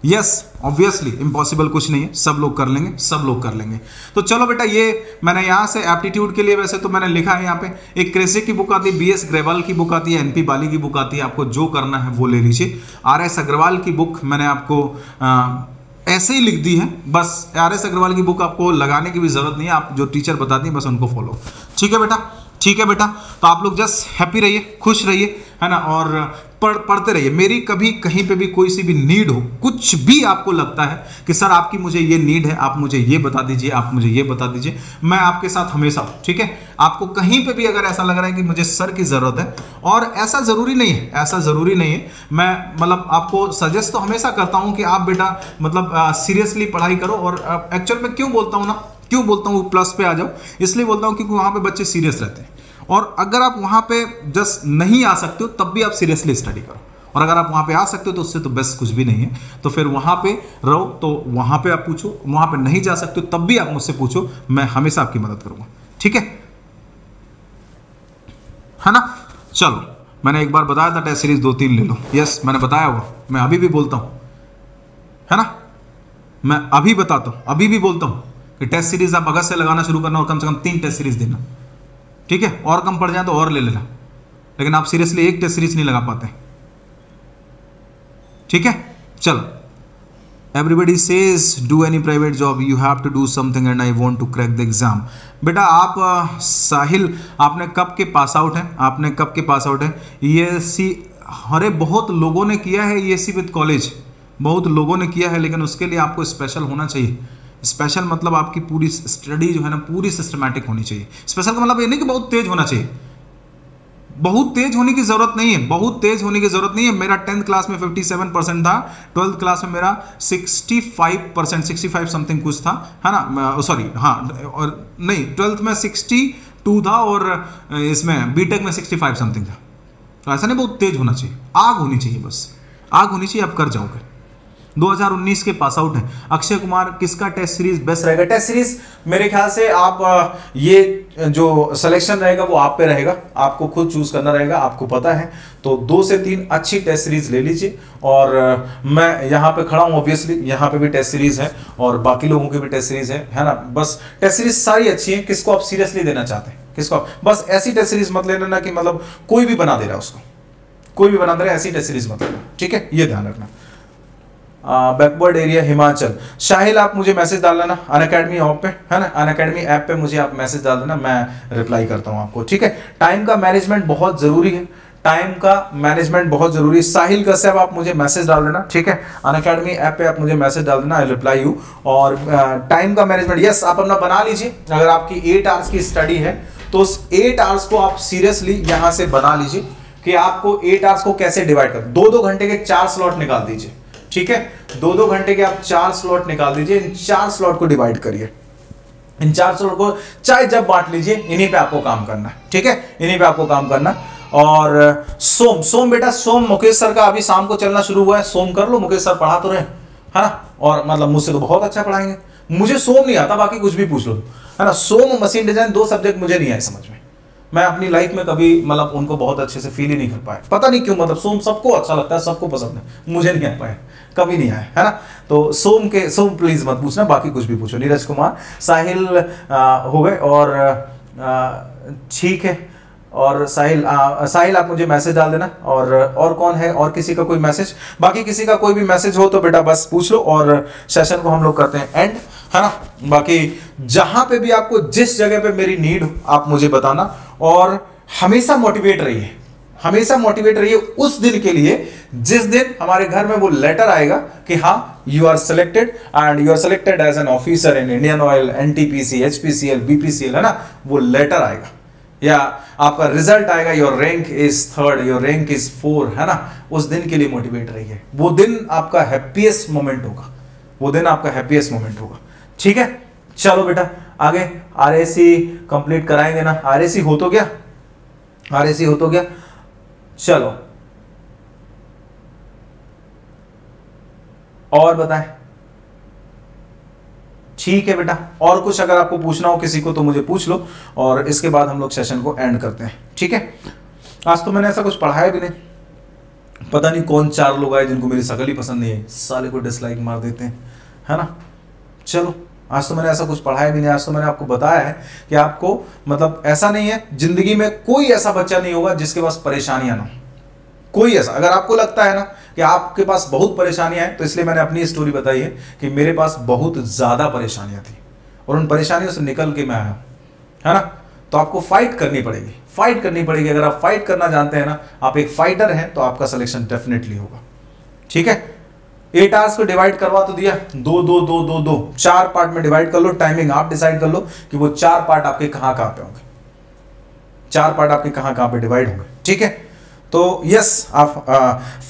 यस ऑब्वियसली इम्पॉसिबल कुछ नहीं है। सब लोग कर लेंगे सब लोग कर लेंगे। तो चलो बेटा ये मैंने यहाँ से एप्टीट्यूड के लिए वैसे तो मैंने लिखा है यहाँ पे। एक क्रेसे की बुक आती है बी एस ग्रेवाल की बुक आती है एनपी बाली की बुक आती है। आपको जो करना है वो ले लीजिए। आर एस अग्रवाल की बुक मैंने आपको आ, ऐसे ही लिख दी है। बस आर एस अग्रवाल की बुक आपको लगाने की भी ज़रूरत नहीं है। आप जो टीचर बताती हैं, बस उनको फॉलो ठीक है बेटा? ठीक है बेटा? तो आप लोग जस्ट हैप्पी रहिए, खुश रहिए, है ना? और पढ़, पढ़ते रहिए। मेरी कभी कहीं पे भी कोई सी भी नीड हो, कुछ भी आपको लगता है कि, सर, आपकी मुझे ये नीड है, आप मुझे ये बता दीजिए, आप मुझे ये बता दीजिए, मैं आपके साथ हमेशा हूँ। ठीक है? आपको कहीं पे भी अगर ऐसा लग रहा है कि मुझे सर की ज़रूरत है, और ऐसा ज़रूरी नहीं है, ऐसा ज़रूरी नहीं है। मैं मतलब आपको सजेस्ट तो हमेशा करता हूँ कि आप बेटा मतलब सीरियसली पढ़ाई करो, और एक्चुअल में क्यों बोलता हूँ ना? क्यों बोलता हूँ प्लस पे आ जाओ। इसलिए बोलता हूँ क्योंकि वहाँ पे बच्चे सीरियस रहते हैं। और अगर आप वहाँ पे जस्ट नहीं आ सकते हो, तब भी आप सीरियसली स्टडी करो। और अगर आप वहाँ पे आ सकते हो तो उससे तो बेस्ट कुछ भी नहीं है। तो फिर वहाँ पे रहो तो वहाँ पे आप पूछो, वहाँ पे नहीं जा सकते हो, तब भी आप मुझसे पूछो, मैं हमेशा आपकी मदद करूँगा। ठीक है? है ना? चलो, मैंने एक बार बताया था टेस्ट सीरीज़ दो तीन ले लो। यस मैंने बताया हुआ। मैं अभी भी बोलता हूँ। है ना? मैं अभी बताता हूँ, अभी भी बोलता हूँ कि टेस्ट सीरीज़ आप अगस्त से लगाना शुरू करना और कम से कम तीन टेस्ट सीरीज़ देना। ठीक है? और कम पड़ जाए तो और ले लेना। लेकिन आप सीरियसली एक टेस्ट सीरीज़ नहीं लगा पाते। ठीक है? चलो। Everybody says do any private job you have to do something and I want to crack the exam बेटा, आप साहिल, आपने कब के पास आउट हैं? आपने कब के पास आउट है? ये सी, अरे, बहुत लोगों ने किया है ये सी विद कॉलेज। बहुत लोगों ने किया है, लेकिन उसके लिए आपको स्पेशल होना चाहिए। स्पेशल मतलब आपकी पूरी स्टडी जो है ना, पूरी सिस्टमैटिक होनी चाहिए। स्पेशल का मतलब ये नहीं कि बहुत तेज होना चाहिए। बहुत तेज होने की ज़रूरत नहीं है। बहुत तेज होने की ज़रूरत नहीं है। मेरा टेंथ क्लास में 57 परसेंट था। ट्वेल्थ क्लास में मेरा 65 परसेंट सिक्सटी समथिंग कुछ था। है ना? सॉरी हाँ और नहीं ट्वेल्थ में 62 था और इसमें बीटेक में 65 समथिंग था। तो ऐसा नहीं, बहुत तेज होना चाहिए। आग होनी चाहिए बस। आग होनी चाहिए, आप कर जाओगे। 2019 के पास आउट है। अक्षय कुमार, किसका टेस्ट सीरीज़ बेस्ट रहेगा? टेस्ट सीरीज़ मेरे ख्याल से आप ये जो सिलेक्शन रहेगा वो आप पे रहेगा। आपको खुद चूज़ करना रहेगा, आपको पता है। तो दो से तीन अच्छी टेस्ट सीरीज़ ले लीजिए। और मैं यहाँ पे खड़ा हूँ ऑब्वियसली यहाँ पे भी टेस्ट सीरीज़ है और बाकी लोगों की भी टेस्ट सीरीज़ है है ना? बस टेस्ट सीरीज़ सारी अच्छी है, किसको आप सीरियसली देना चाहते हैं? किसको बस ऐसी टेस्ट सीरीज़ मत लेना ना कि मतलब कोई भी बना दे रहा है उसको। कोई भी बना दे रहा है, ऐसी टेस्ट सीरीज़ मत लेना। ठीक है? ये ध्यान रखना। बैकवर्ड एरिया हिमाचल शाहिल आप मुझे मैसेज डाल देना अन अकेडमी ऑप पे, है ना? अन अकेडमी ऐप पे मुझे आप मैसेज डाल देना, मैं रिप्लाई करता हूँ आपको, ठीक है? टाइम का मैनेजमेंट बहुत ज़रूरी है। टाइम का मैनेजमेंट बहुत ज़रूरी है। साहिल कश्यप आप मुझे मैसेज डाल देना, ठीक है? अन अकेडमी ऐप पे आप मुझे मैसेज डाल देना आई रिप्लाई यू और टाइम का मैनेजमेंट यस आप अपना बना लीजिए। अगर आपकी एट आवर्स की स्टडी है तो उस एट आवर्स को आप सीरियसली यहाँ से बना लीजिए कि आपको एट आवर्स को कैसे डिवाइड कर दो दो घंटे के चार स्लॉट निकाल दीजिए। ठीक है? दो दो घंटे के आप चार स्लॉट निकाल दीजिए, इन चार स्लॉट को डिवाइड करिए। इन चार स्लॉट को चाहे जब बांट लीजिए, इन्हीं पे आपको काम करना ठीक है? इन्हीं पे आपको काम करना और, सोम सोम बेटा, सोम, मुकेश सर का अभी शाम को चलना शुरू हुआ है, सोम कर लो, मुकेश सर पढ़ा तो रहे है ना? और मतलब मुझसे तो बहुत अच्छा पढ़ाएँगे। मुझे सोम नहीं आता, बाकी कुछ भी पूछ लो। है ना? सोम, मशीन डिज़ाइन, दो सब्जेक्ट मुझे नहीं आए समझ में। मैं अपनी लाइफ में कभी मतलब उनको बहुत अच्छे से फील ही नहीं कर पाया। पता नहीं क्यों मतलब सोम सबको अच्छा लगता है सबको पसंद है। मुझे नहीं आ पाया कभी नहीं आया है ना? तो सोम के सोम प्लीज़ मत पूछना बाकी कुछ भी पूछो। नीरज कुमार साहिल हो गए और ठीक है। और साहिल आ, साहिल आप मुझे मैसेज डाल देना और और कौन है और किसी का कोई मैसेज बाकी किसी का कोई भी मैसेज हो तो बेटा बस पूछ लो और सेशन को हम लोग करते हैं एंड है ना? बाकी जहाँ पे भी आपको जिस जगह पे मेरी नीड आप मुझे बताना। और हमेशा मोटिवेट रहिए। हमेशा मोटिवेट रहिए उस दिन के लिए, जिस दिन हमारे घर में वो लेटर आएगा कि हाँ you are selected and you are selected as an officer in Indian Oil NTPC HPCL BPCL है ना? वो लेटर आएगा। या आपका रिज़ल्ट आएगा your rank is third your rank is four है ना? उस दिन के लिए मोटिवेट रहिए। वो दिन आपका हैप्पीएस्ट मोमेंट होगा। वो दिन आपका हैप्पीएस्ट मोमेंट होगा। ठीक है? चलो बेटा, आगे आर कंप्लीट कराएँगे ना। आर हो तो क्या आर हो तो क्या चलो। और बताएँ। ठीक है बेटा, और कुछ अगर आपको पूछना हो किसी को तो मुझे पूछ लो, और इसके बाद हम लोग सेशन को एंड करते हैं। ठीक है? आज तो मैंने ऐसा कुछ पढ़ाया भी नहीं। पता नहीं कौन चार लोग आए जिनको मेरी शकल ही पसंद नहीं है। साले को डिसलाइक मार देते हैं। है ना? चलो। आज तो मैंने ऐसा कुछ पढ़ाया भी नहीं, आज तो मैंने आपको बताया है कि आपको मतलब ऐसा नहीं है, ज़िंदगी में कोई ऐसा बच्चा नहीं होगा जिसके पास परेशानियाँ ना कोई ऐसा, अगर आपको लगता है ना कि आपके पास बहुत परेशानियाँ हैं तो इसलिए मैंने अपनी स्टोरी बताई है कि मेरे पास बहुत ज़्यादा परेशानियाँ थी और उन परेशानियों से निकल के मैं आया है ना? तो आपको फाइट करनी पड़ेगी फाइट करनी पड़ेगी। अगर आप फाइट करना जानते हैं ना, आप एक फाइटर हैं तो आपका सिलेक्शन डेफिनेटली होगा, ठीक है? एट आवर्स को डिवाइड करवा तो दिया। दो दो दो दो दो। चार पार्ट में डिवाइड कर लो टाइमिंग आप डिसाइड कर लो कि वो चार पार्ट आपके कहाँ कहाँ पे होंगे। चार पार्ट आपके कहाँ कहाँ पे डिवाइड होंगे। ठीक है? तो यस आप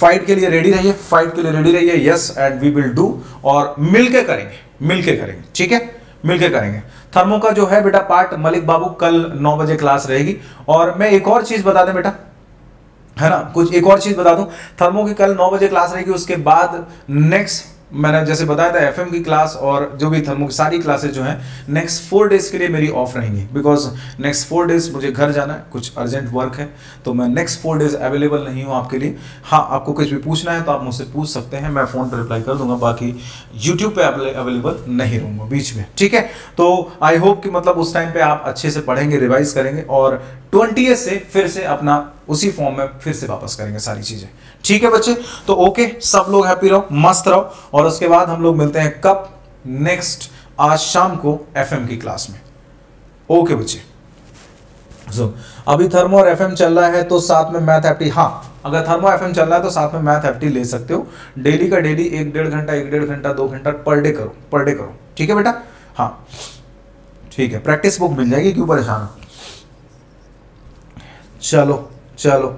फाइट के लिए रेडी रहिए फाइट के लिए रेडी रहिए yes and we will do और मिलके करेंगे मिलके करेंगे। ठीक है? मिलके करेंगे। थर्मो का जो है बेटा पार्ट मलिक बाबू कल नौ बजे क्लास रहेगी। और मैं एक और चीज़ बता दें बेटा है ना? कुछ एक और चीज़ बता दूँ। थर्मो की कल नौ बजे क्लास रहेगी, उसके बाद नेक्स्ट मैंने जैसे बताया था एफएम की क्लास और जो भी थर्मो की सारी क्लासेस जो हैं नेक्स्ट फोर डेज़ के लिए मेरी ऑफ़ रहेंगी। बिकॉज़ नेक्स्ट फोर डेज़ मुझे घर जाना है, कुछ अर्जेंट वर्क है तो मैं नेक्स्ट फोर डेज़ अवेलेबल नहीं हूँ आपके लिए। हाँ आपको कुछ भी पूछना है तो आप मुझसे पूछ सकते हैं, मैं फ़ोन पर रिप्लाई कर दूँगा, बाकी यूट्यूब पर अवेलेबल नहीं रहूँगा बीच में, ठीक है? तो आई होप कि मतलब उस टाइम पर आप अच्छे से पढ़ेंगे रिवाइज करेंगे और ट्वेंटी से फिर से अपना उसी फॉर्म में फिर से वापस करेंगे सारी चीज़ें। ठीक है बच्चे? तो ओके सब लोग हैप्पी रहो, मस्त रहो, और उसके बाद हम लोग मिलते हैं कब? नेक्स्ट आज शाम को एफएम की क्लास में। ओके बच्चे। सो अभी थर्मो और एफएम चल रहा है तो साथ में मैथ एप्टी हाँ अगर थर्मो एफएम चल रहा है तो साथ में मैथ एप्टी ले सकते हो। डेली का डेली एक डेढ़ घंटा, एक डेढ़ घंटा, दो घंटा पर डे करो पर डे करो। ठीक है बेटा? हाँ। ठीक है प्रैक्टिस बुक मिल जाएगी, क्यों परेशान चलो। चलो।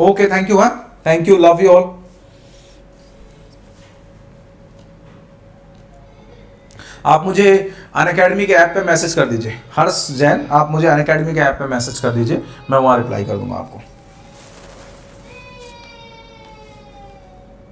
ओके थैंक यू हाँ? Thank you love you all आप मुझे अन अकेडमी के ऐप पे मैसेज कर दीजिए। हर्ष जैन, आप मुझे अन अकेडमी के ऐप पे मैसेज कर दीजिए। मैं वहाँ रिप्लाई कर दूँगा आपको।